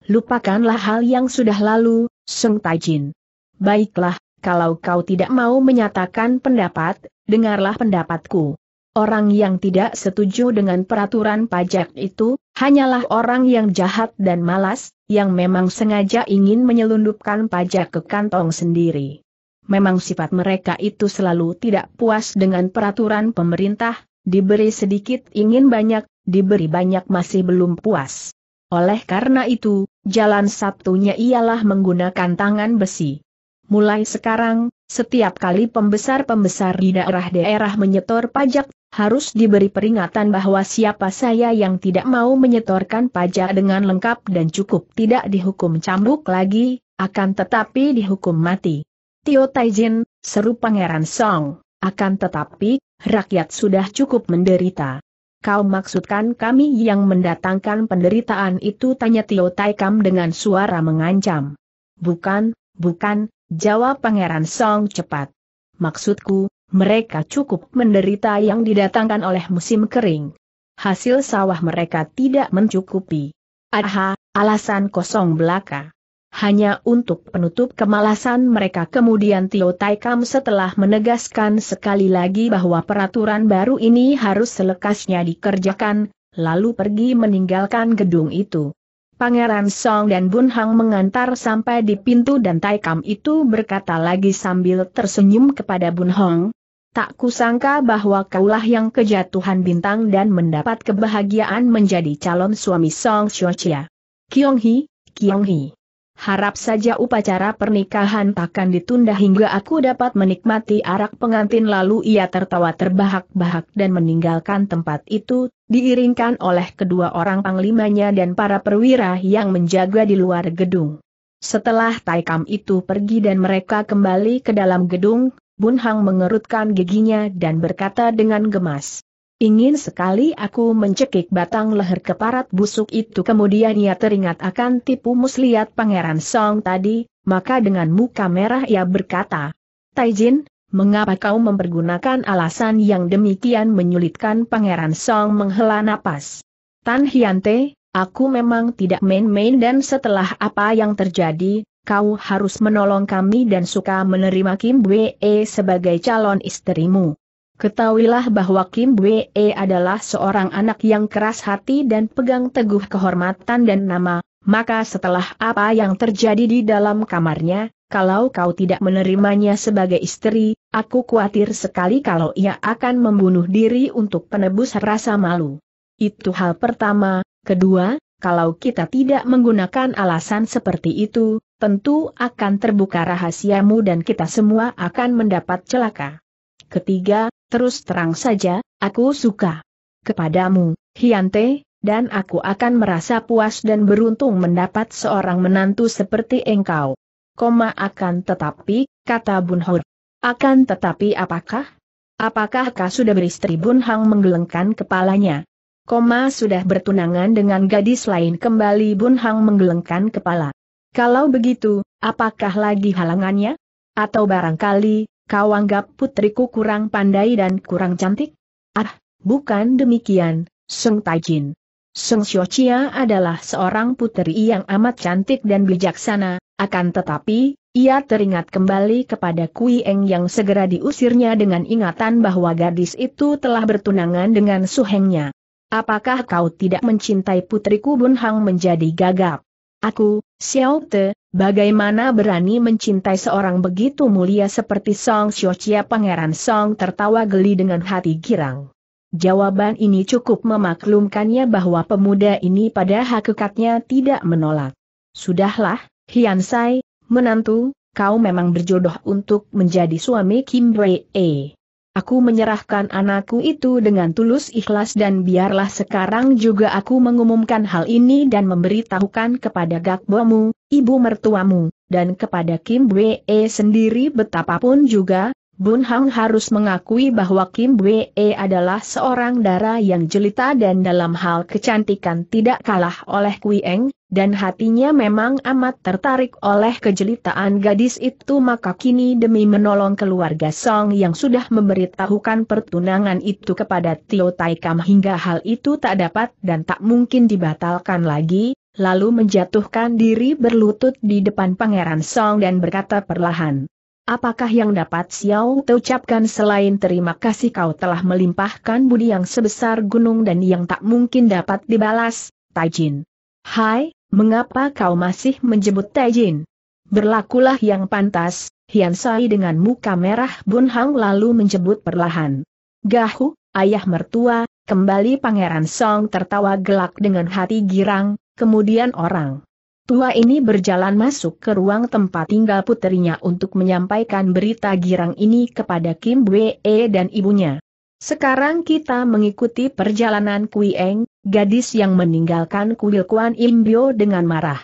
A: Lupakanlah hal yang sudah lalu, Seng Taijin. Baiklah, kalau kau tidak mau menyatakan pendapat, dengarlah pendapatku. Orang yang tidak setuju dengan peraturan pajak itu, hanyalah orang yang jahat dan malas, yang memang sengaja ingin menyelundupkan pajak ke kantong sendiri. Memang sifat mereka itu selalu tidak puas dengan peraturan pemerintah, diberi sedikit ingin banyak, diberi banyak masih belum puas. Oleh karena itu, jalan satunya ialah menggunakan tangan besi. Mulai sekarang, setiap kali pembesar-pembesar di daerah-daerah menyetor pajak, harus diberi peringatan bahwa siapa saya yang tidak mau menyetorkan pajak dengan lengkap dan cukup tidak dihukum cambuk lagi, akan tetapi dihukum mati. Tio Taijin, seru Pangeran Song, akan tetapi, rakyat sudah cukup menderita. Kau maksudkan kami yang mendatangkan penderitaan itu tanya Tio Taikam dengan suara mengancam. Bukan, bukan, jawab Pangeran Song cepat. Maksudku, mereka cukup menderita yang didatangkan oleh musim kering. Hasil sawah mereka tidak mencukupi. Aha, alasan kosong belaka. Hanya untuk penutup kemalasan mereka kemudian Tio Taikam setelah menegaskan sekali lagi bahwa peraturan baru ini harus selekasnya dikerjakan, lalu pergi meninggalkan gedung itu. Pangeran Song dan Bun Hang mengantar sampai di pintu dan Taikam itu berkata lagi sambil tersenyum kepada Bun Hong, Tak kusangka bahwa kaulah yang kejatuhan bintang dan mendapat kebahagiaan menjadi calon suami Song Xiaoqia. Kiong Hi, Kiong Hi. Harap saja upacara pernikahan takkan ditunda hingga aku dapat menikmati arak pengantin lalu ia tertawa terbahak-bahak dan meninggalkan tempat itu, diiringkan oleh kedua orang panglimanya dan para perwira yang menjaga di luar gedung. Setelah Taikam itu pergi dan mereka kembali ke dalam gedung, Bun Hang mengerutkan giginya dan berkata dengan gemas. Ingin sekali aku mencekik batang leher keparat busuk itu kemudian ia teringat akan tipu muslihat Pangeran Song tadi, maka dengan muka merah ia berkata, Taijin, mengapa kau mempergunakan alasan yang demikian menyulitkan Pangeran Song menghela napas? Tan Hyante, aku memang tidak main-main dan setelah apa yang terjadi, kau harus menolong kami dan suka menerima Kim Bwe sebagai calon istrimu. Ketahuilah bahwa Kim Bwe adalah seorang anak yang keras hati dan pegang teguh kehormatan dan nama, maka setelah apa yang terjadi di dalam kamarnya, kalau kau tidak menerimanya sebagai istri, aku khawatir sekali kalau ia akan membunuh diri untuk penebus rasa malu. Itu hal pertama, kedua, kalau kita tidak menggunakan alasan seperti itu, tentu akan terbuka rahasiamu dan kita semua akan mendapat celaka. Ketiga, terus terang saja, aku suka kepadamu, Hyante, dan aku akan merasa puas dan beruntung mendapat seorang menantu seperti engkau. Koma akan tetapi, kata Bun Hur. Akan tetapi apakah? Apakah kau sudah beristri Bun Hang menggelengkan kepalanya? Koma sudah bertunangan dengan gadis lain kembali Bun Hang menggelengkan kepala. Kalau begitu, apakah lagi halangannya? Atau barangkali, kau anggap putriku kurang pandai dan kurang cantik? Ah, bukan demikian, Seng Taijin. Seng Xiaoqia adalah seorang putri yang amat cantik dan bijaksana, akan tetapi, ia teringat kembali kepada Kui Eng yang segera diusirnya dengan ingatan bahwa gadis itu telah bertunangan dengan suhengnya. Apakah kau tidak mencintai putriku Bun Hang menjadi gagap? Aku, Xiao Te, Bagaimana berani mencintai seorang begitu mulia seperti Song Xiaoqia Pangeran Song tertawa geli dengan hati girang. Jawaban ini cukup memaklumkannya bahwa pemuda ini pada hakikatnya tidak menolak. Sudahlah, Hian Sai, menantu, kau memang berjodoh untuk menjadi suami Kim Wei E. Aku menyerahkan anakku itu dengan tulus ikhlas dan biarlah sekarang juga aku mengumumkan hal ini dan memberitahukan kepada Gakbomu, ibu mertuamu, dan kepada Kim Bwe sendiri betapapun juga, Bun Hang harus mengakui bahwa Kim Bwe adalah seorang darah yang jelita dan dalam hal kecantikan tidak kalah oleh Kui Eng, dan hatinya memang amat tertarik oleh kejelitaan gadis itu maka kini demi menolong keluarga Song yang sudah memberitahukan pertunangan itu kepada Tio Taikam hingga hal itu tak dapat dan tak mungkin dibatalkan lagi, lalu menjatuhkan diri berlutut di depan Pangeran Song dan berkata perlahan. Apakah yang dapat Xiao ucapkan selain terima kasih kau telah melimpahkan budi yang sebesar gunung dan yang tak mungkin dapat dibalas, Taijin. Hai, mengapa kau masih menjemput Taijin? Berlakulah yang pantas, Hian Sai dengan muka merah Bun Hang lalu menjemput perlahan. Gahu, ayah mertua, kembali Pangeran Song tertawa gelak dengan hati girang, kemudian orang. Tua ini berjalan masuk ke ruang tempat tinggal puterinya untuk menyampaikan berita girang ini kepada Kim Bwe dan ibunya. Sekarang kita mengikuti perjalanan Kui Eng, gadis yang meninggalkan kuil Kuan Imbyo dengan marah.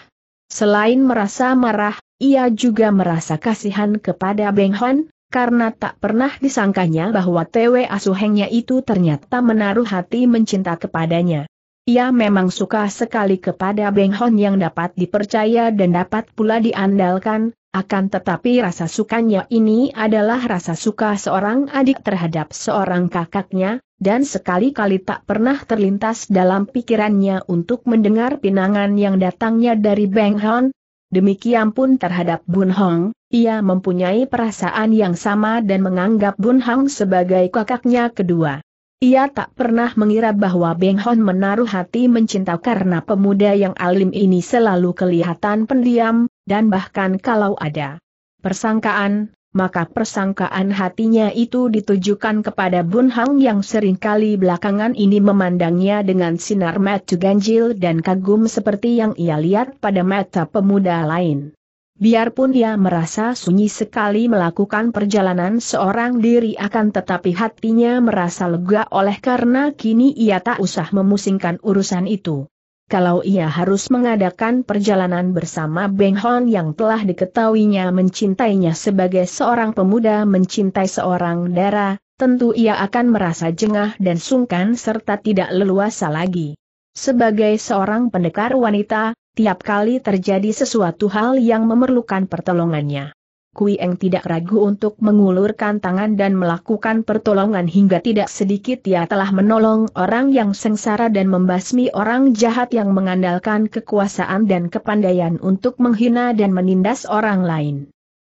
A: Selain merasa marah, ia juga merasa kasihan kepada Beng Hon, karena tak pernah disangkanya bahwa Tewe asuhengnya itu ternyata menaruh hati mencinta kepadanya. Ia memang suka sekali kepada Beng Hon yang dapat dipercaya dan dapat pula diandalkan, akan tetapi rasa sukanya ini adalah rasa suka seorang adik terhadap seorang kakaknya, dan sekali-kali tak pernah terlintas dalam pikirannya untuk mendengar pinangan yang datangnya dari Beng Hon. Demikian pun terhadap Bun Hong, ia mempunyai perasaan yang sama dan menganggap Bun Hong sebagai kakaknya kedua. Ia tak pernah mengira bahwa Beng Hon menaruh hati mencinta karena pemuda yang alim ini selalu kelihatan pendiam, dan bahkan kalau ada persangkaan, maka persangkaan hatinya itu ditujukan kepada Bun Hang yang sering kali belakangan ini memandangnya dengan sinar mata ganjil dan kagum seperti yang ia lihat pada mata pemuda lain. Biarpun ia merasa sunyi sekali melakukan perjalanan seorang diri akan tetapi hatinya merasa lega oleh karena kini ia tak usah memusingkan urusan itu. Kalau ia harus mengadakan perjalanan bersama Beng Hon yang telah diketahuinya mencintainya sebagai seorang pemuda mencintai seorang dara, tentu ia akan merasa jengah dan sungkan serta tidak leluasa lagi. Sebagai seorang pendekar wanita, tiap kali terjadi sesuatu hal yang memerlukan pertolongannya. Kui Eng tidak ragu untuk mengulurkan tangan dan melakukan pertolongan hingga tidak sedikit ia telah menolong orang yang sengsara dan membasmi orang jahat yang mengandalkan kekuasaan dan kepandaian untuk menghina dan menindas orang lain.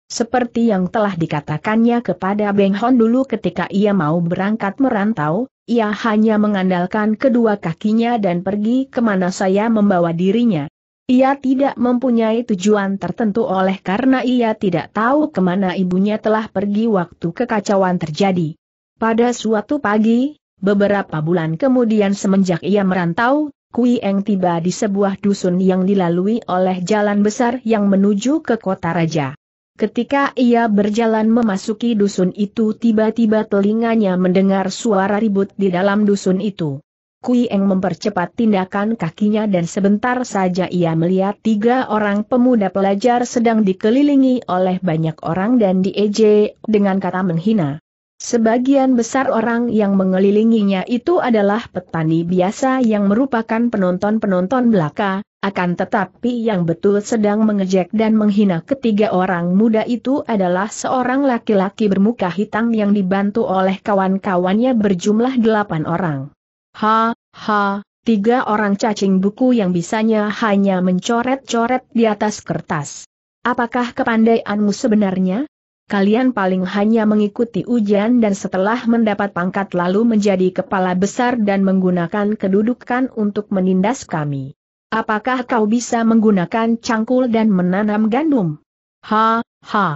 A: Seperti yang telah dikatakannya kepada Beng Hon dulu ketika ia mau berangkat merantau, ia hanya mengandalkan kedua kakinya dan pergi ke mana saya membawa dirinya. Ia tidak mempunyai tujuan tertentu oleh karena ia tidak tahu ke mana ibunya telah pergi waktu kekacauan terjadi. Pada suatu pagi, beberapa bulan kemudian semenjak ia merantau, Kui Eng tiba di sebuah dusun yang dilalui oleh jalan besar yang menuju ke kota raja. Ketika ia berjalan memasuki dusun itu tiba-tiba telinganya mendengar suara ribut di dalam dusun itu. Kui Eng mempercepat tindakan kakinya dan sebentar saja ia melihat tiga orang pemuda pelajar sedang dikelilingi oleh banyak orang dan dieje dengan kata menghina. Sebagian besar orang yang mengelilinginya itu adalah petani biasa yang merupakan penonton-penonton belaka, akan tetapi yang betul sedang mengejek dan menghina ketiga orang muda itu adalah seorang laki-laki bermuka hitam yang dibantu oleh kawan-kawannya berjumlah delapan orang. Ha, ha, tiga orang cacing buku yang bisanya hanya mencoret-coret di atas kertas. Apakah kepandaianmu sebenarnya? Kalian paling hanya mengikuti ujian dan setelah mendapat pangkat lalu menjadi kepala besar dan menggunakan kedudukan untuk menindas kami. Apakah kau bisa menggunakan cangkul dan menanam gandum? Ha, ha.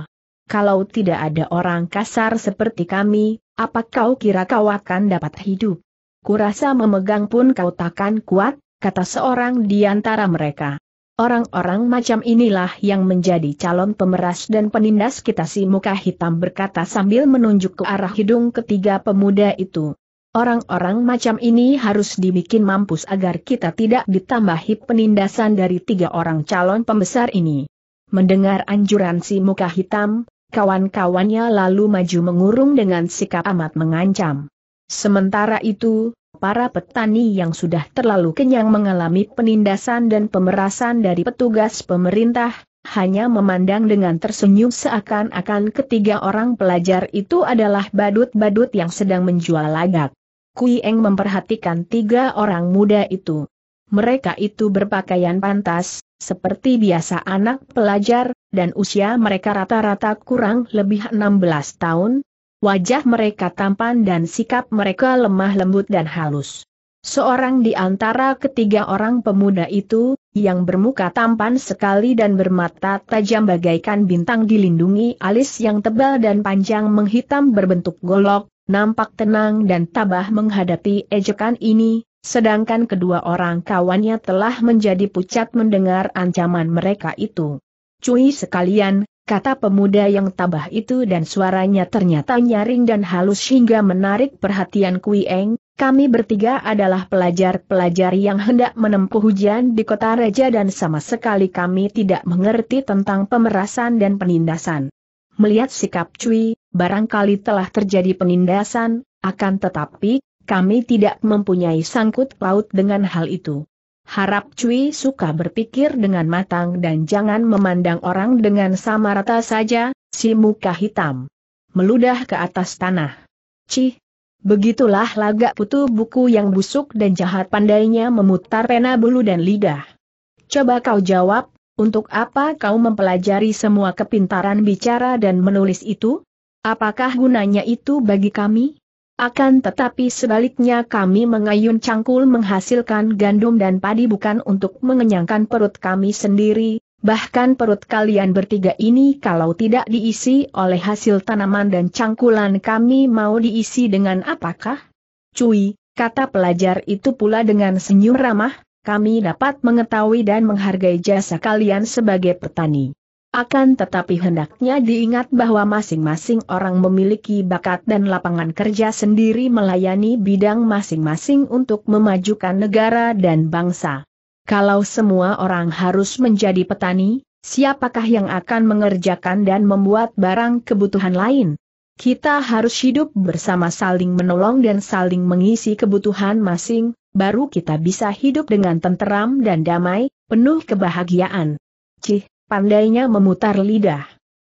A: Kalau tidak ada orang kasar seperti kami, apa kau kira kau akan dapat hidup? Kurasa memegang pun kau takkan kuat, kata seorang di antara mereka. Orang-orang macam inilah yang menjadi calon pemeras dan penindas kita si muka hitam berkata sambil menunjuk ke arah hidung ketiga pemuda itu. Orang-orang macam ini harus dibikin mampus agar kita tidak ditambahi penindasan dari tiga orang calon pembesar ini. Mendengar anjuran si muka hitam, kawan-kawannya lalu maju mengurung dengan sikap amat mengancam. Sementara itu, para petani yang sudah terlalu kenyang mengalami penindasan dan pemerasan dari petugas pemerintah, hanya memandang dengan tersenyum seakan-akan ketiga orang pelajar itu adalah badut-badut yang sedang menjual lagak. Kui Eng memperhatikan tiga orang muda itu. Mereka itu berpakaian pantas, seperti biasa anak pelajar, dan usia mereka rata-rata kurang lebih 16 tahun. Wajah mereka tampan dan sikap mereka lemah lembut dan halus. Seorang di antara ketiga orang pemuda itu, yang bermuka tampan sekali dan bermata tajam bagaikan bintang dilindungi alis yang tebal dan panjang menghitam berbentuk golok, nampak tenang dan tabah menghadapi ejekan ini, sedangkan kedua orang kawannya telah menjadi pucat mendengar ancaman mereka itu. Cui sekalian, kata pemuda yang tabah itu dan suaranya ternyata nyaring dan halus hingga menarik perhatian Kui Eng, kami bertiga adalah pelajar-pelajar yang hendak menempuh hujan di kota raja dan sama sekali kami tidak mengerti tentang pemerasan dan penindasan. Melihat sikap Cui, barangkali telah terjadi penindasan, akan tetapi, kami tidak mempunyai sangkut paut dengan hal itu. Harap Cui suka berpikir dengan matang dan jangan memandang orang dengan sama rata saja, si muka hitam. Meludah ke atas tanah. Cih, Begitulah lagak putu buku yang busuk dan jahat pandainya memutar pena bulu dan lidah. Coba kau jawab, untuk apa kau mempelajari semua kepintaran bicara dan menulis itu? Apakah gunanya itu bagi kami? Akan tetapi sebaliknya kami mengayun cangkul menghasilkan gandum dan padi bukan untuk mengenyangkan perut kami sendiri, Bahkan perut kalian bertiga ini kalau tidak diisi oleh hasil tanaman dan cangkulan kami mau diisi dengan apakah? Cui, kata pelajar itu pula dengan senyum ramah, kami dapat mengetahui dan menghargai jasa kalian sebagai petani. Akan tetapi hendaknya diingat bahwa masing-masing orang memiliki bakat dan lapangan kerja sendiri melayani bidang masing-masing untuk memajukan negara dan bangsa. Kalau semua orang harus menjadi petani, siapakah yang akan mengerjakan dan membuat barang kebutuhan lain? Kita harus hidup bersama saling menolong dan saling mengisi kebutuhan masing, baru kita bisa hidup dengan tenteram dan damai, penuh kebahagiaan. Cih, pandainya memutar lidah.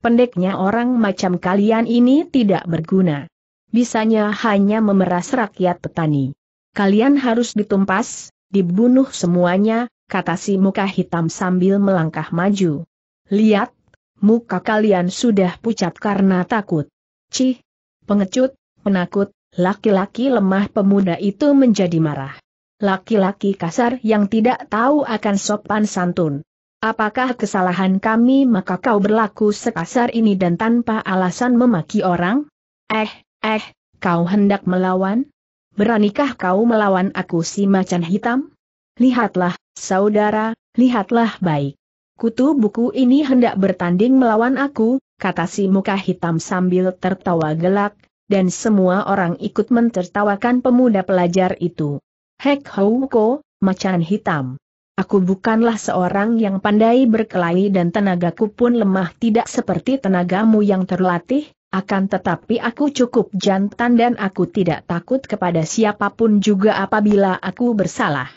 A: Pendeknya orang macam kalian ini tidak berguna. Bisanya hanya memeras rakyat petani. Kalian harus ditumpas, dibunuh semuanya, kata si muka hitam sambil melangkah maju. Lihat, muka kalian sudah pucat karena takut. Cih, pengecut, penakut, laki-laki lemah pemuda itu menjadi marah. Laki-laki kasar yang tidak tahu akan sopan santun. Apakah kesalahan kami maka kau berlaku sekasar ini dan tanpa alasan memaki orang? Eh, eh, kau hendak melawan? Beranikah kau melawan aku si macan hitam? Lihatlah, saudara, lihatlah baik. Kutu buku ini hendak bertanding melawan aku, kata si muka hitam sambil tertawa gelak, dan semua orang ikut mentertawakan pemuda pelajar itu. Hek Houko, macan hitam. Aku bukanlah seorang yang pandai berkelahi dan tenagaku pun lemah tidak seperti tenagamu yang terlatih, akan tetapi aku cukup jantan dan aku tidak takut kepada siapa pun juga apabila aku bersalah.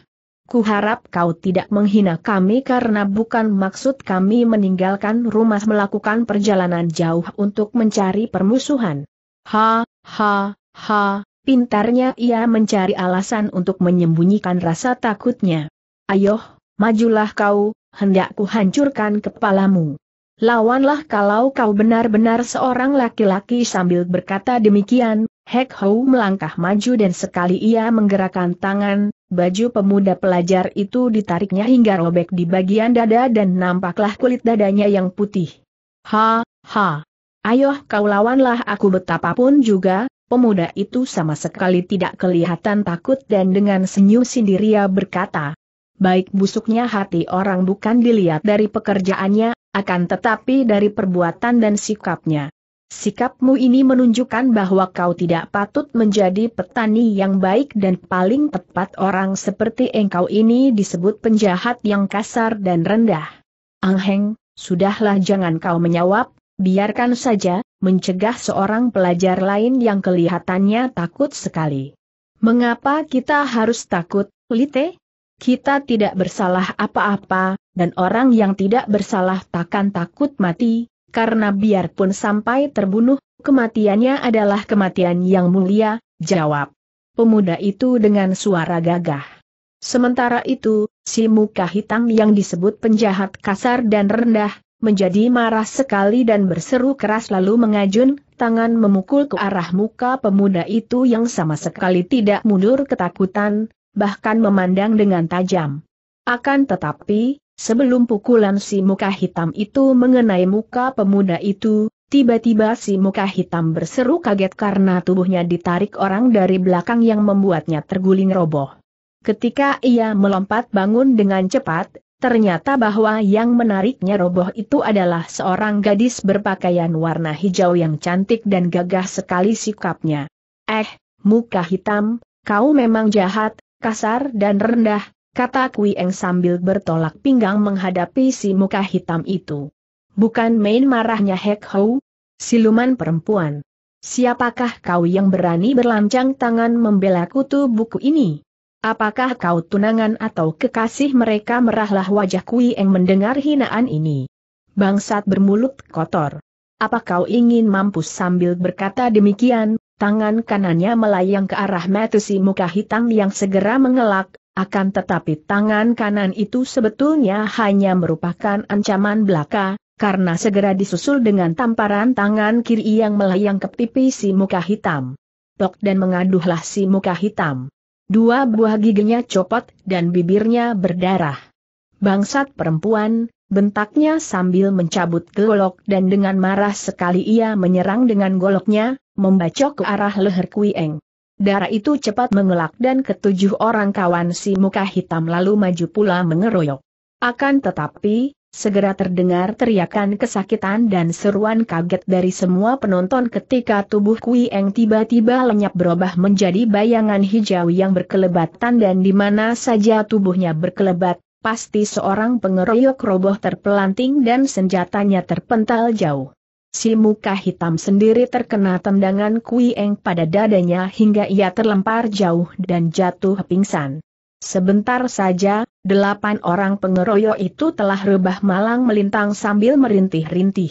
A: Kuharap kau tidak menghina kami karena bukan maksud kami meninggalkan rumah melakukan perjalanan jauh untuk mencari permusuhan. Ha, ha, ha, pintarnya ia mencari alasan untuk menyembunyikan rasa takutnya. Ayo, majulah kau, hendak ku hancurkan kepalamu. Lawanlah kalau kau benar-benar seorang laki-laki sambil berkata demikian, Hek Hou melangkah maju dan sekali ia menggerakkan tangan, baju pemuda pelajar itu ditariknya hingga robek di bagian dada dan nampaklah kulit dadanya yang putih. Ha, ha. Ayo kau lawanlah aku betapapun juga, pemuda itu sama sekali tidak kelihatan takut dan dengan senyum sindiria berkata, baik busuknya hati orang bukan dilihat dari pekerjaannya, akan tetapi dari perbuatan dan sikapnya. Sikapmu ini menunjukkan bahwa kau tidak patut menjadi petani yang baik dan paling tepat orang seperti engkau ini disebut penjahat yang kasar dan rendah. Angheng, sudahlah jangan kau menyawab, biarkan saja, mencegah seorang pelajar lain yang kelihatannya takut sekali. Mengapa kita harus takut, Lite? Kita tidak bersalah apa-apa, dan orang yang tidak bersalah takkan takut mati, karena biarpun sampai terbunuh, kematiannya adalah kematian yang mulia, jawab. Pemuda itu dengan suara gagah. Sementara itu, si muka hitam yang disebut penjahat kasar dan rendah, menjadi marah sekali dan berseru keras lalu mengajun, tangan memukul ke arah muka pemuda itu yang sama sekali tidak mundur ketakutan, bahkan memandang dengan tajam. Akan tetapi, sebelum pukulan si muka hitam itu mengenai muka pemuda itu, tiba-tiba si muka hitam berseru kaget karena tubuhnya ditarik orang dari belakang yang membuatnya terguling roboh. Ketika ia melompat bangun dengan cepat, ternyata bahwa yang menariknya roboh itu adalah seorang gadis berpakaian warna hijau yang cantik dan gagah sekali sikapnya. Eh, muka hitam, kau memang jahat, kasar dan rendah, kata Kui Eng sambil bertolak pinggang menghadapi si muka hitam itu. Bukan main marahnya Hek Hou, siluman perempuan. Siapakah kau yang berani berlancang tangan membela kutu buku ini? Apakah kau tunangan atau kekasih mereka merahlah wajah Kui Eng mendengar hinaan ini? Bangsat bermulut kotor. Apa kau ingin mampus sambil berkata demikian, tangan kanannya melayang ke arah Metusi muka hitam yang segera mengelak, akan tetapi tangan kanan itu sebetulnya hanya merupakan ancaman belaka, karena segera disusul dengan tamparan tangan kiri yang melayang ke pipi si muka hitam. Tok dan mengaduhlah si muka hitam. Dua buah giginya copot dan bibirnya berdarah. Bangsat perempuan, bentaknya sambil mencabut golok dan dengan marah sekali ia menyerang dengan goloknya, membacok ke arah leher Kuieng. Darah itu cepat mengelak dan ketujuh orang kawan si muka hitam lalu maju pula mengeroyok. Akan tetapi, segera terdengar teriakan kesakitan dan seruan kaget dari semua penonton ketika tubuh Kui Eng tiba-tiba lenyap berubah menjadi bayangan hijau yang berkelebatan dan di mana saja tubuhnya berkelebat, pasti seorang pengeroyok roboh terpelanting dan senjatanya terpental jauh. Si muka hitam sendiri terkena tendangan Kui Eng pada dadanya hingga ia terlempar jauh dan jatuh pingsan. Sebentar saja, delapan orang pengeroyok itu telah rebah malang melintang sambil merintih-rintih.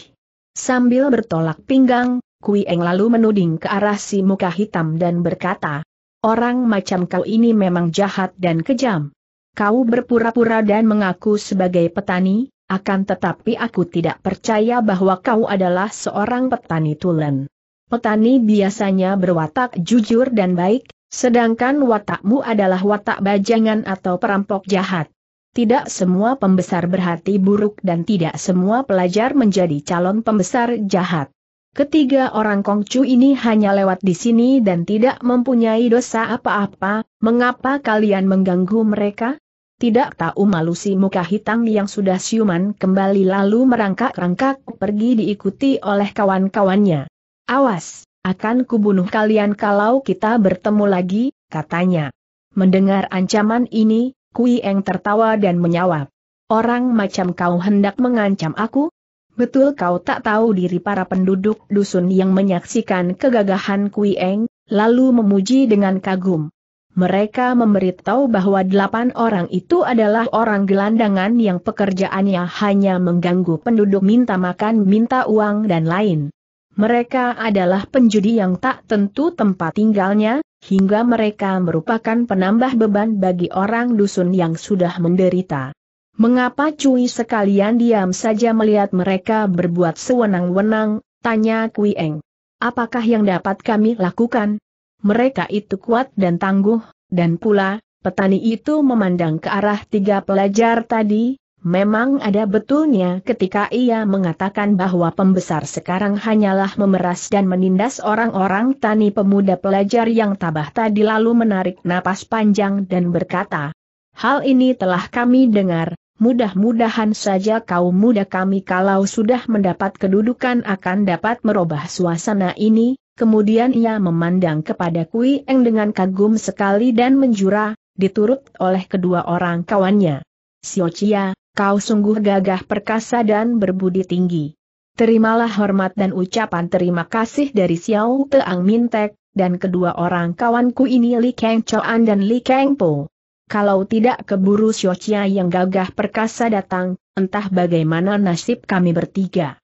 A: Sambil bertolak pinggang, Kui Eng lalu menuding ke arah si muka hitam dan berkata, Orang macam kau ini memang jahat dan kejam. Kau berpura-pura dan mengaku sebagai petani, akan tetapi aku tidak percaya bahwa kau adalah seorang petani tulen. Petani biasanya berwatak jujur dan baik, Sedangkan watakmu adalah watak bajangan atau perampok jahat. Tidak semua pembesar berhati buruk dan tidak semua pelajar menjadi calon pembesar jahat. Ketiga orang Kongcu ini hanya lewat di sini dan tidak mempunyai dosa apa-apa, mengapa kalian mengganggu mereka? Tidak tahu malu si muka hitam yang sudah siuman kembali lalu merangkak-rangkak pergi diikuti oleh kawan-kawannya. Awas! akan kubunuh kalian kalau kita bertemu lagi, katanya. Mendengar ancaman ini, Kui Eng tertawa dan menyawab. Orang macam kau hendak mengancam aku? Betul kau tak tahu diri para penduduk dusun yang menyaksikan kegagahan Kui Eng, lalu memuji dengan kagum. Mereka memberitahu bahwa delapan orang itu adalah orang gelandangan yang pekerjaannya hanya mengganggu penduduk minta makan, minta uang dan lain. Mereka adalah penjudi yang tak tentu tempat tinggalnya, hingga mereka merupakan penambah beban bagi orang dusun yang sudah menderita. Mengapa cuy sekalian diam saja melihat mereka berbuat sewenang-wenang, tanya Kui Eng. Apakah yang dapat kami lakukan? Mereka itu kuat dan tangguh, dan pula, petani itu memandang ke arah tiga pelajar tadi, Memang ada betulnya ketika ia mengatakan bahwa pembesar sekarang hanyalah memeras dan menindas orang-orang tani pemuda pelajar yang tabah tadi lalu menarik napas panjang dan berkata, Hal ini telah kami dengar, mudah-mudahan saja kaum muda kami kalau sudah mendapat kedudukan akan dapat merubah suasana ini, kemudian ia memandang kepada Kui Eng dengan kagum sekali dan menjura, diturut oleh kedua orang kawannya. Xio Chia, kau sungguh gagah perkasa dan berbudi tinggi. Terimalah hormat dan ucapan terima kasih dari Xiao Teang Mintek, dan kedua orang kawanku ini Li Kang Choan dan Li Kang Po. Kalau tidak keburu Xiao yang gagah perkasa datang, entah bagaimana nasib kami bertiga.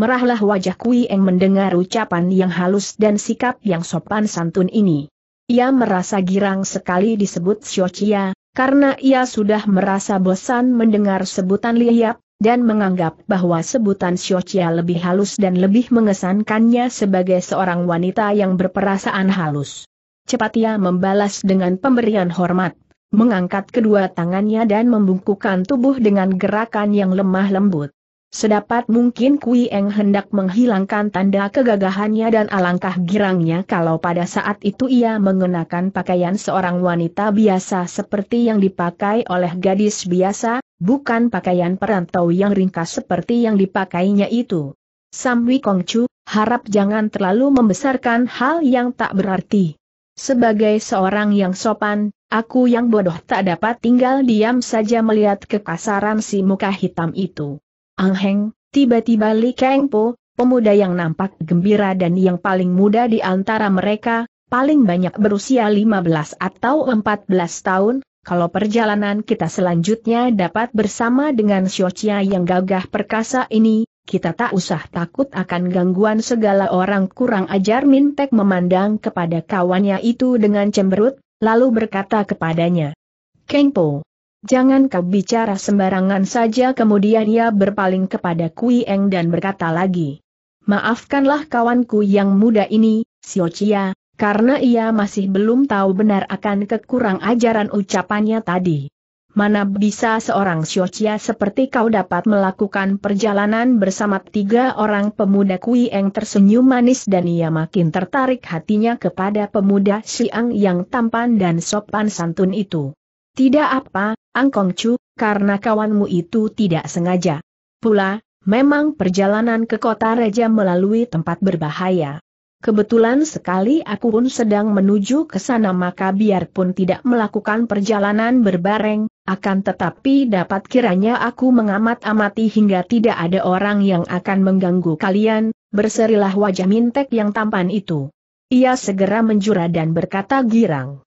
A: Merahlah wajah Kui Eng mendengar ucapan yang halus dan sikap yang sopan santun ini. Ia merasa girang sekali disebut Xiao karena ia sudah merasa bosan mendengar sebutan liap, dan menganggap bahwa sebutan Xiochia lebih halus dan lebih mengesankannya sebagai seorang wanita yang berperasaan halus. Cepat ia membalas dengan pemberian hormat, mengangkat kedua tangannya dan membungkukkan tubuh dengan gerakan yang lemah lembut. Sedapat mungkin Kui Eng hendak menghilangkan tanda kegagahannya dan alangkah girangnya kalau pada saat itu ia mengenakan pakaian seorang wanita biasa seperti yang dipakai oleh gadis biasa, bukan pakaian perantau yang ringkas seperti yang dipakainya itu. Samwi Kongcu, harap jangan terlalu membesarkan hal yang tak berarti. Sebagai seorang yang sopan, aku yang bodoh tak dapat tinggal diam saja melihat kekasaran si muka hitam itu. Angheng, tiba-tiba Li Kang Po, pemuda yang nampak gembira dan yang paling muda di antara mereka, paling banyak berusia 15 atau 14 tahun, kalau perjalanan kita selanjutnya dapat bersama dengan Xiochia yang gagah perkasa ini, kita tak usah takut akan gangguan segala orang kurang ajar Mintek memandang kepada kawannya itu dengan cemberut, lalu berkata kepadanya. Kengpo, jangan kau bicara sembarangan saja kemudian ia berpaling kepada Kui Eng dan berkata lagi. Maafkanlah kawanku yang muda ini, Xiochia, karena ia masih belum tahu benar akan kekurang ajaran ucapannya tadi. Mana bisa seorang Xiochia seperti kau dapat melakukan perjalanan bersama tiga orang pemuda Kui Eng tersenyum manis dan ia makin tertarik hatinya kepada pemuda Siang yang tampan dan sopan santun itu. Tidak apa, Angkong Chu, karena kawanmu itu tidak sengaja. Pula, memang perjalanan ke kota raja melalui tempat berbahaya. Kebetulan sekali aku pun sedang menuju ke sana maka biarpun tidak melakukan perjalanan berbareng, akan tetapi dapat kiranya aku mengamat-amati hingga tidak ada orang yang akan mengganggu kalian, berserilah wajah Mintek yang tampan itu. Ia segera menjura dan berkata girang.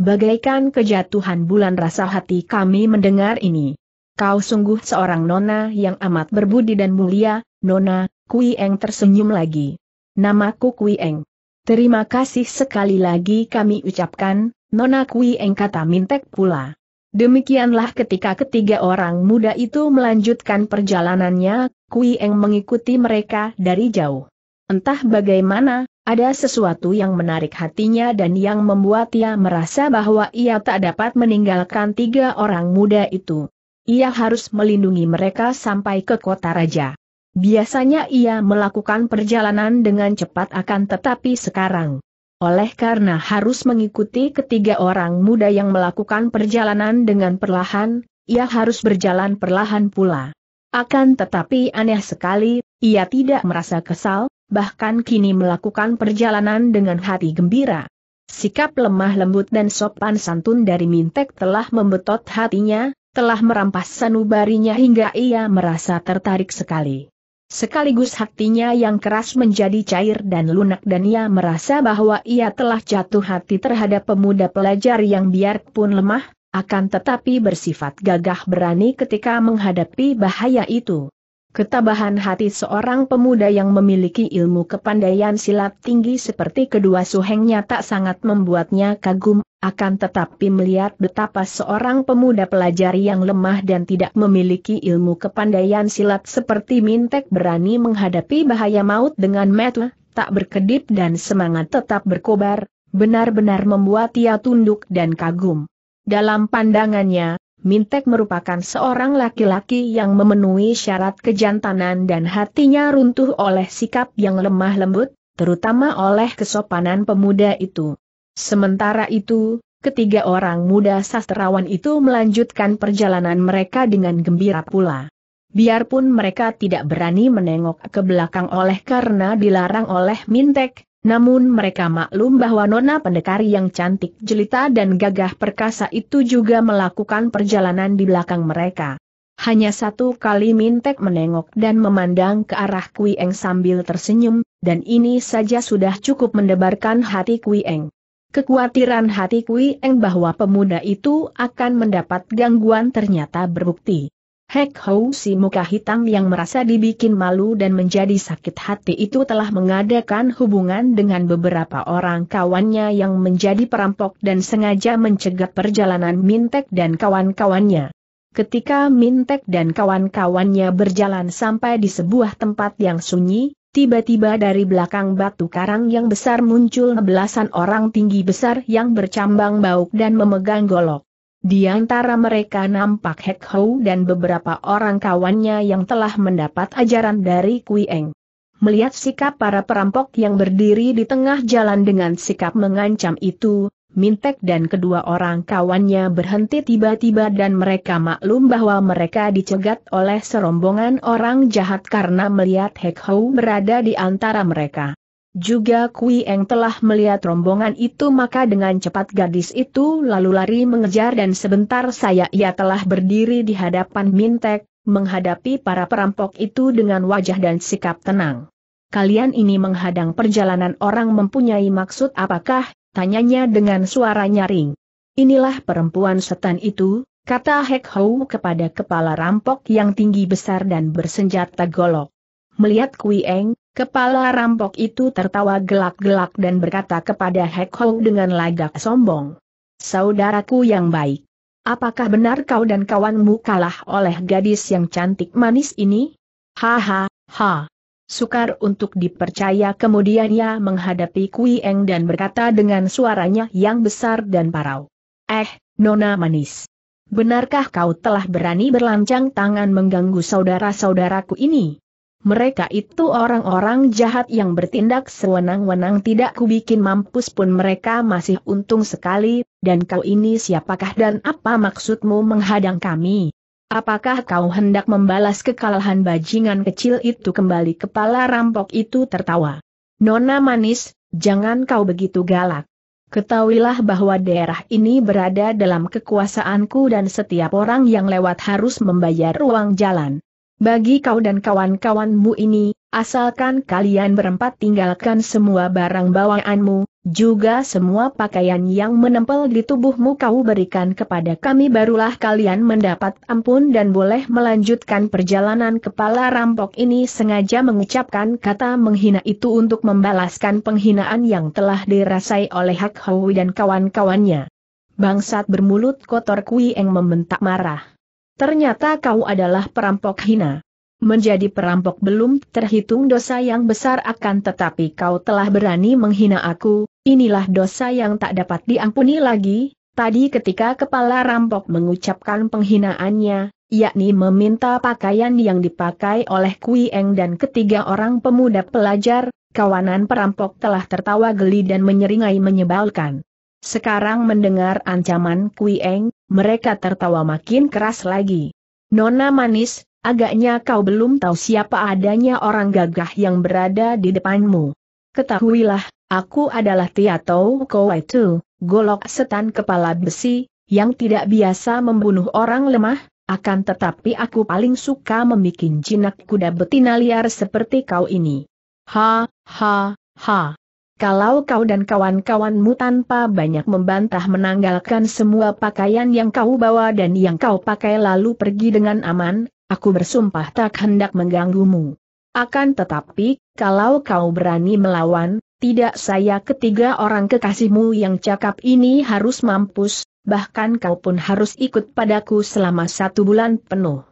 A: Bagaikan kejatuhan bulan rasa hati kami mendengar ini. Kau sungguh seorang nona yang amat berbudi dan mulia, nona, Kui Eng tersenyum lagi. Namaku Kui Eng. Terima kasih sekali lagi kami ucapkan, Nona Kui Eng kata Mintek pula. Demikianlah ketika ketiga orang muda itu melanjutkan perjalanannya, Kui Eng mengikuti mereka dari jauh. Entah bagaimana, ada sesuatu yang menarik hatinya dan yang membuat ia merasa bahwa ia tak dapat meninggalkan tiga orang muda itu. Ia harus melindungi mereka sampai ke kota raja. Biasanya ia melakukan perjalanan dengan cepat akan tetapi sekarang. Oleh karena harus mengikuti ketiga orang muda yang melakukan perjalanan dengan perlahan, ia harus berjalan perlahan pula. Akan tetapi aneh sekali, ia tidak merasa kesal, bahkan kini melakukan perjalanan dengan hati gembira. Sikap lemah lembut dan sopan santun dari Mintek telah membetot hatinya, telah merampas sanubarinya hingga ia merasa tertarik sekali. Sekaligus hatinya yang keras menjadi cair dan lunak dan ia merasa bahwa ia telah jatuh hati terhadap pemuda pelajar yang biarpun lemah, akan tetapi bersifat gagah berani ketika menghadapi bahaya itu. Ketabahan hati seorang pemuda yang memiliki ilmu kepandaian silat tinggi seperti kedua suhengnya tak sangat membuatnya kagum, akan tetapi melihat betapa seorang pemuda pelajar yang lemah dan tidak memiliki ilmu kepandaian silat seperti Mintek berani menghadapi bahaya maut dengan mata, tak berkedip dan semangat tetap berkobar, benar-benar membuat ia tunduk dan kagum. Dalam pandangannya, Mintek merupakan seorang laki-laki yang memenuhi syarat kejantanan dan hatinya runtuh oleh sikap yang lemah lembut, terutama oleh kesopanan pemuda itu. Sementara itu, ketiga orang muda sastrawan itu melanjutkan perjalanan mereka dengan gembira pula. Biarpun mereka tidak berani menengok ke belakang oleh karena dilarang oleh Mintek, namun mereka maklum bahwa nona pendekari yang cantik jelita dan gagah perkasa itu juga melakukan perjalanan di belakang mereka. Hanya satu kali Mintek menengok dan memandang ke arah Kui Eng sambil tersenyum, dan ini saja sudah cukup mendebarkan hati Kui Eng. Kekhawatiran hati Kui Eng bahwa pemuda itu akan mendapat gangguan ternyata berbukti. Hek Hou si muka hitam yang merasa dibikin malu dan menjadi sakit hati itu telah mengadakan hubungan dengan beberapa orang kawannya yang menjadi perampok dan sengaja mencegat perjalanan Mintek dan kawan-kawannya. Ketika Mintek dan kawan-kawannya berjalan sampai di sebuah tempat yang sunyi, Tiba-tiba dari belakang batu karang yang besar muncul belasan orang tinggi besar yang bercambang bauk dan memegang golok. Di antara mereka nampak Hek Hou dan beberapa orang kawannya yang telah mendapat ajaran dari Kui Eng. Melihat sikap para perampok yang berdiri di tengah jalan dengan sikap mengancam itu, Mintek dan kedua orang kawannya berhenti tiba-tiba dan mereka maklum bahwa mereka dicegat oleh serombongan orang jahat karena melihat Hek Hou berada di antara mereka. Juga Kui Eng telah melihat rombongan itu maka dengan cepat gadis itu lalu lari mengejar dan sebentar saya ia telah berdiri di hadapan Mintek, menghadapi para perampok itu dengan wajah dan sikap tenang. kalian ini menghadang perjalanan orang mempunyai maksud apakah? Tanyanya dengan suara nyaring. Inilah perempuan setan itu, kata Hek Hou kepada kepala rampok yang tinggi besar dan bersenjata golok. Melihat Kui Eng, kepala rampok itu tertawa gelak-gelak dan berkata kepada Hek dengan lagak sombong. Saudaraku yang baik. Apakah benar kau dan kawanmu kalah oleh gadis yang cantik manis ini? Haha, ha. Sukar untuk dipercaya kemudian ia menghadapi Kui Eng dan berkata dengan suaranya yang besar dan parau. Eh, Nona manis. Benarkah kau telah berani berlancang tangan mengganggu saudara-saudaraku ini? Mereka itu orang-orang jahat yang bertindak sewenang-wenang tidak kubikin mampus pun mereka masih untung sekali, dan kau ini siapakah dan apa maksudmu menghadang kami? Apakah kau hendak membalas kekalahan bajingan kecil itu kembali kepala rampok itu tertawa? Nona manis, jangan kau begitu galak. Ketahuilah bahwa daerah ini berada dalam kekuasaanku dan setiap orang yang lewat harus membayar uang jalan. Bagi kau dan kawan-kawanmu ini, asalkan kalian berempat tinggalkan semua barang bawaanmu, juga semua pakaian yang menempel di tubuhmu kau berikan kepada kami barulah kalian mendapat ampun dan boleh melanjutkan perjalanan kepala rampok ini sengaja mengucapkan kata menghina itu untuk membalaskan penghinaan yang telah dirasai oleh Hak Hui dan kawan-kawannya. Bangsat bermulut kotor Kui Eng membentak marah. Ternyata kau adalah perampok hina. Menjadi perampok belum terhitung dosa yang besar akan tetapi kau telah berani menghina aku, inilah dosa yang tak dapat diampuni lagi. Tadi ketika kepala rampok mengucapkan penghinaannya, yakni meminta pakaian yang dipakai oleh Kui Eng dan ketiga orang pemuda pelajar, kawanan perampok telah tertawa geli dan menyeringai menyebalkan. Sekarang mendengar ancaman Kui Eng, mereka tertawa makin keras lagi. Nona manis, agaknya kau belum tahu siapa adanya orang gagah yang berada di depanmu. Ketahuilah, aku adalah Tiatou itu, golok setan kepala besi, yang tidak biasa membunuh orang lemah, akan tetapi aku paling suka membuat jinak kuda betina liar seperti kau ini. Ha, ha, ha. Kalau kau dan kawan-kawanmu tanpa banyak membantah menanggalkan semua pakaian yang kau bawa dan yang kau pakai lalu pergi dengan aman, aku bersumpah tak hendak mengganggumu. Akan tetapi, kalau kau berani melawan, tidak saya ketiga orang kekasihmu yang cakap ini harus mampus, bahkan kau pun harus ikut padaku selama satu bulan penuh.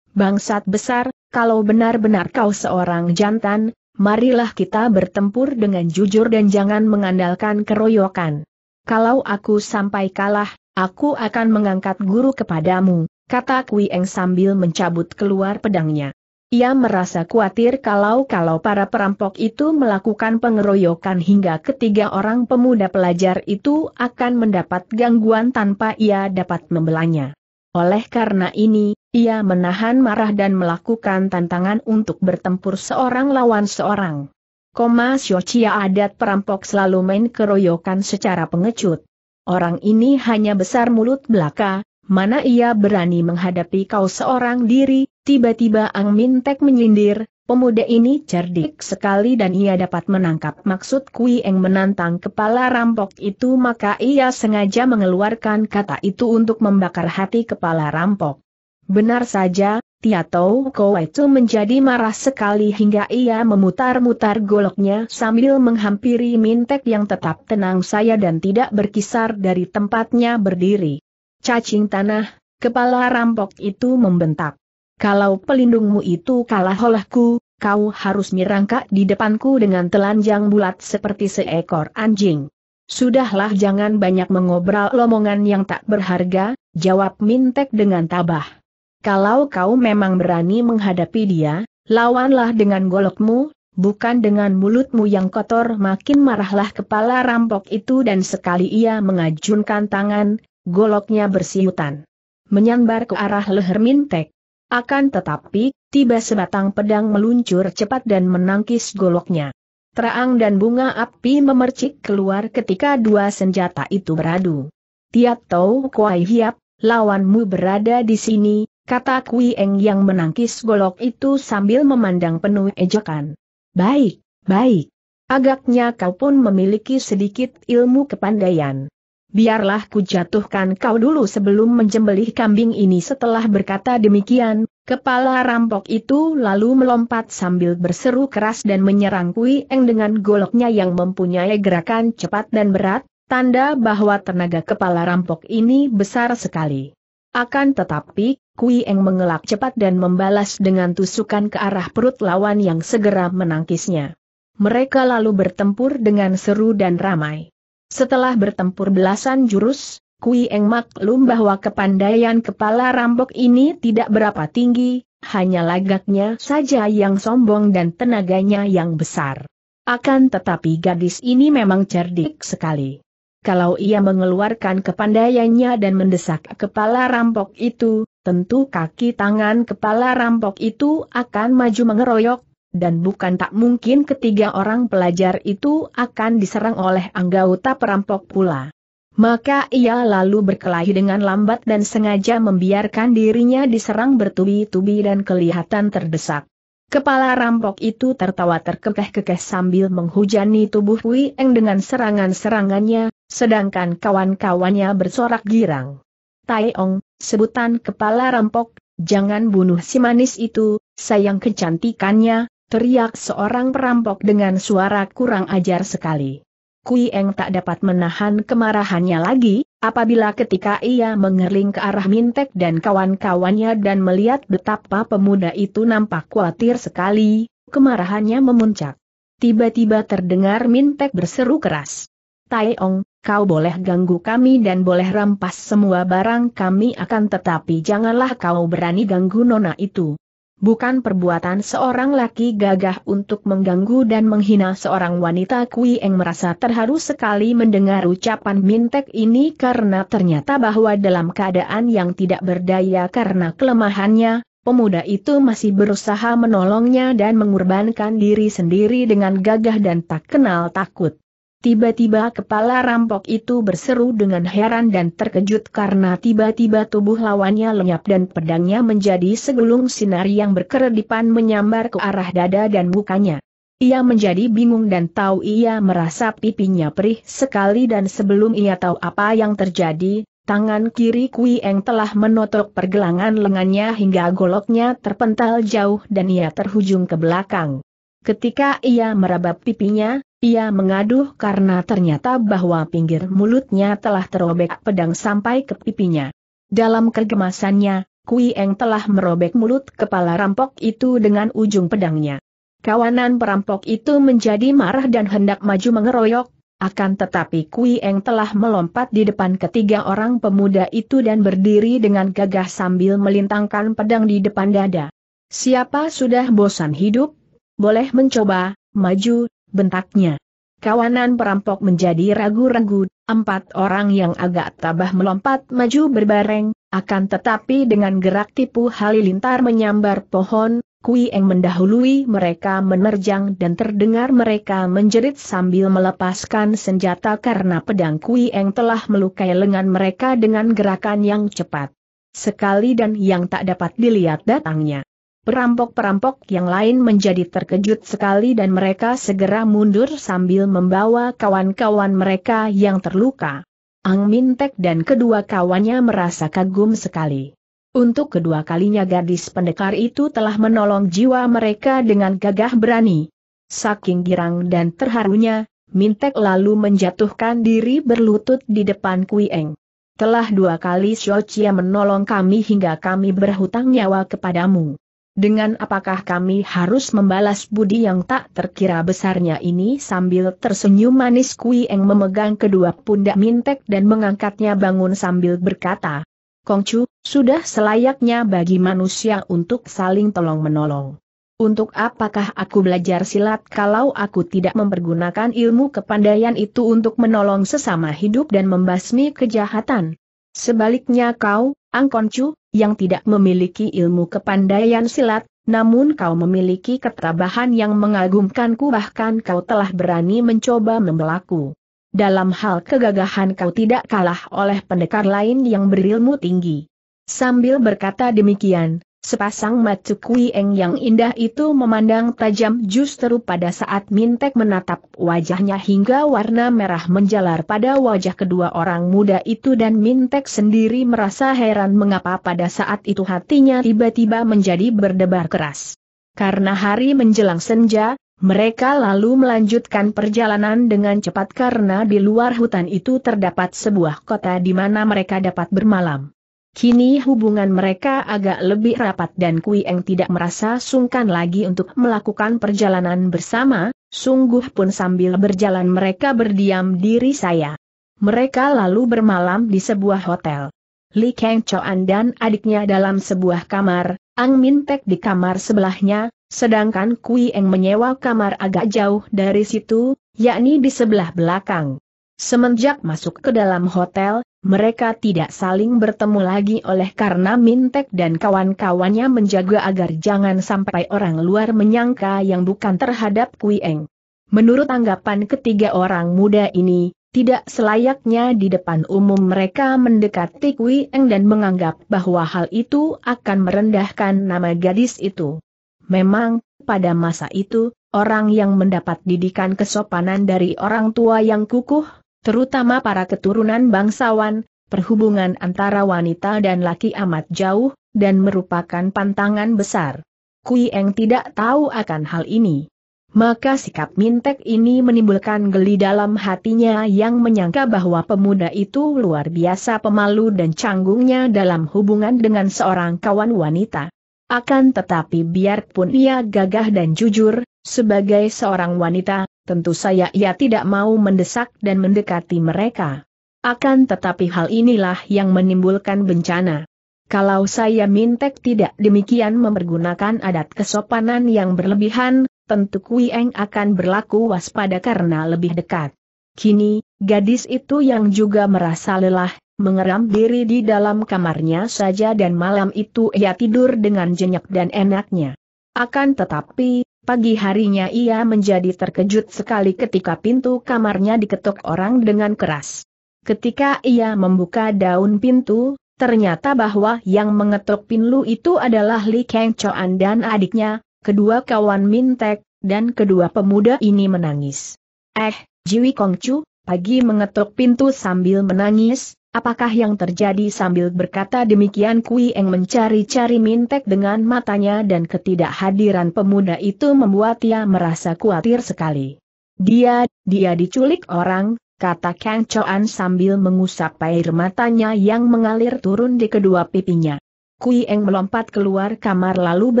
A: Bangsat besar, kalau benar-benar kau seorang jantan, marilah kita bertempur dengan jujur dan jangan mengandalkan keroyokan. Kalau aku sampai kalah, aku akan mengangkat guru kepadamu, kata Kui Eng sambil mencabut keluar pedangnya. Ia merasa khawatir kalau-kalau para perampok itu melakukan pengeroyokan hingga ketiga orang pemuda pelajar itu akan mendapat gangguan tanpa ia dapat membelanya. Oleh karena ini, ia menahan marah dan melakukan tantangan untuk bertempur seorang lawan seorang. Koma Siocia adat perampok selalu main keroyokan secara pengecut. Orang ini hanya besar mulut belaka, mana ia berani menghadapi kau seorang diri, tiba-tiba Ang Mintek menyindir, Pemuda ini cerdik sekali dan ia dapat menangkap maksud Kui Eng menantang kepala rampok itu maka ia sengaja mengeluarkan kata itu untuk membakar hati kepala rampok. Benar saja, Tiatou Kou itu menjadi marah sekali hingga ia memutar-mutar goloknya sambil menghampiri Mintek yang tetap tenang saya dan tidak berkisar dari tempatnya berdiri. Cacing tanah, kepala rampok itu membentak. Kalau pelindungmu itu kalah olehku, kau harus mirangka di depanku dengan telanjang bulat seperti seekor anjing. Sudahlah jangan banyak mengobrol lomongan yang tak berharga, jawab Mintek dengan tabah. Kalau kau memang berani menghadapi dia, lawanlah dengan golokmu, bukan dengan mulutmu yang kotor makin marahlah kepala rampok itu dan sekali ia mengajunkan tangan, goloknya bersiutan. Menyambar ke arah leher Mintek. Akan tetapi, tiba sebatang pedang meluncur cepat dan menangkis goloknya. Terang dan bunga api memercik keluar ketika dua senjata itu beradu. Tiat tahu Kuai Hiap, lawanmu berada di sini, kata Kui Eng yang menangkis golok itu sambil memandang penuh ejekan. Baik, Baik. Agaknya kau pun memiliki sedikit ilmu kepandaian. Biarlah ku jatuhkan kau dulu sebelum menjembelih kambing ini setelah berkata demikian, kepala rampok itu lalu melompat sambil berseru keras dan menyerang Kui Eng dengan goloknya yang mempunyai gerakan cepat dan berat, tanda bahwa tenaga kepala rampok ini besar sekali. Akan tetapi, Kui Eng mengelak cepat dan membalas dengan tusukan ke arah perut lawan yang segera menangkisnya. Mereka lalu bertempur dengan seru dan ramai. Setelah bertempur belasan jurus, Kui Eng maklum bahwa kepandaian kepala rampok ini tidak berapa tinggi, hanya lagaknya saja yang sombong dan tenaganya yang besar. Akan tetapi gadis ini memang cerdik sekali. Kalau ia mengeluarkan kepandaiannya dan mendesak kepala rampok itu, tentu kaki tangan kepala rampok itu akan maju mengeroyok, dan bukan tak mungkin ketiga orang pelajar itu akan diserang oleh anggota perampok pula. Maka ia lalu berkelahi dengan lambat dan sengaja membiarkan dirinya diserang bertubi-tubi dan kelihatan terdesak. Kepala rampok itu tertawa terkekeh-kekeh sambil menghujani tubuh Wi Eng dengan serangan-serangannya, sedangkan kawan-kawannya bersorak girang. Tai Ong, sebutan kepala rampok, jangan bunuh si manis itu, sayang kecantikannya, teriak seorang perampok dengan suara kurang ajar sekali. Kui Eng tak dapat menahan kemarahannya lagi, apabila ketika ia mengerling ke arah Mintek dan kawan-kawannya dan melihat betapa pemuda itu nampak khawatir sekali, kemarahannya memuncak. Tiba-tiba terdengar Mintek berseru keras. Tai Ong, kau boleh ganggu kami dan boleh rampas semua barang kami akan tetapi janganlah kau berani ganggu nona itu bukan perbuatan seorang laki gagah untuk mengganggu dan menghina seorang wanita Kui Eng merasa terharu sekali mendengar ucapan Mintek ini karena ternyata bahwa dalam keadaan yang tidak berdaya karena kelemahannya, pemuda itu masih berusaha menolongnya dan mengorbankan diri sendiri dengan gagah dan tak kenal takut. Tiba-tiba kepala rampok itu berseru dengan heran dan terkejut karena tiba-tiba tubuh lawannya lenyap dan pedangnya menjadi segulung sinar yang berkeredipan menyambar ke arah dada dan mukanya. Ia menjadi bingung dan tahu ia merasa pipinya perih sekali dan sebelum ia tahu apa yang terjadi, tangan kiri Kui Eng telah menotok pergelangan lengannya hingga goloknya terpental jauh dan ia terhujung ke belakang. Ketika ia meraba pipinya, ia mengaduh karena ternyata bahwa pinggir mulutnya telah terobek pedang sampai ke pipinya. Dalam kegemasannya, Kui Eng telah merobek mulut kepala rampok itu dengan ujung pedangnya. Kawanan perampok itu menjadi marah dan hendak maju mengeroyok, akan tetapi Kui Eng telah melompat di depan ketiga orang pemuda itu dan berdiri dengan gagah sambil melintangkan pedang di depan dada. Siapa sudah bosan hidup? Boleh mencoba, maju, bentaknya. Kawanan perampok menjadi ragu-ragu, empat orang yang agak tabah melompat maju berbareng, akan tetapi dengan gerak tipu halilintar menyambar pohon, Kui Eng mendahului mereka menerjang dan terdengar mereka menjerit sambil melepaskan senjata karena pedang Kui Eng telah melukai lengan mereka dengan gerakan yang cepat. Sekali dan yang tak dapat dilihat datangnya. Perampok-perampok yang lain menjadi terkejut sekali dan mereka segera mundur sambil membawa kawan-kawan mereka yang terluka. Ang Mintek dan kedua kawannya merasa kagum sekali. Untuk kedua kalinya gadis pendekar itu telah menolong jiwa mereka dengan gagah berani. Saking girang dan terharunya, Mintek lalu menjatuhkan diri berlutut di depan Kui Eng. Telah dua kali Xiao menolong kami hingga kami berhutang nyawa kepadamu. Dengan apakah kami harus membalas budi yang tak terkira besarnya ini sambil tersenyum manis Kui Eng memegang kedua pundak Mintek dan mengangkatnya bangun sambil berkata, Kongcu, sudah selayaknya bagi manusia untuk saling tolong-menolong. Untuk apakah aku belajar silat kalau aku tidak mempergunakan ilmu kepandaian itu untuk menolong sesama hidup dan membasmi kejahatan? Sebaliknya kau, Angkoncu, yang tidak memiliki ilmu kepandaian silat, namun kau memiliki ketabahan yang mengagumkanku bahkan kau telah berani mencoba membelaku. Dalam hal kegagahan kau tidak kalah oleh pendekar lain yang berilmu tinggi. Sambil berkata demikian, Sepasang mata Kui Eng yang indah itu memandang tajam justru pada saat Mintek menatap wajahnya hingga warna merah menjalar pada wajah kedua orang muda itu dan Mintek sendiri merasa heran mengapa pada saat itu hatinya tiba-tiba menjadi berdebar keras. Karena hari menjelang senja, mereka lalu melanjutkan perjalanan dengan cepat karena di luar hutan itu terdapat sebuah kota di mana mereka dapat bermalam. Kini hubungan mereka agak lebih rapat dan Kui Eng tidak merasa sungkan lagi untuk melakukan perjalanan bersama, sungguh pun sambil berjalan mereka berdiam diri saya. Mereka lalu bermalam di sebuah hotel. Li Kang Choan dan adiknya dalam sebuah kamar, Ang Min Tek di kamar sebelahnya, sedangkan Kui Eng menyewa kamar agak jauh dari situ, yakni di sebelah belakang. Semenjak masuk ke dalam hotel, mereka tidak saling bertemu lagi oleh karena Mintek dan kawan-kawannya menjaga agar jangan sampai orang luar menyangka yang bukan terhadap Kui Eng. Menurut anggapan ketiga orang muda ini, tidak selayaknya di depan umum mereka mendekati Kui Eng dan menganggap bahwa hal itu akan merendahkan nama gadis itu. Memang, pada masa itu, orang yang mendapat didikan kesopanan dari orang tua yang kukuh, terutama para keturunan bangsawan, perhubungan antara wanita dan laki amat jauh, dan merupakan pantangan besar. Kui Eng tidak tahu akan hal ini. Maka sikap Mintek ini menimbulkan geli dalam hatinya yang menyangka bahwa pemuda itu luar biasa pemalu dan canggungnya dalam hubungan dengan seorang kawan wanita. Akan tetapi biarpun ia gagah dan jujur, sebagai seorang wanita, tentu saya ia tidak mau mendesak dan mendekati mereka. Akan tetapi hal inilah yang menimbulkan bencana. Kalau saya mintek tidak demikian mempergunakan adat kesopanan yang berlebihan, tentu Kui Eng akan berlaku waspada karena lebih dekat. Kini, gadis itu yang juga merasa lelah, mengeram diri di dalam kamarnya saja dan malam itu ia tidur dengan jenyak dan enaknya. Akan tetapi, Pagi harinya ia menjadi terkejut sekali ketika pintu kamarnya diketuk orang dengan keras. Ketika ia membuka daun pintu, ternyata bahwa yang mengetuk pintu itu adalah Li Kang Choan dan adiknya, kedua kawan Mintek, dan kedua pemuda ini menangis. Eh, Jiwi Kongcu, pagi mengetuk pintu sambil menangis, Apakah yang terjadi sambil berkata demikian Kui Eng mencari-cari Mintek dengan matanya dan ketidakhadiran pemuda itu membuat ia merasa khawatir sekali. Dia, dia diculik orang, kata Kang Choan sambil mengusap air matanya yang mengalir turun di kedua pipinya. Kui Eng melompat keluar kamar lalu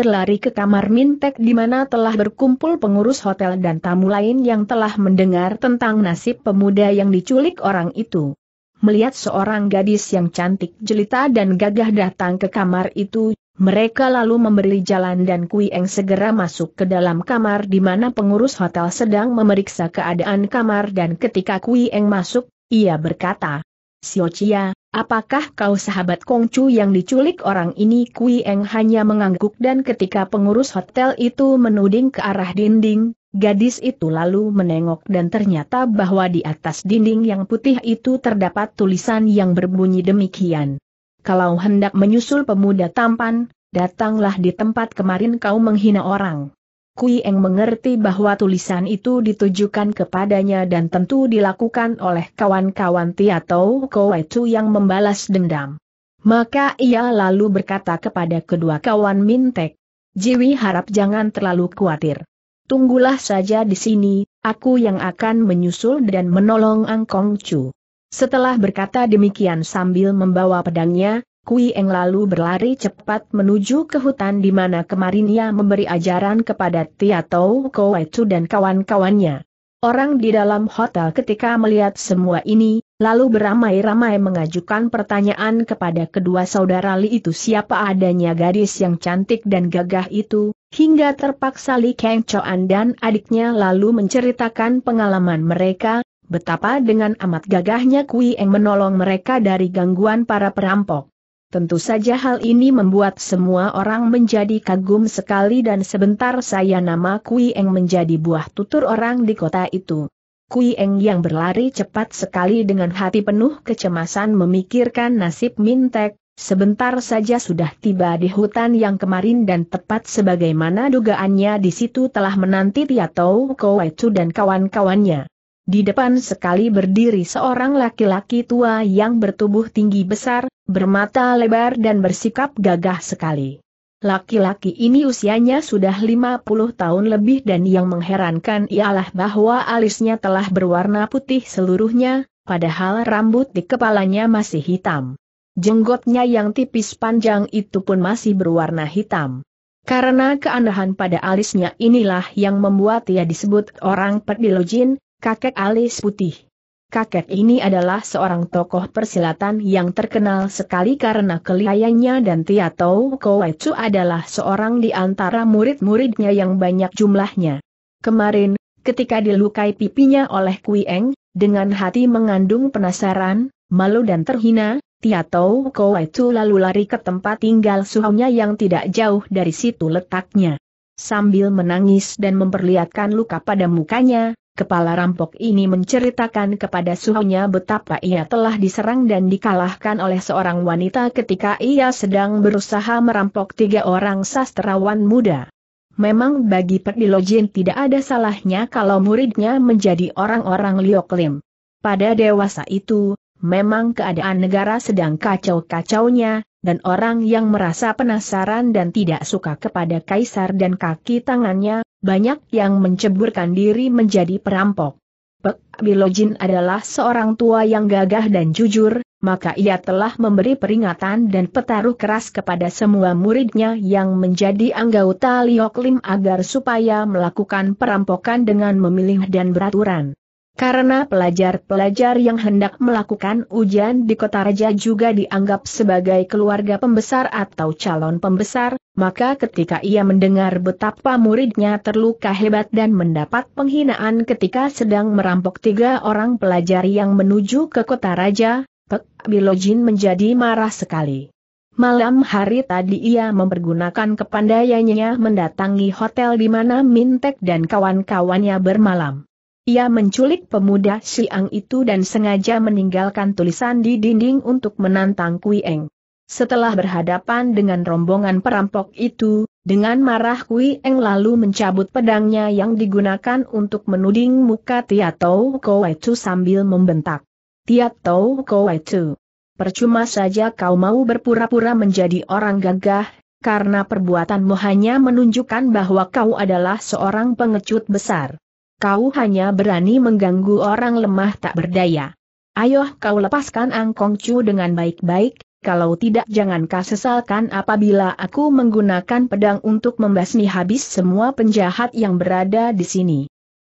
A: berlari ke kamar Mintek di mana telah berkumpul pengurus hotel dan tamu lain yang telah mendengar tentang nasib pemuda yang diculik orang itu. Melihat seorang gadis yang cantik jelita dan gagah datang ke kamar itu, mereka lalu memberi jalan dan Kui Eng segera masuk ke dalam kamar di mana pengurus hotel sedang memeriksa keadaan kamar dan ketika Kui Eng masuk, ia berkata, Sio Chia, apakah kau sahabat Kongcu yang diculik orang ini? Kui Eng hanya mengangguk dan ketika pengurus hotel itu menuding ke arah dinding, Gadis itu lalu menengok dan ternyata bahwa di atas dinding yang putih itu terdapat tulisan yang berbunyi demikian. Kalau hendak menyusul pemuda tampan, datanglah di tempat kemarin kau menghina orang. Kui Eng mengerti bahwa tulisan itu ditujukan kepadanya dan tentu dilakukan oleh kawan-kawan Tiatau Kowaitu yang membalas dendam. Maka ia lalu berkata kepada kedua kawan Mintek, Jiwi harap jangan terlalu khawatir. Tunggulah saja di sini, aku yang akan menyusul dan menolong Angkong Chu. Setelah berkata demikian sambil membawa pedangnya, Kui Eng lalu berlari cepat menuju ke hutan di mana kemarin ia memberi ajaran kepada Tia Tau Chu dan kawan-kawannya. Orang di dalam hotel ketika melihat semua ini, lalu beramai-ramai mengajukan pertanyaan kepada kedua saudara Li itu siapa adanya gadis yang cantik dan gagah itu, hingga terpaksa Li Kang Choan dan adiknya lalu menceritakan pengalaman mereka, betapa dengan amat gagahnya Kui Eng menolong mereka dari gangguan para perampok. Tentu saja hal ini membuat semua orang menjadi kagum sekali dan sebentar saya nama Kui Eng menjadi buah tutur orang di kota itu. Kui Eng yang berlari cepat sekali dengan hati penuh kecemasan memikirkan nasib Mintek, sebentar saja sudah tiba di hutan yang kemarin dan tepat sebagaimana dugaannya di situ telah menanti Tiatau Kowetu dan kawan-kawannya. Di depan sekali berdiri seorang laki-laki tua yang bertubuh tinggi besar, bermata lebar dan bersikap gagah sekali. Laki-laki ini usianya sudah 50 tahun lebih dan yang mengherankan ialah bahwa alisnya telah berwarna putih seluruhnya, padahal rambut di kepalanya masih hitam. Jenggotnya yang tipis panjang itu pun masih berwarna hitam. Karena keanehan pada alisnya inilah yang membuat ia disebut orang pedilojin, kakek alis putih. Kakek ini adalah seorang tokoh persilatan yang terkenal sekali karena kelihayannya dan Tiatou Kowecu adalah seorang di antara murid-muridnya yang banyak jumlahnya. Kemarin, ketika dilukai pipinya oleh Kui Eng, dengan hati mengandung penasaran, malu dan terhina, Tiatou Kowecu lalu lari ke tempat tinggal suhunya yang tidak jauh dari situ letaknya. Sambil menangis dan memperlihatkan luka pada mukanya, Kepala rampok ini menceritakan kepada suhunya betapa ia telah diserang dan dikalahkan oleh seorang wanita ketika ia sedang berusaha merampok tiga orang sastrawan muda. Memang bagi Pedilojin tidak ada salahnya kalau muridnya menjadi orang-orang Liok Lim. Pada dewasa itu, memang keadaan negara sedang kacau-kacaunya, dan orang yang merasa penasaran dan tidak suka kepada kaisar dan kaki tangannya, banyak yang menceburkan diri menjadi perampok. Pek Bilojin adalah seorang tua yang gagah dan jujur, maka ia telah memberi peringatan dan petaruh keras kepada semua muridnya yang menjadi anggota Liok Lim agar supaya melakukan perampokan dengan memilih dan beraturan. Karena pelajar-pelajar yang hendak melakukan ujian di kota raja juga dianggap sebagai keluarga pembesar atau calon pembesar, maka ketika ia mendengar betapa muridnya terluka hebat dan mendapat penghinaan ketika sedang merampok tiga orang pelajar yang menuju ke kota raja, Pek Bilojin menjadi marah sekali. Malam hari tadi ia mempergunakan kepandaiannya mendatangi hotel di mana Mintek dan kawan-kawannya bermalam. Ia menculik pemuda Siang itu dan sengaja meninggalkan tulisan di dinding untuk menantang Kui Eng. Setelah berhadapan dengan rombongan perampok itu, dengan marah Kui Eng lalu mencabut pedangnya yang digunakan untuk menuding muka Tiatou Kowetu sambil membentak. Tiatou Kowetu. Percuma saja kau mau berpura-pura menjadi orang gagah, karena perbuatanmu hanya menunjukkan bahwa kau adalah seorang pengecut besar. Kau hanya berani mengganggu orang lemah tak berdaya. Ayo kau lepaskan Angkong Chu dengan baik-baik, kalau tidak jangan kau sesalkan apabila aku menggunakan pedang untuk membasmi habis semua penjahat yang berada di sini.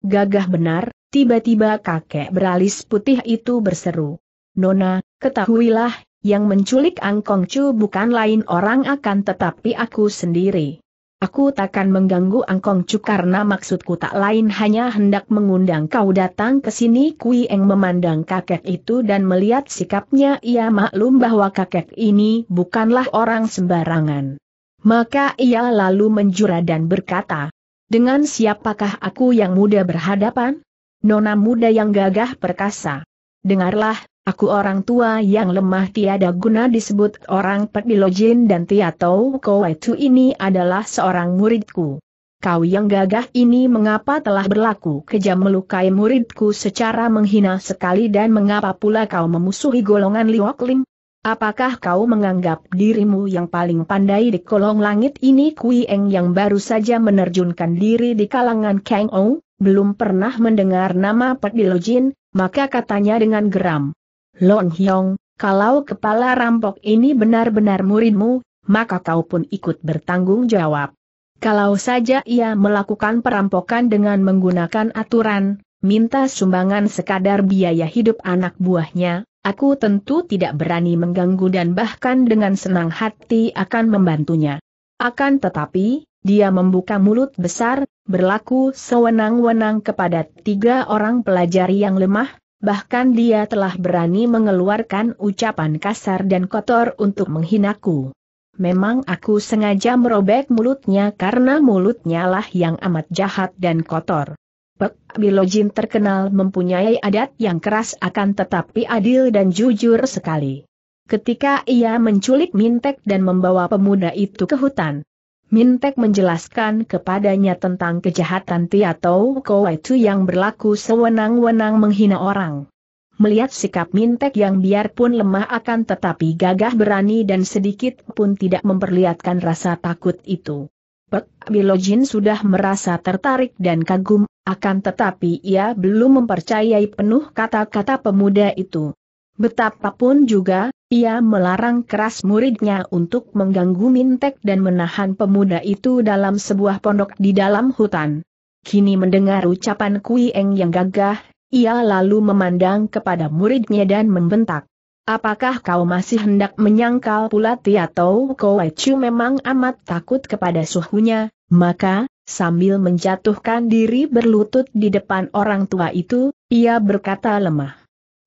A: Gagah benar, tiba-tiba kakek beralis putih itu berseru. Nona, ketahuilah, yang menculik Angkong Chu bukan lain orang akan tetapi aku sendiri. Aku takkan mengganggu Angkong Cu karena maksudku tak lain hanya hendak mengundang kau datang ke sini Kui Eng memandang kakek itu dan melihat sikapnya ia maklum bahwa kakek ini bukanlah orang sembarangan. Maka ia lalu menjura dan berkata, dengan siapakah aku yang muda berhadapan? Nona muda yang gagah perkasa. Dengarlah, Aku orang tua yang lemah tiada guna disebut orang pedilojin dan Tiatau Kowetu ini adalah seorang muridku. Kau yang gagah ini mengapa telah berlaku kejam melukai muridku secara menghina sekali dan mengapa pula kau memusuhi golongan Liok Lim? Apakah kau menganggap dirimu yang paling pandai di kolong langit ini Kui Eng yang baru saja menerjunkan diri di kalangan Kang Ou, belum pernah mendengar nama Pedilojin, maka katanya dengan geram. Lon Hyong, kalau kepala rampok ini benar-benar muridmu, maka kau pun ikut bertanggung jawab. Kalau saja ia melakukan perampokan dengan menggunakan aturan, minta sumbangan sekadar biaya hidup anak buahnya, aku tentu tidak berani mengganggu dan bahkan dengan senang hati akan membantunya. Akan tetapi, dia membuka mulut besar, berlaku sewenang-wenang kepada tiga orang pelajari yang lemah, bahkan dia telah berani mengeluarkan ucapan kasar dan kotor untuk menghinaku. Memang aku sengaja merobek mulutnya karena mulutnya lah yang amat jahat dan kotor. Pek Bilojin terkenal mempunyai adat yang keras akan tetapi adil dan jujur sekali. ketika ia menculik Mintek dan membawa pemuda itu ke hutan. Mintek menjelaskan kepadanya tentang kejahatan Ti atau itu yang berlaku sewenang-wenang menghina orang. Melihat sikap Mintek yang biarpun lemah akan tetapi gagah berani dan sedikit pun tidak memperlihatkan rasa takut itu. Pek Bilojin sudah merasa tertarik dan kagum, akan tetapi ia belum mempercayai penuh kata-kata pemuda itu. Betapapun juga, ia melarang keras muridnya untuk mengganggu Mintek dan menahan pemuda itu dalam sebuah pondok di dalam hutan. Kini mendengar ucapan Kui Eng yang gagah, ia lalu memandang kepada muridnya dan membentak. Apakah kau masih hendak menyangkal pula Ti atau Kowai Chu memang amat takut kepada suhunya, maka, sambil menjatuhkan diri berlutut di depan orang tua itu, ia berkata lemah.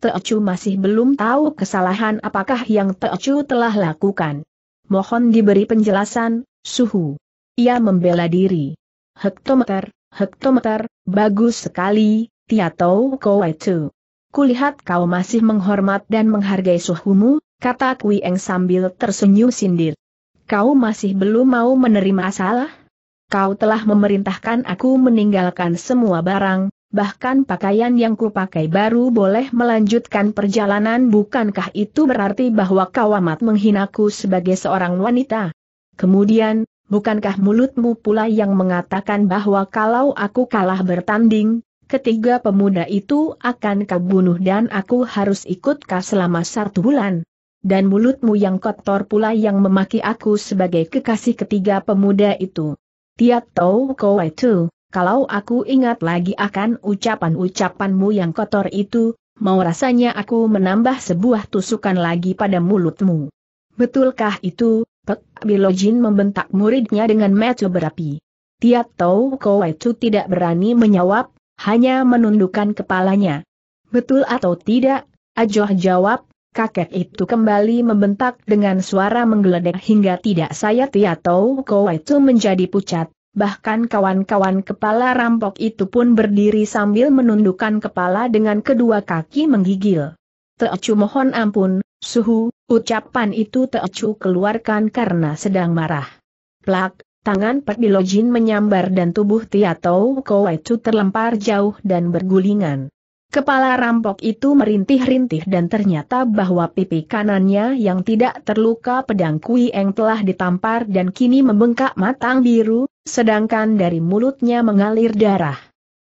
A: Teocu masih belum tahu kesalahan apakah yang Teocu telah lakukan. Mohon diberi penjelasan, suhu. Ia membela diri. Hektometer, hektometer, bagus sekali, Tiatou kau itu. Kulihat kau masih menghormat dan menghargai suhumu, kata Kui Eng sambil tersenyum sindir. Kau masih belum mau menerima salah? Kau telah memerintahkan aku meninggalkan semua barang, bahkan pakaian yang kupakai baru boleh melanjutkan perjalanan bukankah itu berarti bahwa kau amat menghinaku sebagai seorang wanita? Kemudian, bukankah mulutmu pula yang mengatakan bahwa kalau aku kalah bertanding, ketiga pemuda itu akan kau bunuh dan aku harus ikut kau selama satu bulan? Dan mulutmu yang kotor pula yang memaki aku sebagai kekasih ketiga pemuda itu. Tiap tahu kau itu, kalau aku ingat lagi akan ucapan-ucapanmu yang kotor itu, mau rasanya aku menambah sebuah tusukan lagi pada mulutmu. Betulkah itu, Pek Bilojin membentak muridnya dengan mata berapi. Tiap tahu kau itu tidak berani menjawab, hanya menundukkan kepalanya. Betul atau tidak, Ajoh jawab, kakek itu kembali membentak dengan suara menggeledek hingga tidak saya tahu kau itu menjadi pucat. Bahkan kawan-kawan kepala rampok itu pun berdiri sambil menundukkan kepala dengan kedua kaki menggigil. Teocu mohon ampun, suhu, ucapan itu Teocu keluarkan karena sedang marah. Plak, tangan Pak Bilojin menyambar dan tubuh Tiatau itu terlempar jauh dan bergulingan. Kepala rampok itu merintih-rintih dan ternyata bahwa pipi kanannya yang tidak terluka pedang Kui Eng telah ditampar dan kini membengkak matang biru, sedangkan dari mulutnya mengalir darah.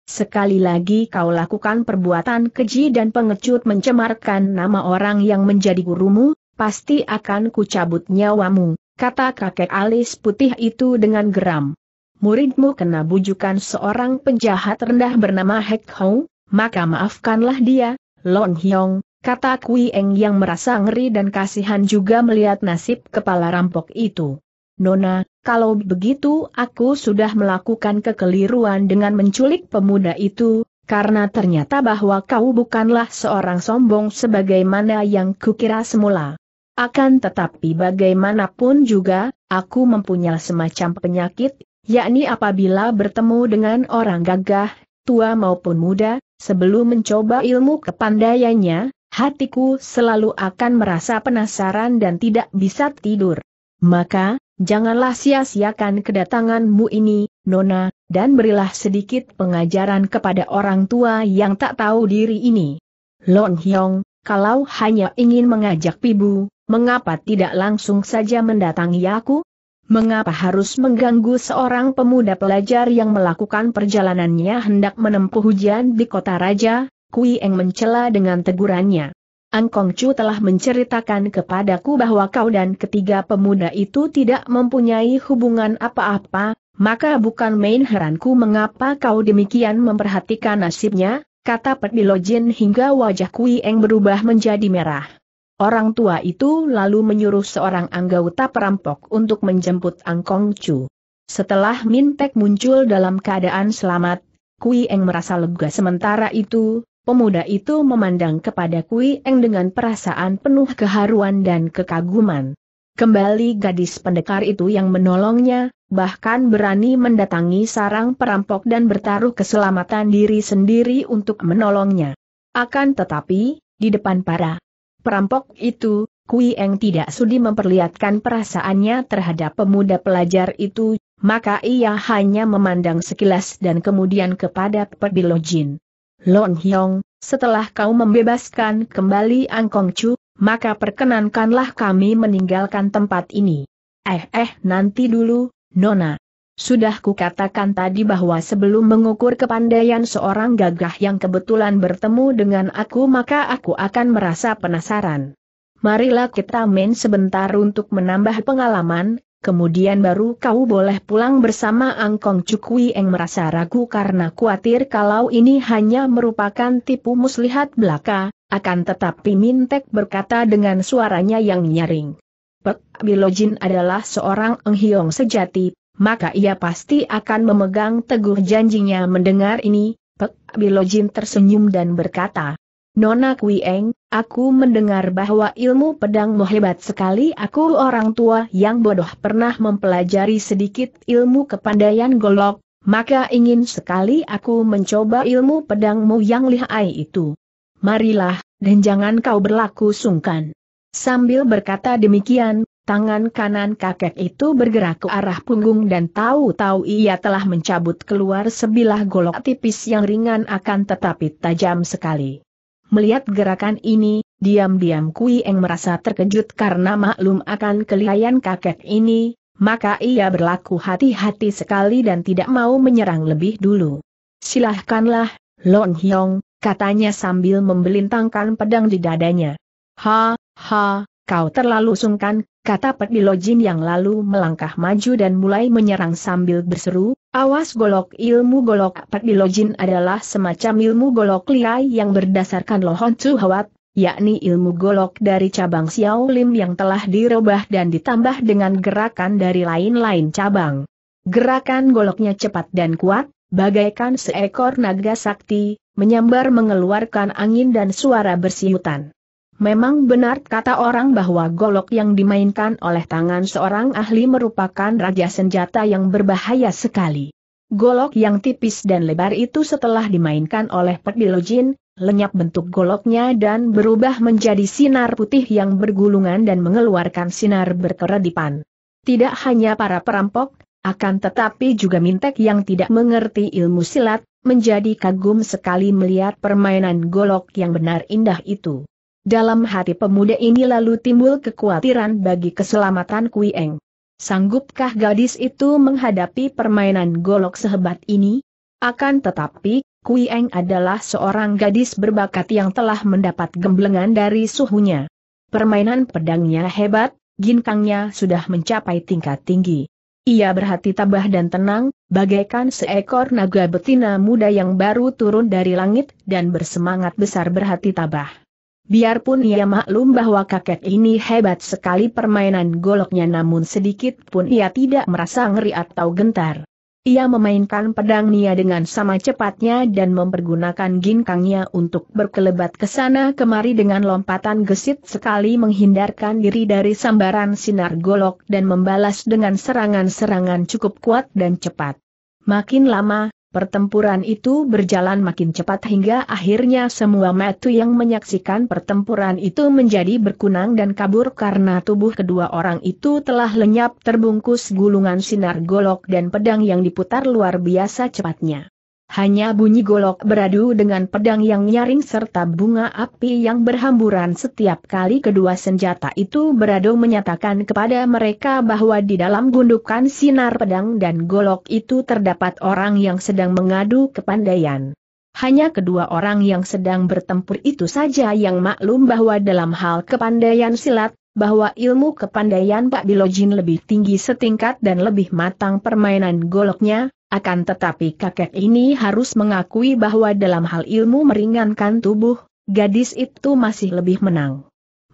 A: Sekali lagi kau lakukan perbuatan keji dan pengecut mencemarkan nama orang yang menjadi gurumu, pasti akan kucabut nyawamu, kata kakek alis putih itu dengan geram. Muridmu kena bujukan seorang penjahat rendah bernama Hek Hong, maka maafkanlah dia, Lon Hyong, kata Kui Eng yang merasa ngeri dan kasihan juga melihat nasib kepala rampok itu. Nona, kalau begitu aku sudah melakukan kekeliruan dengan menculik pemuda itu, karena ternyata bahwa kau bukanlah seorang sombong sebagaimana yang kukira semula. Akan tetapi bagaimanapun juga, aku mempunyai semacam penyakit, yakni apabila bertemu dengan orang gagah, tua maupun muda, Sebelum mencoba ilmu kepandaiannya, hatiku selalu akan merasa penasaran dan tidak bisa tidur. Maka, janganlah sia-siakan kedatanganmu ini, Nona, dan berilah sedikit pengajaran kepada orang tua yang tak tahu diri ini. Lon Hyong, kalau hanya ingin mengajak Pibu, mengapa tidak langsung saja mendatangi aku? Mengapa harus mengganggu seorang pemuda pelajar yang melakukan perjalanannya hendak menempuh hujan di kota raja? Kui Eng mencela dengan tegurannya. Angkong Chu telah menceritakan kepadaku bahwa kau dan ketiga pemuda itu tidak mempunyai hubungan apa-apa, maka bukan main heranku mengapa kau demikian memperhatikan nasibnya, kata Pet hingga wajah Kui Eng berubah menjadi merah. Orang tua itu lalu menyuruh seorang anggota perampok untuk menjemput Angkong Chu. Setelah Mintek muncul dalam keadaan selamat, Kui Eng merasa lega sementara itu, pemuda itu memandang kepada Kui Eng dengan perasaan penuh keharuan dan kekaguman. Kembali gadis pendekar itu yang menolongnya, bahkan berani mendatangi sarang perampok dan bertaruh keselamatan diri sendiri untuk menolongnya. Akan tetapi, di depan para perampok itu, Kui Eng tidak sudi memperlihatkan perasaannya terhadap pemuda pelajar itu, maka ia hanya memandang sekilas dan kemudian kepada Perbilojin. Lon Hyong, setelah kau membebaskan kembali Angkong Chu, maka perkenankanlah kami meninggalkan tempat ini. Eh eh nanti dulu, Nona. Sudah kukatakan tadi bahwa sebelum mengukur kepandaian seorang gagah yang kebetulan bertemu dengan aku maka aku akan merasa penasaran. Marilah kita main sebentar untuk menambah pengalaman, kemudian baru kau boleh pulang bersama Angkong Cukwi yang merasa ragu karena khawatir kalau ini hanya merupakan tipu muslihat belaka, akan tetapi Mintek berkata dengan suaranya yang nyaring. Pek Bilojin adalah seorang enghiong sejati, maka ia pasti akan memegang teguh janjinya mendengar ini, Pek Bilojin tersenyum dan berkata, Nona Kuieng, aku mendengar bahwa ilmu pedangmu hebat sekali aku orang tua yang bodoh pernah mempelajari sedikit ilmu kepandaian golok, maka ingin sekali aku mencoba ilmu pedangmu yang lihai itu. Marilah, dan jangan kau berlaku sungkan. Sambil berkata demikian, Tangan kanan kakek itu bergerak ke arah punggung dan tahu-tahu ia telah mencabut keluar sebilah golok tipis yang ringan akan tetapi tajam sekali. Melihat gerakan ini, diam-diam Kui Eng merasa terkejut karena maklum akan kelihayan kakek ini, maka ia berlaku hati-hati sekali dan tidak mau menyerang lebih dulu. Silahkanlah, Lon Hyong, katanya sambil membelintangkan pedang di dadanya. Ha, ha, kau terlalu sungkan, kata Pedilojin yang lalu melangkah maju dan mulai menyerang sambil berseru, awas golok ilmu golok Pedilojin adalah semacam ilmu golok liai yang berdasarkan lohon Hawat, yakni ilmu golok dari cabang Xiao Lim yang telah dirubah dan ditambah dengan gerakan dari lain-lain cabang. Gerakan goloknya cepat dan kuat, bagaikan seekor naga sakti, menyambar mengeluarkan angin dan suara bersiutan. Memang benar kata orang bahwa golok yang dimainkan oleh tangan seorang ahli merupakan raja senjata yang berbahaya sekali. Golok yang tipis dan lebar itu setelah dimainkan oleh Pedilojin, lenyap bentuk goloknya dan berubah menjadi sinar putih yang bergulungan dan mengeluarkan sinar berkeredipan. Tidak hanya para perampok, akan tetapi juga Mintek yang tidak mengerti ilmu silat, menjadi kagum sekali melihat permainan golok yang benar indah itu. Dalam hati pemuda ini lalu timbul kekhawatiran bagi keselamatan Kui Eng. Sanggupkah gadis itu menghadapi permainan golok sehebat ini? Akan tetapi, Kui Eng adalah seorang gadis berbakat yang telah mendapat gemblengan dari suhunya. Permainan pedangnya hebat, ginkangnya sudah mencapai tingkat tinggi. Ia berhati tabah dan tenang, bagaikan seekor naga betina muda yang baru turun dari langit dan bersemangat besar berhati tabah. Biarpun ia maklum bahwa kakek ini hebat sekali permainan goloknya namun sedikit pun ia tidak merasa ngeri atau gentar. Ia memainkan pedangnya dengan sama cepatnya dan mempergunakan ginkangnya untuk berkelebat ke sana kemari dengan lompatan gesit sekali menghindarkan diri dari sambaran sinar golok dan membalas dengan serangan-serangan cukup kuat dan cepat. Makin lama, Pertempuran itu berjalan makin cepat hingga akhirnya semua mata yang menyaksikan pertempuran itu menjadi berkunang dan kabur karena tubuh kedua orang itu telah lenyap terbungkus gulungan sinar golok dan pedang yang diputar luar biasa cepatnya. Hanya bunyi golok beradu dengan pedang yang nyaring serta bunga api yang berhamburan setiap kali kedua senjata itu beradu menyatakan kepada mereka bahwa di dalam gundukan sinar pedang dan golok itu terdapat orang yang sedang mengadu kepandaian. Hanya kedua orang yang sedang bertempur itu saja yang maklum bahwa dalam hal kepandaian silat, bahwa ilmu kepandaian Pak Bilojin lebih tinggi setingkat dan lebih matang permainan goloknya, akan tetapi kakek ini harus mengakui bahwa dalam hal ilmu meringankan tubuh, gadis itu masih lebih menang.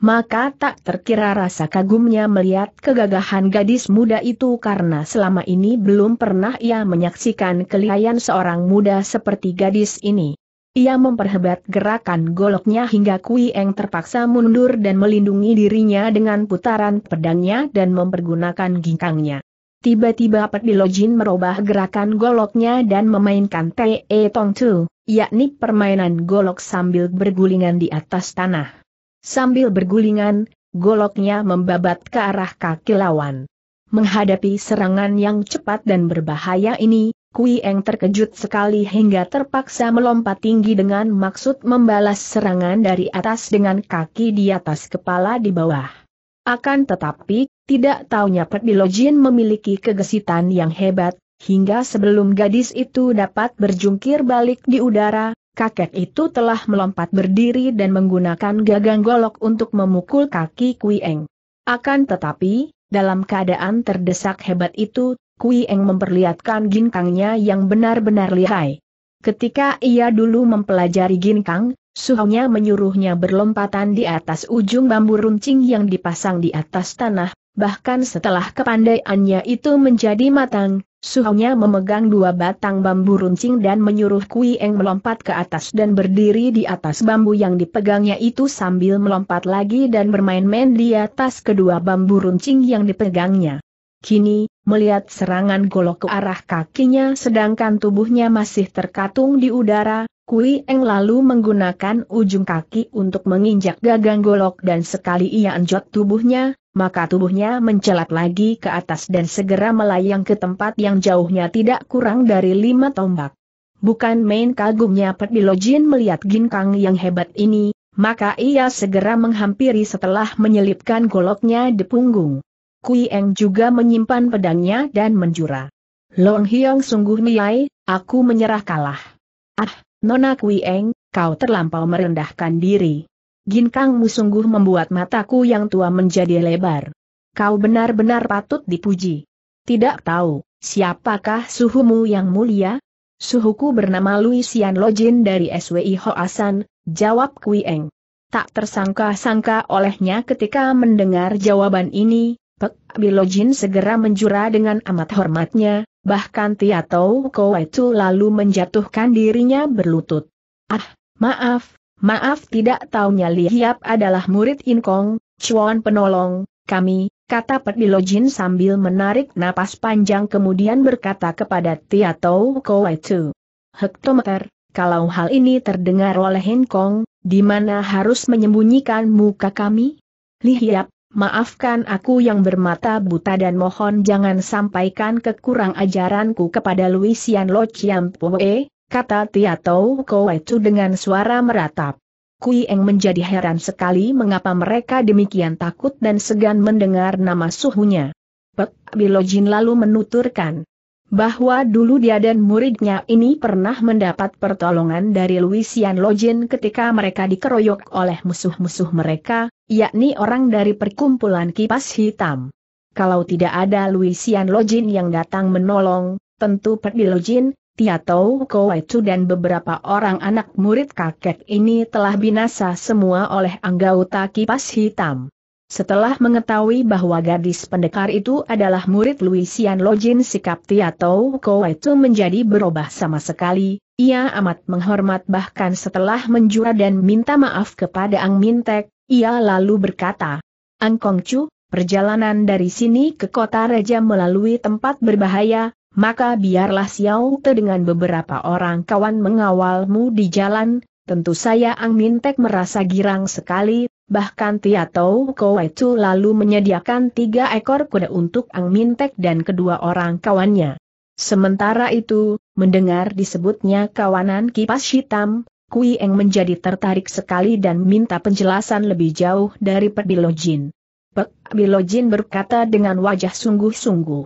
A: Maka tak terkira rasa kagumnya melihat kegagahan gadis muda itu karena selama ini belum pernah ia menyaksikan kelihayan seorang muda seperti gadis ini. Ia memperhebat gerakan goloknya hingga Kui Eng terpaksa mundur dan melindungi dirinya dengan putaran pedangnya dan mempergunakan ginkangnya. Tiba-tiba Pedilojin merubah gerakan goloknya dan memainkan Te Tong Tu, yakni permainan golok sambil bergulingan di atas tanah. Sambil bergulingan, goloknya membabat ke arah kaki lawan. Menghadapi serangan yang cepat dan berbahaya ini, Kui Eng terkejut sekali hingga terpaksa melompat tinggi dengan maksud membalas serangan dari atas dengan kaki di atas kepala di bawah. Akan tetapi, tidak taunya Jin memiliki kegesitan yang hebat, hingga sebelum gadis itu dapat berjungkir balik di udara, kakek itu telah melompat berdiri dan menggunakan gagang golok untuk memukul kaki Kui Eng. Akan tetapi, dalam keadaan terdesak hebat itu, Kui Eng memperlihatkan ginkangnya yang benar-benar lihai. Ketika ia dulu mempelajari ginkang, suhunya menyuruhnya berlompatan di atas ujung bambu runcing yang dipasang di atas tanah, bahkan setelah kepandaiannya itu menjadi matang, Suhunya memegang dua batang bambu runcing dan menyuruh Kui Eng melompat ke atas dan berdiri di atas bambu yang dipegangnya itu sambil melompat lagi dan bermain-main di atas kedua bambu runcing yang dipegangnya. Kini, melihat serangan golok ke arah kakinya sedangkan tubuhnya masih terkatung di udara, Kui Eng lalu menggunakan ujung kaki untuk menginjak gagang golok dan sekali ia anjot tubuhnya, maka tubuhnya mencelat lagi ke atas dan segera melayang ke tempat yang jauhnya tidak kurang dari lima tombak. Bukan main kagumnya Jin melihat ginkang yang hebat ini, maka ia segera menghampiri setelah menyelipkan goloknya di punggung. Kui Eng juga menyimpan pedangnya dan menjura. Long Hiong sungguh niai, aku menyerah kalah. Ah, Nona Kui Eng, kau terlampau merendahkan diri. Ginkangmu sungguh membuat mataku yang tua menjadi lebar. Kau benar-benar patut dipuji. Tidak tahu, siapakah suhumu yang mulia? Suhuku bernama Luisian Lojin dari SWI Hoasan, jawab Kui Eng. Tak tersangka-sangka olehnya ketika mendengar jawaban ini, Pek Bilojin segera menjura dengan amat hormatnya, bahkan Tiatau Kowaitu lalu menjatuhkan dirinya berlutut. Ah, maaf, Maaf tidak taunya Li Hiap adalah murid Inkong, Chuan penolong, kami, kata Pedilojin sambil menarik napas panjang kemudian berkata kepada Tiatou Kowaitu. Hektometer, kalau hal ini terdengar oleh Inkong, di mana harus menyembunyikan muka kami? Li Hiap, maafkan aku yang bermata buta dan mohon jangan sampaikan kekurang ajaranku kepada Luisian Lo Chiam Poe, kata Tiatou Kowaitu dengan suara meratap. Kui Eng menjadi heran sekali mengapa mereka demikian takut dan segan mendengar nama suhunya. Pek Bilojin lalu menuturkan bahwa dulu dia dan muridnya ini pernah mendapat pertolongan dari Luisian Lojin ketika mereka dikeroyok oleh musuh-musuh mereka, yakni orang dari perkumpulan kipas hitam. Kalau tidak ada Luisian Lojin yang datang menolong, tentu Pedilojin, Tiatou Kowaitu dan beberapa orang anak murid kakek ini telah binasa semua oleh anggota kipas hitam. Setelah mengetahui bahwa gadis pendekar itu adalah murid Luisian Lojin sikap Tiatou Kowaitu menjadi berubah sama sekali, ia amat menghormat bahkan setelah menjura dan minta maaf kepada Ang Mintek, ia lalu berkata, Ang Kongcu, perjalanan dari sini ke kota raja melalui tempat berbahaya, maka biarlah Xiao Te dengan beberapa orang kawan mengawalmu di jalan, tentu saya Ang Mintek merasa girang sekali, bahkan Tiatou Kou itu lalu menyediakan tiga ekor kuda untuk Ang Mintek dan kedua orang kawannya. Sementara itu, mendengar disebutnya kawanan kipas hitam, Kui Eng menjadi tertarik sekali dan minta penjelasan lebih jauh dari Perbilojin. Pek Bilojin berkata dengan wajah sungguh-sungguh.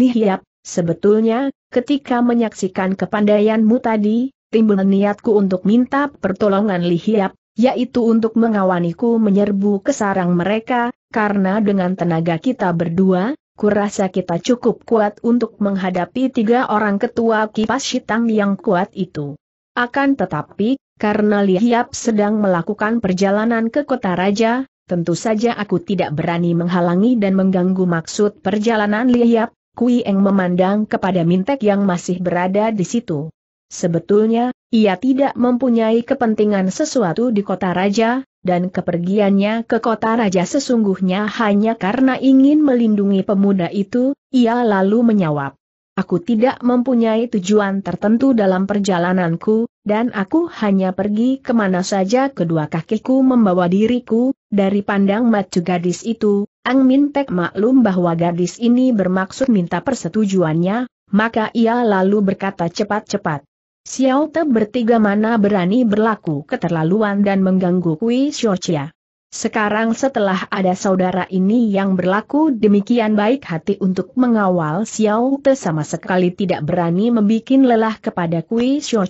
A: Lihiap, Sebetulnya, ketika menyaksikan kepandaianmu tadi, timbul niatku untuk minta pertolongan Lihiap, yaitu untuk mengawaniku menyerbu ke sarang mereka, karena dengan tenaga kita berdua, kurasa kita cukup kuat untuk menghadapi tiga orang ketua kipas hitam yang kuat itu. Akan tetapi, karena Lihiap sedang melakukan perjalanan ke kota raja, tentu saja aku tidak berani menghalangi dan mengganggu maksud perjalanan Lihiap, Kui Eng memandang kepada Mintek yang masih berada di situ. Sebetulnya, ia tidak mempunyai kepentingan sesuatu di kota raja, dan kepergiannya ke kota raja sesungguhnya hanya karena ingin melindungi pemuda itu, ia lalu menyawab. Aku tidak mempunyai tujuan tertentu dalam perjalananku, dan aku hanya pergi ke mana saja kedua kakiku membawa diriku, dari pandang mata gadis itu, Ang Min Tek maklum bahwa gadis ini bermaksud minta persetujuannya, maka ia lalu berkata cepat-cepat. Xiao Te bertiga mana berani berlaku keterlaluan dan mengganggu Kui Xiao Sekarang setelah ada saudara ini yang berlaku demikian baik hati untuk mengawal Xiao Te sama sekali tidak berani membuat lelah kepada Kui Xiao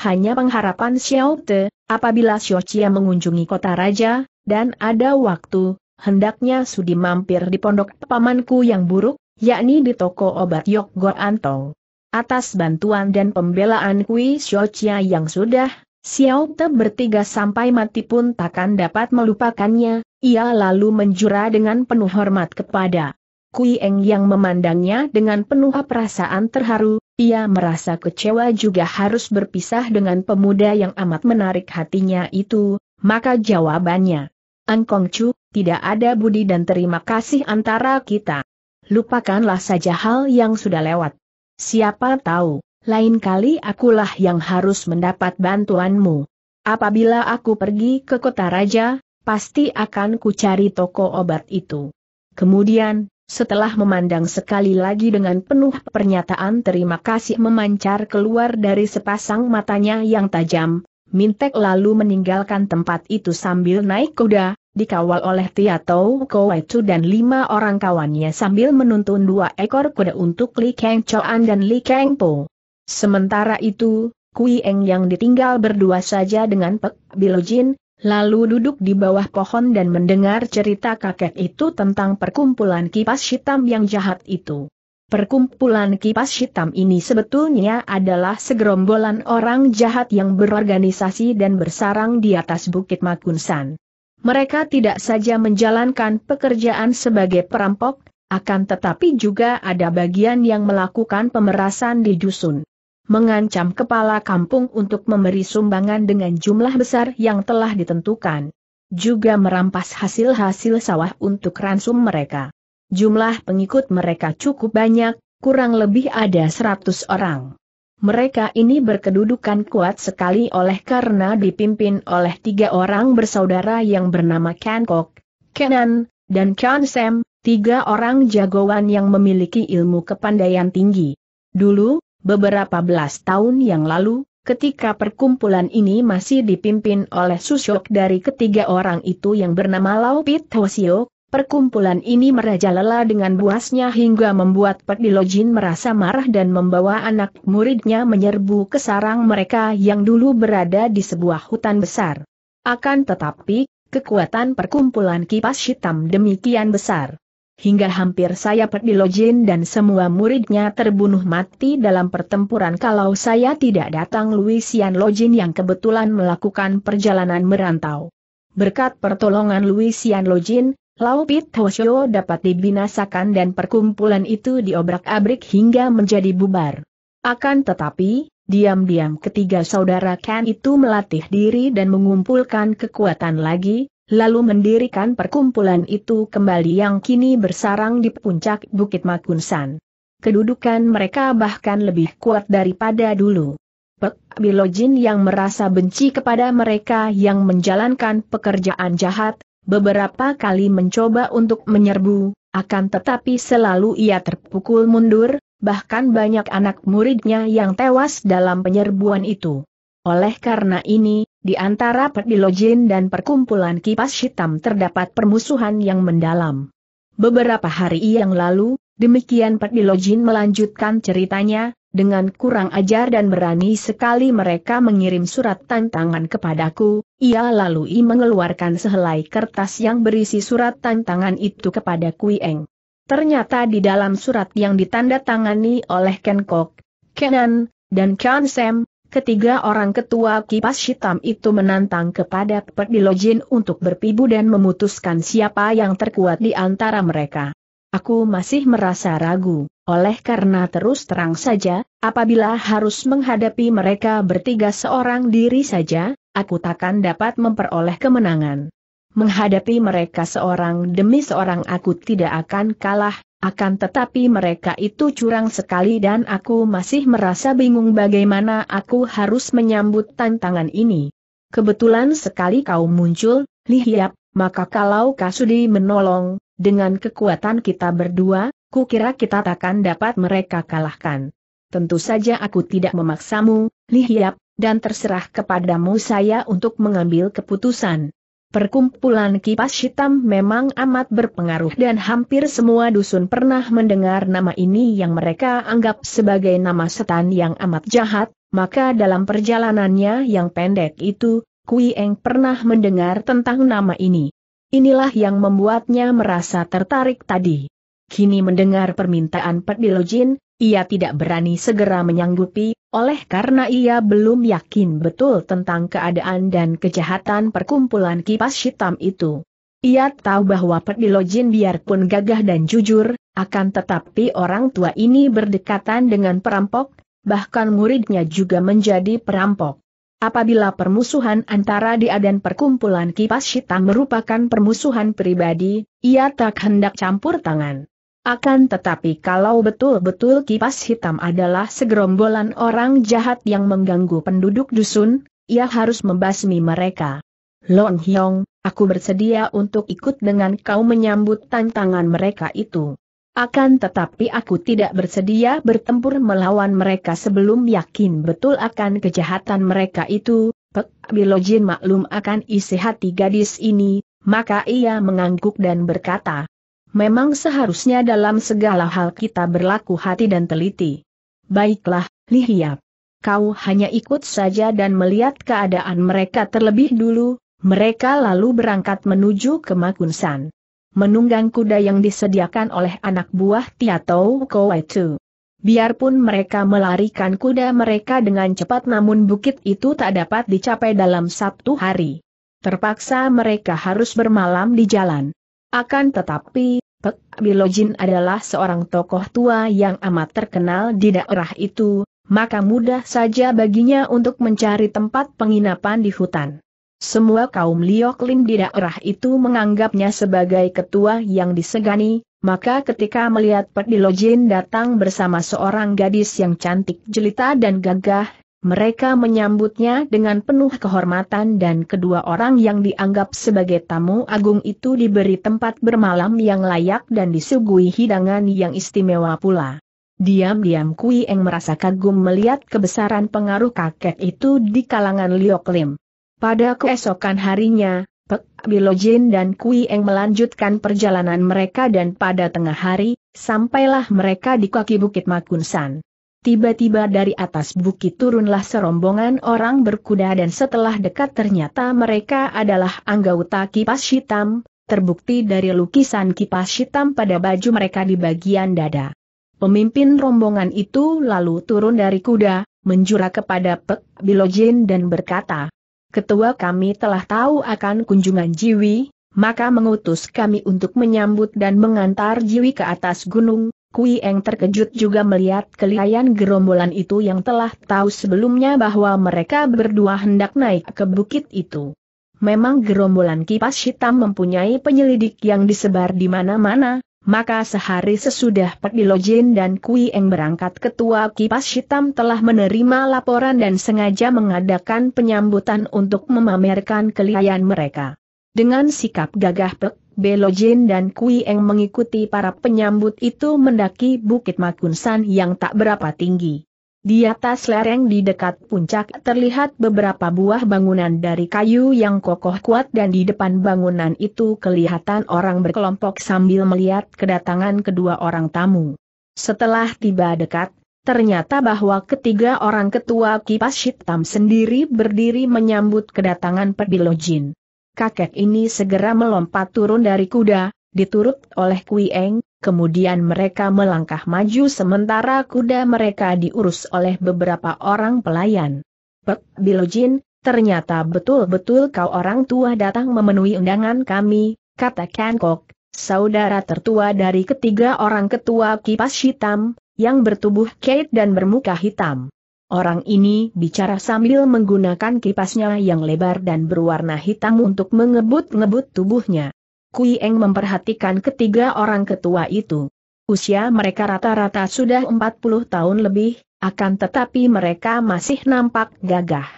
A: Hanya pengharapan Xiao Te, apabila Xiao mengunjungi kota raja, dan ada waktu, hendaknya sudi mampir di pondok pamanku yang buruk, yakni di toko obat Yok Go Antong. Atas bantuan dan pembelaan Kui Xiao yang sudah, Xiao Te bertiga sampai mati pun takkan dapat melupakannya, ia lalu menjura dengan penuh hormat kepada Kui Eng yang memandangnya dengan penuh perasaan terharu, ia merasa kecewa juga harus berpisah dengan pemuda yang amat menarik hatinya itu, maka jawabannya, Angkong Chu, tidak ada budi dan terima kasih antara kita. Lupakanlah saja hal yang sudah lewat. Siapa tahu, lain kali akulah yang harus mendapat bantuanmu. Apabila aku pergi ke kota raja, pasti akan kucari toko obat itu. Kemudian, setelah memandang sekali lagi dengan penuh pernyataan terima kasih memancar keluar dari sepasang matanya yang tajam, Mintek lalu meninggalkan tempat itu sambil naik kuda, dikawal oleh Tiatou Kowaitu dan lima orang kawannya sambil menuntun dua ekor kuda untuk Li Kang Choan dan Li Kang Po. Sementara itu, Kui Eng yang ditinggal berdua saja dengan Pek Bilojin, lalu duduk di bawah pohon dan mendengar cerita kakek itu tentang perkumpulan kipas hitam yang jahat itu. Perkumpulan kipas hitam ini sebetulnya adalah segerombolan orang jahat yang berorganisasi dan bersarang di atas Bukit Makunsan. Mereka tidak saja menjalankan pekerjaan sebagai perampok, akan tetapi juga ada bagian yang melakukan pemerasan di dusun. Mengancam kepala kampung untuk memberi sumbangan dengan jumlah besar yang telah ditentukan. Juga merampas hasil-hasil sawah untuk ransum mereka. Jumlah pengikut mereka cukup banyak, kurang lebih ada seratus orang. Mereka ini berkedudukan kuat sekali oleh karena dipimpin oleh tiga orang bersaudara yang bernama Ken Kok, Kenan, dan Ken Sam, tiga orang jagoan yang memiliki ilmu kepandaian tinggi. Dulu, beberapa belas tahun yang lalu, ketika perkumpulan ini masih dipimpin oleh Susyok dari ketiga orang itu yang bernama Lau Pit Hosio, Perkumpulan ini merajalela dengan buasnya hingga membuat Perdilojin merasa marah dan membawa anak muridnya menyerbu ke sarang mereka yang dulu berada di sebuah hutan besar. Akan tetapi, kekuatan perkumpulan kipas hitam demikian besar. Hingga hampir saya Perdilojin dan semua muridnya terbunuh mati dalam pertempuran kalau saya tidak datang Luisian Lojin yang kebetulan melakukan perjalanan merantau. Berkat pertolongan Luisian Lojin, Lau Pit Hosyo dapat dibinasakan dan perkumpulan itu diobrak-abrik hingga menjadi bubar. Akan tetapi, diam-diam ketiga saudara Ken itu melatih diri dan mengumpulkan kekuatan lagi, lalu mendirikan perkumpulan itu kembali yang kini bersarang di puncak Bukit Makunsan. Kedudukan mereka bahkan lebih kuat daripada dulu. Pek Bilojin yang merasa benci kepada mereka yang menjalankan pekerjaan jahat, beberapa kali mencoba untuk menyerbu, akan tetapi selalu ia terpukul mundur, bahkan banyak anak muridnya yang tewas dalam penyerbuan itu. Oleh karena ini, di antara Pedilojin dan perkumpulan kipas hitam terdapat permusuhan yang mendalam. Beberapa hari yang lalu, demikian Pedilojin melanjutkan ceritanya, dengan kurang ajar dan berani sekali mereka mengirim surat tantangan kepadaku, ia lalu mengeluarkan sehelai kertas yang berisi surat tantangan itu kepada Kui Eng. Ternyata di dalam surat yang ditanda tangani oleh Ken Kok, Kenan, dan Ken Sam, ketiga orang ketua kipas hitam itu menantang kepada Perdilojin untuk berpibu dan memutuskan siapa yang terkuat di antara mereka. Aku masih merasa ragu, oleh karena terus terang saja, apabila harus menghadapi mereka bertiga seorang diri saja, aku takkan dapat memperoleh kemenangan. Menghadapi mereka seorang demi seorang aku tidak akan kalah, akan tetapi mereka itu curang sekali dan aku masih merasa bingung bagaimana aku harus menyambut tantangan ini. Kebetulan sekali kau muncul, Li Hiap, maka kalau Kasudi menolong, dengan kekuatan kita berdua, kukira kita takkan dapat mereka kalahkan. Tentu saja aku tidak memaksamu, Lihiap, dan terserah kepadamu saya untuk mengambil keputusan. Perkumpulan kipas hitam memang amat berpengaruh dan hampir semua dusun pernah mendengar nama ini yang mereka anggap sebagai nama setan yang amat jahat, maka dalam perjalanannya yang pendek itu, Kui Eng pernah mendengar tentang nama ini. Inilah yang membuatnya merasa tertarik tadi. Kini mendengar permintaan Pedilojin, ia tidak berani segera menyanggupi, oleh karena ia belum yakin betul tentang keadaan dan kejahatan perkumpulan kipas hitam itu. Ia tahu bahwa Pedilojin biarpun gagah dan jujur, akan tetapi orang tua ini berdekatan dengan perampok, bahkan muridnya juga menjadi perampok. Apabila permusuhan antara dia dan perkumpulan kipas hitam merupakan permusuhan pribadi, ia tak hendak campur tangan. Akan tetapi kalau betul-betul kipas hitam adalah segerombolan orang jahat yang mengganggu penduduk dusun, ia harus membasmi mereka. Lon Hyong, aku bersedia untuk ikut dengan kau menyambut tantangan mereka itu. Akan tetapi aku tidak bersedia bertempur melawan mereka sebelum yakin betul akan kejahatan mereka itu. Pek Bilojin maklum akan isi hati gadis ini, maka ia mengangguk dan berkata, Memang seharusnya dalam segala hal kita berlaku hati dan teliti. Baiklah, Lihiap. Kau hanya ikut saja dan melihat keadaan mereka terlebih dulu, mereka lalu berangkat menuju ke Makunsan. Menunggang kuda yang disediakan oleh anak buah Tiatou itu. Biarpun mereka melarikan kuda mereka dengan cepat namun bukit itu tak dapat dicapai dalam satu hari. Terpaksa mereka harus bermalam di jalan. Akan tetapi, Pek Bilojin adalah seorang tokoh tua yang amat terkenal di daerah itu, maka mudah saja baginya untuk mencari tempat penginapan di hutan. Semua kaum Liok Lim di daerah itu menganggapnya sebagai ketua yang disegani, maka ketika melihat Pek Bilojin datang bersama seorang gadis yang cantik jelita dan gagah, mereka menyambutnya dengan penuh kehormatan dan kedua orang yang dianggap sebagai tamu agung itu diberi tempat bermalam yang layak dan disuguhi hidangan yang istimewa pula. Diam-diam Kui Eng merasa kagum melihat kebesaran pengaruh kakek itu di kalangan Liok Lim. Pada keesokan harinya, Pek Bilojin dan Kui Eng melanjutkan perjalanan mereka dan pada tengah hari, sampailah mereka di kaki Bukit Makunsan. Tiba-tiba dari atas bukit turunlah serombongan orang berkuda dan setelah dekat ternyata mereka adalah anggota kipas hitam, terbukti dari lukisan kipas hitam pada baju mereka di bagian dada. Pemimpin rombongan itu lalu turun dari kuda, menjura kepada Pek Bilojin dan berkata, Ketua kami telah tahu akan kunjungan Jiwi, maka mengutus kami untuk menyambut dan mengantar Jiwi ke atas gunung, Kui Eng terkejut juga melihat kelihayan gerombolan itu yang telah tahu sebelumnya bahwa mereka berdua hendak naik ke bukit itu. Memang gerombolan kipas hitam mempunyai penyelidik yang disebar di mana-mana, maka sehari sesudah Pedilojin dan Kui Eng berangkat ketua kipas hitam telah menerima laporan dan sengaja mengadakan penyambutan untuk memamerkan kelihayan mereka. Dengan sikap gagah Pek Belojin dan Kui Eng mengikuti para penyambut itu mendaki Bukit Makunsan yang tak berapa tinggi. Di atas lereng di dekat puncak terlihat beberapa buah bangunan dari kayu yang kokoh kuat dan di depan bangunan itu kelihatan orang berkelompok sambil melihat kedatangan kedua orang tamu. Setelah tiba dekat, ternyata bahwa ketiga orang ketua kipas hitam sendiri berdiri menyambut kedatangan Pedilojin kakek ini segera melompat turun dari kuda, diturut oleh Kui Eng, kemudian mereka melangkah maju sementara kuda mereka diurus oleh beberapa orang pelayan. Pek Bilojin, ternyata betul-betul kau orang tua datang memenuhi undangan kami, kata Kok, saudara tertua dari ketiga orang ketua kipas hitam, yang bertubuh kait dan bermuka hitam. Orang ini bicara sambil menggunakan kipasnya yang lebar dan berwarna hitam untuk mengebut-ngebut tubuhnya. Kui Eng memperhatikan ketiga orang ketua itu. Usia mereka rata-rata sudah 40 tahun lebih, akan tetapi mereka masih nampak gagah.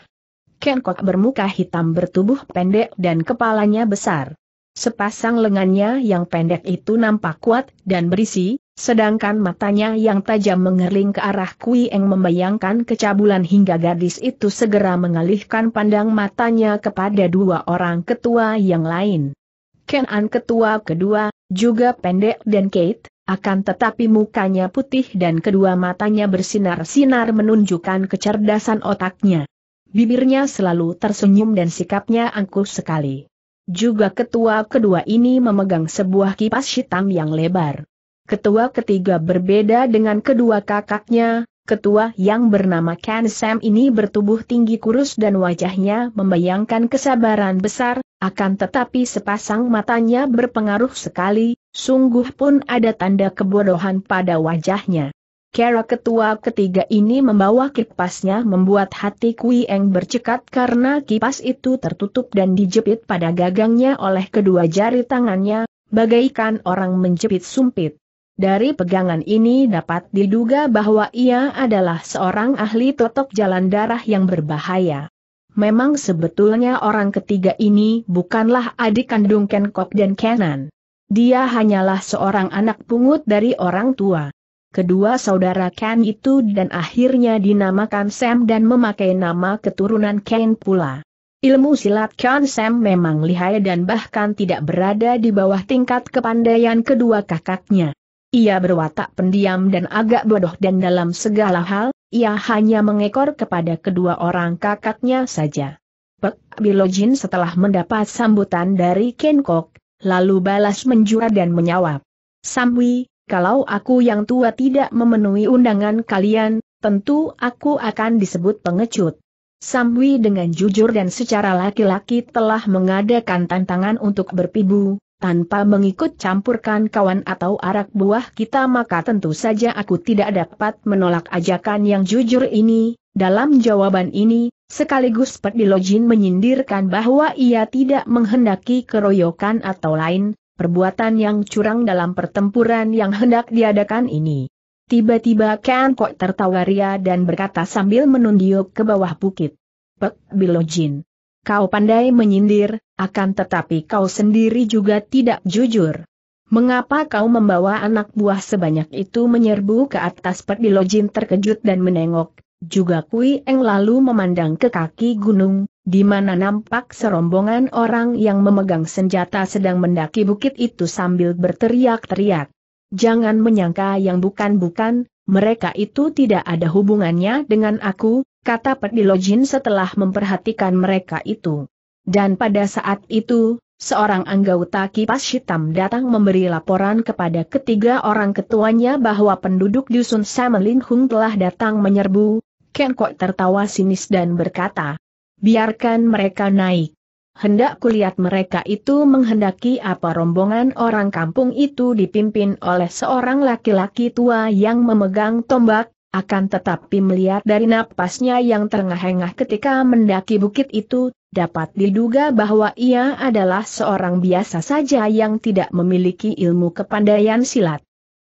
A: Ken Kok bermuka hitam bertubuh pendek dan kepalanya besar. Sepasang lengannya yang pendek itu nampak kuat dan berisi, sedangkan matanya yang tajam mengerling ke arah Kui Eng membayangkan kecabulan hingga gadis itu segera mengalihkan pandang matanya kepada dua orang ketua yang lain. Ken An ketua kedua, juga pendek dan Kate, akan tetapi mukanya putih dan kedua matanya bersinar-sinar menunjukkan kecerdasan otaknya. Bibirnya selalu tersenyum dan sikapnya angkuh sekali. Juga ketua kedua ini memegang sebuah kipas hitam yang lebar. Ketua ketiga berbeda dengan kedua kakaknya, ketua yang bernama Ken Sam ini bertubuh tinggi kurus dan wajahnya membayangkan kesabaran besar, akan tetapi sepasang matanya berpengaruh sekali, sungguh pun ada tanda kebodohan pada wajahnya. Kera ketua ketiga ini membawa kipasnya membuat hati Kui Eng bercekat karena kipas itu tertutup dan dijepit pada gagangnya oleh kedua jari tangannya, bagaikan orang menjepit sumpit. Dari pegangan ini dapat diduga bahwa ia adalah seorang ahli totok jalan darah yang berbahaya. Memang sebetulnya orang ketiga ini bukanlah adik kandung Ken Kok dan Kenan. Dia hanyalah seorang anak pungut dari orang tua kedua saudara Ken itu dan akhirnya dinamakan Sam dan memakai nama keturunan Ken pula. Ilmu silat Ken Sam memang lihai dan bahkan tidak berada di bawah tingkat kepandaian kedua kakaknya. Ia berwatak pendiam dan agak bodoh dan dalam segala hal, ia hanya mengekor kepada kedua orang kakaknya saja. Pek Bilojin setelah mendapat sambutan dari Ken Kok, lalu balas menjura dan menyawab. Samwi, kalau aku yang tua tidak memenuhi undangan kalian, tentu aku akan disebut pengecut. Samwi dengan jujur dan secara laki-laki telah mengadakan tantangan untuk berpibu, tanpa mengikut campurkan kawan atau arak buah kita maka tentu saja aku tidak dapat menolak ajakan yang jujur ini. Dalam jawaban ini, sekaligus Pedilojin menyindirkan bahwa ia tidak menghendaki keroyokan atau lain, perbuatan yang curang dalam pertempuran yang hendak diadakan ini. Tiba-tiba Ken Kok tertawa ria dan berkata sambil menunjuk ke bawah bukit. Pek Bilojin. Kau pandai menyindir, akan tetapi kau sendiri juga tidak jujur. Mengapa kau membawa anak buah sebanyak itu menyerbu ke atas Pek Bilojin terkejut dan menengok, juga Kui Eng lalu memandang ke kaki gunung, di mana nampak serombongan orang yang memegang senjata sedang mendaki bukit itu sambil berteriak-teriak. Jangan menyangka yang bukan-bukan, mereka itu tidak ada hubungannya dengan aku, kata Pedilojin setelah memperhatikan mereka itu. Dan pada saat itu, seorang anggota kipas hitam datang memberi laporan kepada ketiga orang ketuanya bahwa penduduk dusun Samelinghung telah datang menyerbu, Ken Kok tertawa sinis dan berkata, biarkan mereka naik. Hendak kulihat mereka itu menghendaki apa rombongan orang kampung itu dipimpin oleh seorang laki-laki tua yang memegang tombak, akan tetapi melihat dari napasnya yang terengah-engah ketika mendaki bukit itu, dapat diduga bahwa ia adalah seorang biasa saja yang tidak memiliki ilmu kepandaian silat.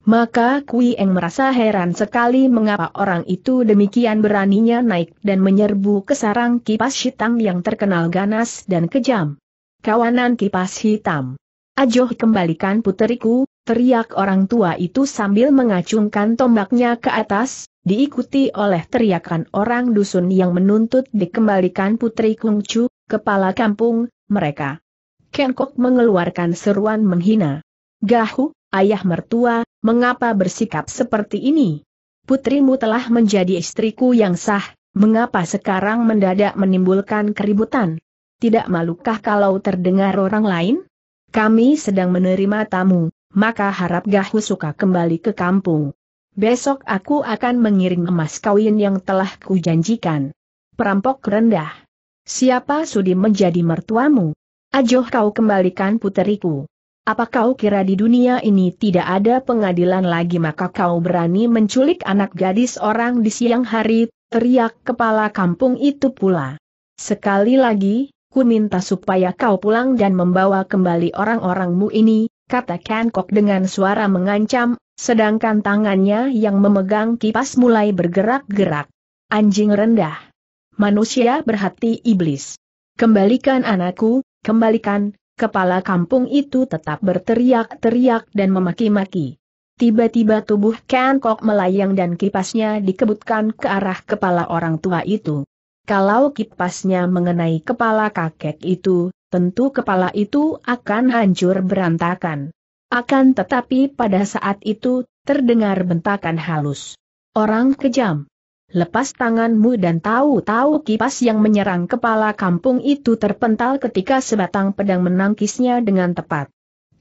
A: Maka Kui Eng merasa heran sekali mengapa orang itu demikian beraninya naik dan menyerbu ke sarang kipas hitam yang terkenal ganas dan kejam. Kawanan kipas hitam. Ajoh kembalikan puteriku, teriak orang tua itu sambil mengacungkan tombaknya ke atas, diikuti oleh teriakan orang dusun yang menuntut dikembalikan putri Kungcu, kepala kampung, mereka. Ken Kok mengeluarkan seruan menghina. Gahu, ayah mertua, mengapa bersikap seperti ini? Putrimu telah menjadi istriku yang sah, mengapa sekarang mendadak menimbulkan keributan? Tidak malukah kalau terdengar orang lain? Kami sedang menerima tamu, maka harap Gahu suka kembali ke kampung. Besok aku akan mengirim emas kawin yang telah kujanjikan. Perampok rendah. Siapa sudi menjadi mertuamu? Ajoh kau kembalikan puteriku. Apa kau kira di dunia ini tidak ada pengadilan lagi maka kau berani menculik anak gadis orang di siang hari, teriak kepala kampung itu pula. Sekali lagi, ku minta supaya kau pulang dan membawa kembali orang-orangmu ini, kata Kok dengan suara mengancam, sedangkan tangannya yang memegang kipas mulai bergerak-gerak. Anjing rendah. Manusia berhati iblis. Kembalikan anakku, kembalikan, kepala kampung itu tetap berteriak-teriak dan memaki-maki. Tiba-tiba tubuh Ken Kok melayang dan kipasnya dikebutkan ke arah kepala orang tua itu. Kalau kipasnya mengenai kepala kakek itu, tentu kepala itu akan hancur berantakan. Akan tetapi pada saat itu, terdengar bentakan halus. Orang kejam. Lepas tanganmu dan tahu-tahu kipas yang menyerang kepala kampung itu terpental ketika sebatang pedang menangkisnya dengan tepat.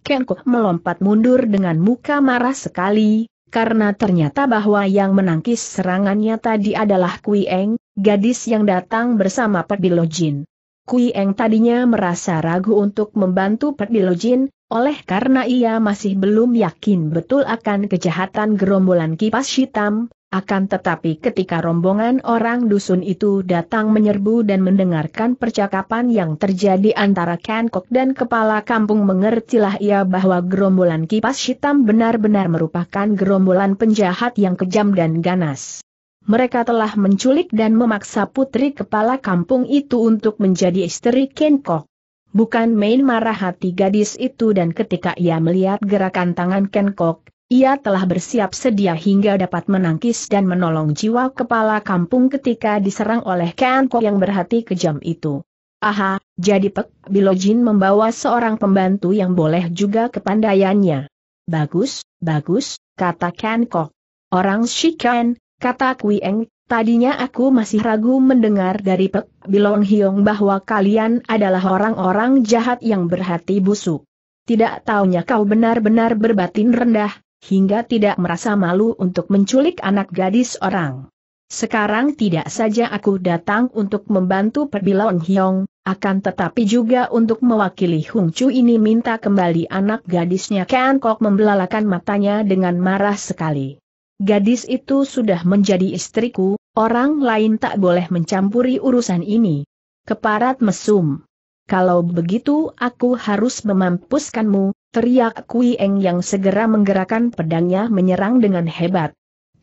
A: Ken Kok melompat mundur dengan muka marah sekali, karena ternyata bahwa yang menangkis serangannya tadi adalah Kui Eng, gadis yang datang bersama Perbilojin. Kui Eng tadinya merasa ragu untuk membantu Perbilojin, oleh karena ia masih belum yakin betul akan kejahatan gerombolan kipas hitam, akan tetapi ketika rombongan orang dusun itu datang menyerbu dan mendengarkan percakapan yang terjadi antara Kankok dan kepala kampung mengertilah ia bahwa gerombolan kipas hitam benar-benar merupakan gerombolan penjahat yang kejam dan ganas. Mereka telah menculik dan memaksa putri kepala kampung itu untuk menjadi istri Kenkok. Bukan main marah hati gadis itu dan ketika ia melihat gerakan tangan Kenkok, ia telah bersiap sedia hingga dapat menangkis dan menolong jiwa kepala kampung ketika diserang oleh Kanko yang berhati kejam itu. Aha, jadi Pek Bilojin membawa seorang pembantu yang boleh juga kepandaiannya. Bagus, bagus, kata Kanko. Orang Shikan, kata Kui tadinya aku masih ragu mendengar dari Pek Bilong Hiong bahwa kalian adalah orang-orang jahat yang berhati busuk. Tidak taunya kau benar-benar berbatin rendah, hingga tidak merasa malu untuk menculik anak gadis orang. Sekarang tidak saja aku datang untuk membantu Perbilon Hyong, akan tetapi juga untuk mewakili Hung Chu ini minta kembali anak gadisnya Kan Kok membelalakan matanya dengan marah sekali. Gadis itu sudah menjadi istriku, orang lain tak boleh mencampuri urusan ini. Keparat mesum. Kalau begitu aku harus memampuskanmu, teriak Kui Eng yang segera menggerakkan pedangnya menyerang dengan hebat.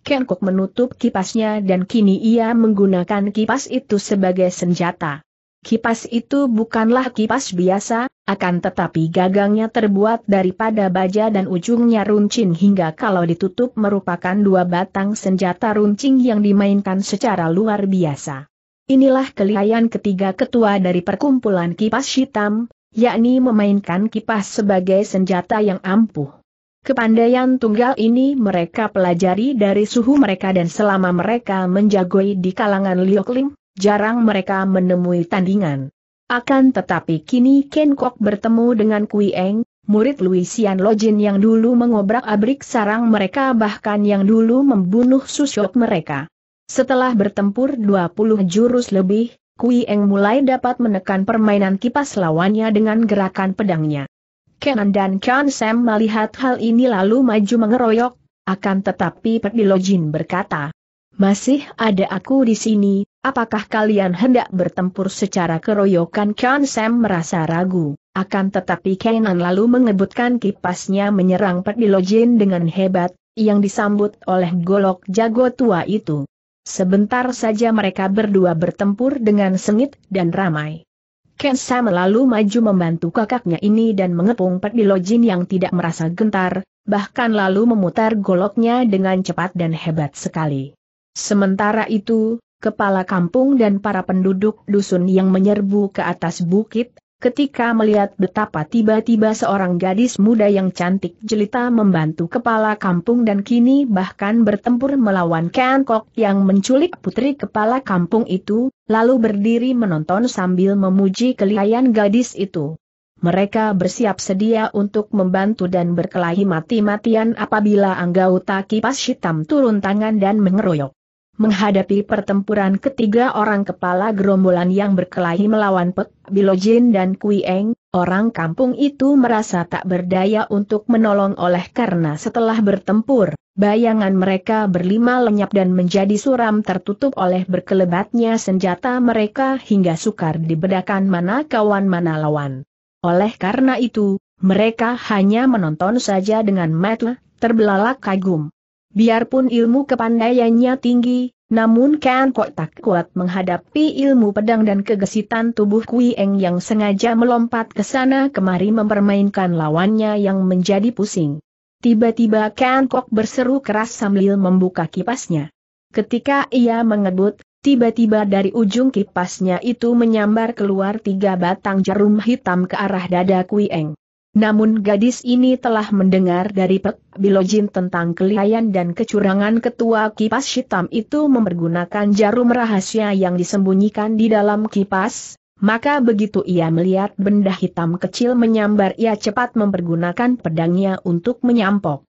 A: Ken Kok menutup kipasnya dan kini ia menggunakan kipas itu sebagai senjata. Kipas itu bukanlah kipas biasa, akan tetapi gagangnya terbuat daripada baja dan ujungnya runcing hingga kalau ditutup merupakan dua batang senjata runcing yang dimainkan secara luar biasa. Inilah kelihayan ketiga ketua dari perkumpulan kipas hitam, yakni memainkan kipas sebagai senjata yang ampuh. Kepandaian tunggal ini mereka pelajari dari suhu mereka dan selama mereka menjagoi di kalangan Liok Lim, jarang mereka menemui tandingan. Akan tetapi kini Ken Kok bertemu dengan Kui Eng, murid Luisian Lojin yang dulu mengobrak-abrik sarang mereka bahkan yang dulu membunuh susyok mereka. Setelah bertempur 20 jurus lebih, Kui Eng mulai dapat menekan permainan kipas lawannya dengan gerakan pedangnya. Kenan dan Kan Sam melihat hal ini lalu maju mengeroyok, akan tetapi Perdilojin berkata, masih ada aku di sini, apakah kalian hendak bertempur secara keroyokan Kan Sam merasa ragu, akan tetapi Kenan lalu mengebutkan kipasnya menyerang Perdilojin dengan hebat, yang disambut oleh golok jago tua itu. Sebentar saja mereka berdua bertempur dengan sengit dan ramai. Ken Sam lalu maju membantu kakaknya ini dan mengepung Pedilojin yang tidak merasa gentar, bahkan lalu memutar goloknya dengan cepat dan hebat sekali. Sementara itu, kepala kampung dan para penduduk dusun yang menyerbu ke atas bukit, ketika melihat betapa tiba-tiba seorang gadis muda yang cantik jelita membantu kepala kampung dan kini bahkan bertempur melawan Ken Kok yang menculik putri kepala kampung itu, lalu berdiri menonton sambil memuji kelihayan gadis itu. Mereka bersiap sedia untuk membantu dan berkelahi mati-matian apabila anggota kipas hitam turun tangan dan mengeroyok. Menghadapi pertempuran ketiga orang kepala gerombolan yang berkelahi melawan Pek, Bilojin dan Kui Eng, orang kampung itu merasa tak berdaya untuk menolong oleh karena setelah bertempur, bayangan mereka berlima lenyap dan menjadi suram tertutup oleh berkelebatnya senjata mereka hingga sukar dibedakan mana kawan mana lawan. Oleh karena itu, mereka hanya menonton saja dengan mata terbelalak kagum. Biarpun ilmu kepandaiannya tinggi, Namun Ken Kok tak kuat menghadapi ilmu pedang dan kegesitan tubuh Kui Eng yang sengaja melompat ke sana kemari mempermainkan lawannya yang menjadi pusing. Tiba-tiba Ken Kok berseru keras sambil membuka kipasnya. Ketika ia mengebut, tiba-tiba dari ujung kipasnya itu menyambar keluar tiga batang jarum hitam ke arah dada Kui Eng. Namun gadis ini telah mendengar dari Pek Bilojin tentang kelihayan dan kecurangan ketua kipas hitam itu mempergunakan jarum rahasia yang disembunyikan di dalam kipas, maka begitu ia melihat benda hitam kecil menyambar ia cepat mempergunakan pedangnya untuk menyampok.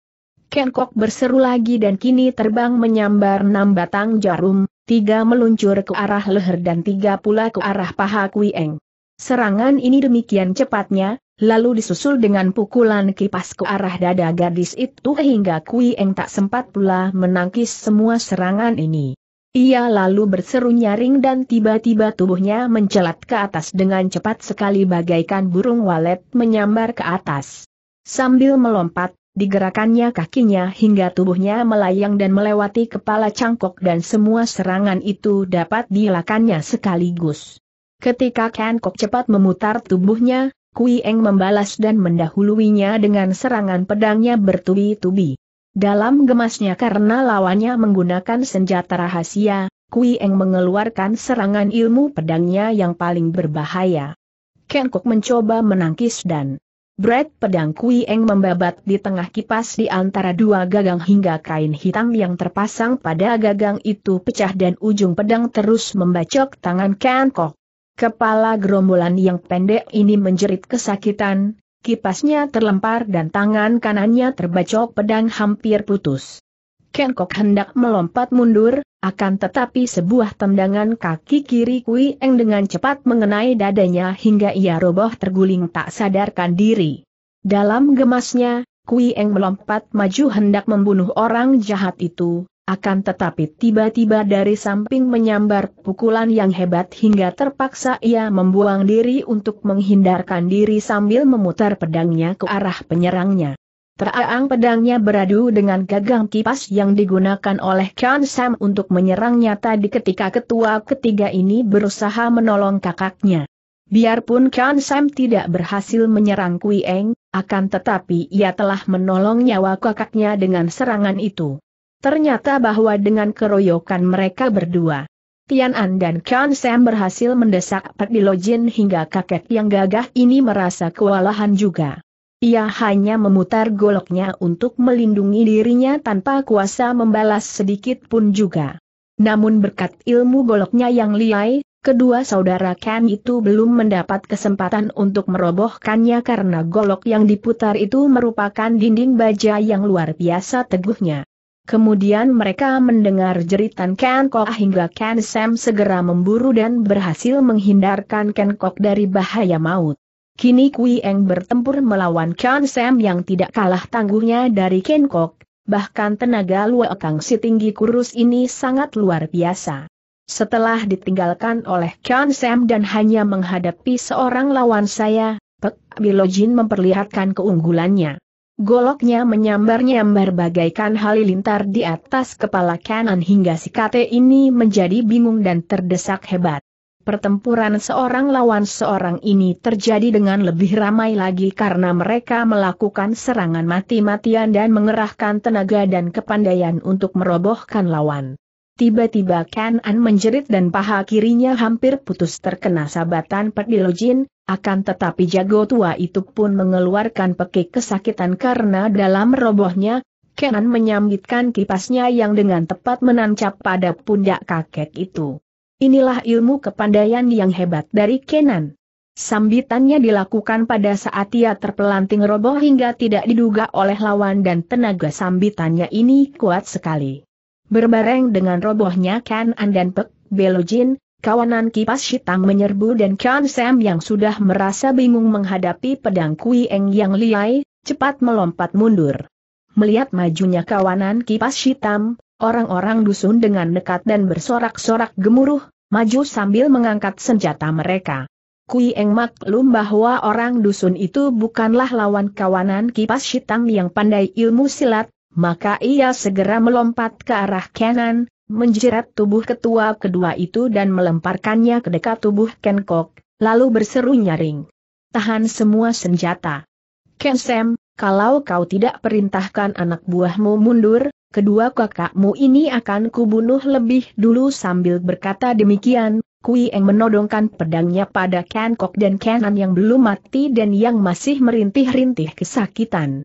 A: Kenkok berseru lagi dan kini terbang menyambar enam batang jarum, tiga meluncur ke arah leher dan tiga pula ke arah paha Kui Eng. Serangan ini demikian cepatnya, lalu disusul dengan pukulan kipas ke arah dada gadis itu hingga Kui Eng tak sempat pula menangkis semua serangan ini. Ia lalu berseru nyaring dan tiba-tiba tubuhnya mencelat ke atas dengan cepat sekali bagaikan burung walet menyambar ke atas. Sambil melompat, digerakannya kakinya hingga tubuhnya melayang dan melewati kepala cangkok dan semua serangan itu dapat dilakannya sekaligus. Ketika Ken Kok cepat memutar tubuhnya, Kui Eng membalas dan mendahuluinya dengan serangan pedangnya bertubi-tubi. Dalam gemasnya karena lawannya menggunakan senjata rahasia, Kui Eng mengeluarkan serangan ilmu pedangnya yang paling berbahaya. Ken Kok mencoba menangkis dan Brad pedang Kui Eng membabat di tengah kipas di antara dua gagang hingga kain hitam yang terpasang pada gagang itu pecah dan ujung pedang terus membacok tangan Ken Kok. Kepala gerombolan yang pendek ini menjerit kesakitan, kipasnya terlempar dan tangan kanannya terbacok pedang hampir putus. Ken Kok hendak melompat mundur, akan tetapi sebuah tendangan kaki kiri Kui Eng dengan cepat mengenai dadanya hingga ia roboh terguling tak sadarkan diri. Dalam gemasnya, Kui Eng melompat maju hendak membunuh orang jahat itu, akan tetapi tiba-tiba dari samping menyambar pukulan yang hebat hingga terpaksa ia membuang diri untuk menghindarkan diri sambil memutar pedangnya ke arah penyerangnya. Teraang pedangnya beradu dengan gagang kipas yang digunakan oleh Kian Sam untuk menyerangnya tadi ketika ketua ketiga ini berusaha menolong kakaknya. Biarpun Kian Sam tidak berhasil menyerang Kui Eng, akan tetapi ia telah menolong nyawa kakaknya dengan serangan itu. Ternyata bahwa dengan keroyokan mereka berdua, Tian An dan Kian Sam berhasil mendesak Pat Dilojin hingga kakek yang gagah ini merasa kewalahan juga. Ia hanya memutar goloknya untuk melindungi dirinya tanpa kuasa membalas sedikit pun juga. Namun berkat ilmu goloknya yang liai, kedua saudara Ken itu belum mendapat kesempatan untuk merobohkannya karena golok yang diputar itu merupakan dinding baja yang luar biasa teguhnya. Kemudian mereka mendengar jeritan Ken Kok hingga Ken Sam segera memburu dan berhasil menghindarkan Ken Kok dari bahaya maut. Kini Kui Eng bertempur melawan Ken Sam yang tidak kalah tangguhnya dari Ken Kok, bahkan tenaga luakang si tinggi kurus ini sangat luar biasa. Setelah ditinggalkan oleh Ken Sam dan hanya menghadapi seorang lawan saya, Pek Bilojin memperlihatkan keunggulannya. Goloknya menyambar-nyambar bagaikan halilintar di atas kepala kanan hingga si kate ini menjadi bingung dan terdesak hebat. Pertempuran seorang lawan seorang ini terjadi dengan lebih ramai lagi karena mereka melakukan serangan mati-matian dan mengerahkan tenaga dan kepandaian untuk merobohkan lawan. Tiba-tiba Kanan menjerit dan paha kirinya hampir putus terkena sabatan Pedilojin, akan tetapi jago tua itu pun mengeluarkan pekik kesakitan karena dalam robohnya, Kenan menyambitkan kipasnya yang dengan tepat menancap pada pundak kakek itu. Inilah ilmu kepandaian yang hebat dari Kenan. Sambitannya dilakukan pada saat ia terpelanting roboh hingga tidak diduga oleh lawan dan tenaga sambitannya ini kuat sekali. Berbareng dengan robohnya Kenan dan Pek Belojin, kawanan kipas hitam menyerbu dan Kian Sam yang sudah merasa bingung menghadapi pedang Kui Eng yang liai, cepat melompat mundur. Melihat majunya kawanan kipas hitam, orang-orang dusun dengan dekat dan bersorak-sorak gemuruh, maju sambil mengangkat senjata mereka. Kui Eng maklum bahwa orang dusun itu bukanlah lawan kawanan kipas hitam yang pandai ilmu silat, maka ia segera melompat ke arah kanan, menjerat tubuh ketua kedua itu dan melemparkannya ke dekat tubuh Ken Kok, lalu berseru nyaring. Tahan semua senjata. Ken Sam, kalau kau tidak perintahkan anak buahmu mundur, kedua kakakmu ini akan kubunuh lebih dulu sambil berkata demikian, Kui Eng menodongkan pedangnya pada Ken Kok dan Kenan yang belum mati dan yang masih merintih-rintih kesakitan.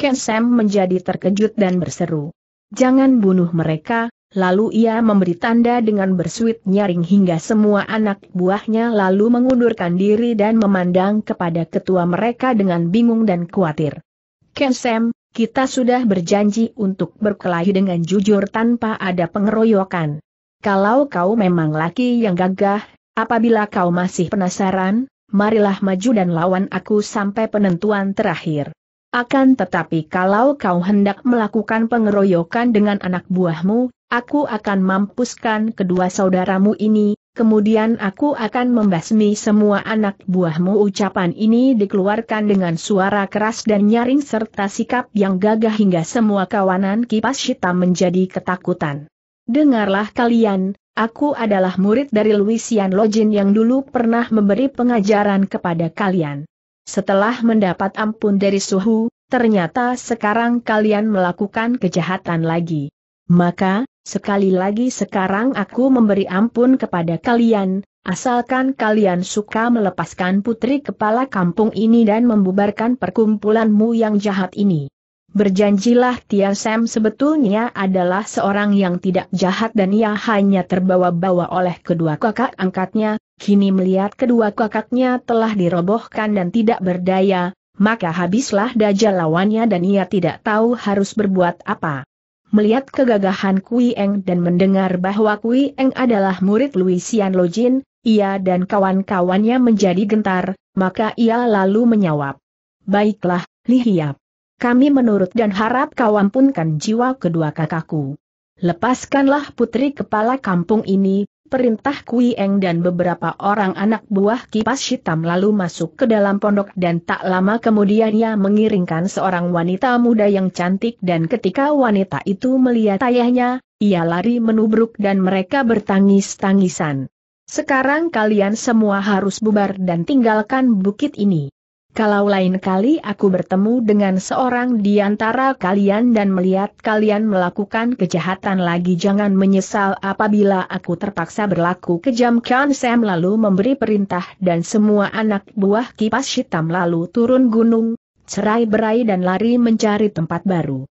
A: Ken Sam menjadi terkejut dan berseru. Jangan bunuh mereka, lalu ia memberi tanda dengan bersuit nyaring hingga semua anak buahnya lalu mengundurkan diri dan memandang kepada ketua mereka dengan bingung dan khawatir. Ken Sam, kita sudah berjanji untuk berkelahi dengan jujur tanpa ada pengeroyokan. Kalau kau memang laki yang gagah, apabila kau masih penasaran, marilah maju dan lawan aku sampai penentuan terakhir. Akan tetapi kalau kau hendak melakukan pengeroyokan dengan anak buahmu, aku akan mampuskan kedua saudaramu ini, kemudian aku akan membasmi semua anak buahmu. Ucapan ini dikeluarkan dengan suara keras dan nyaring serta sikap yang gagah hingga semua kawanan kipas hitam menjadi ketakutan. Dengarlah kalian, aku adalah murid dari Luisian Lojin yang dulu pernah memberi pengajaran kepada kalian. Setelah mendapat ampun dari suhu, ternyata sekarang kalian melakukan kejahatan lagi. Maka, sekali lagi sekarang aku memberi ampun kepada kalian, asalkan kalian suka melepaskan putri kepala kampung ini dan membubarkan perkumpulanmu yang jahat ini. Berjanjilah Tia Sam sebetulnya adalah seorang yang tidak jahat dan ia hanya terbawa-bawa oleh kedua kakak angkatnya, kini melihat kedua kakaknya telah dirobohkan dan tidak berdaya, maka habislah dajal lawannya dan ia tidak tahu harus berbuat apa. Melihat kegagahan Kui Eng dan mendengar bahwa Kui Eng adalah murid Luisian Lojin, ia dan kawan-kawannya menjadi gentar, maka ia lalu menyawab. Baiklah, Lihiap. Kami menurut dan harap kau ampunkan jiwa kedua kakakku. Lepaskanlah putri kepala kampung ini, perintah Kui Eng dan beberapa orang anak buah kipas hitam lalu masuk ke dalam pondok dan tak lama kemudian ia mengiringkan seorang wanita muda yang cantik dan ketika wanita itu melihat ayahnya, ia lari menubruk dan mereka bertangis-tangisan. Sekarang kalian semua harus bubar dan tinggalkan bukit ini. Kalau lain kali aku bertemu dengan seorang di antara kalian dan melihat kalian melakukan kejahatan lagi jangan menyesal apabila aku terpaksa berlaku kejam Kan Sam lalu memberi perintah dan semua anak buah kipas hitam lalu turun gunung, cerai berai dan lari mencari tempat baru.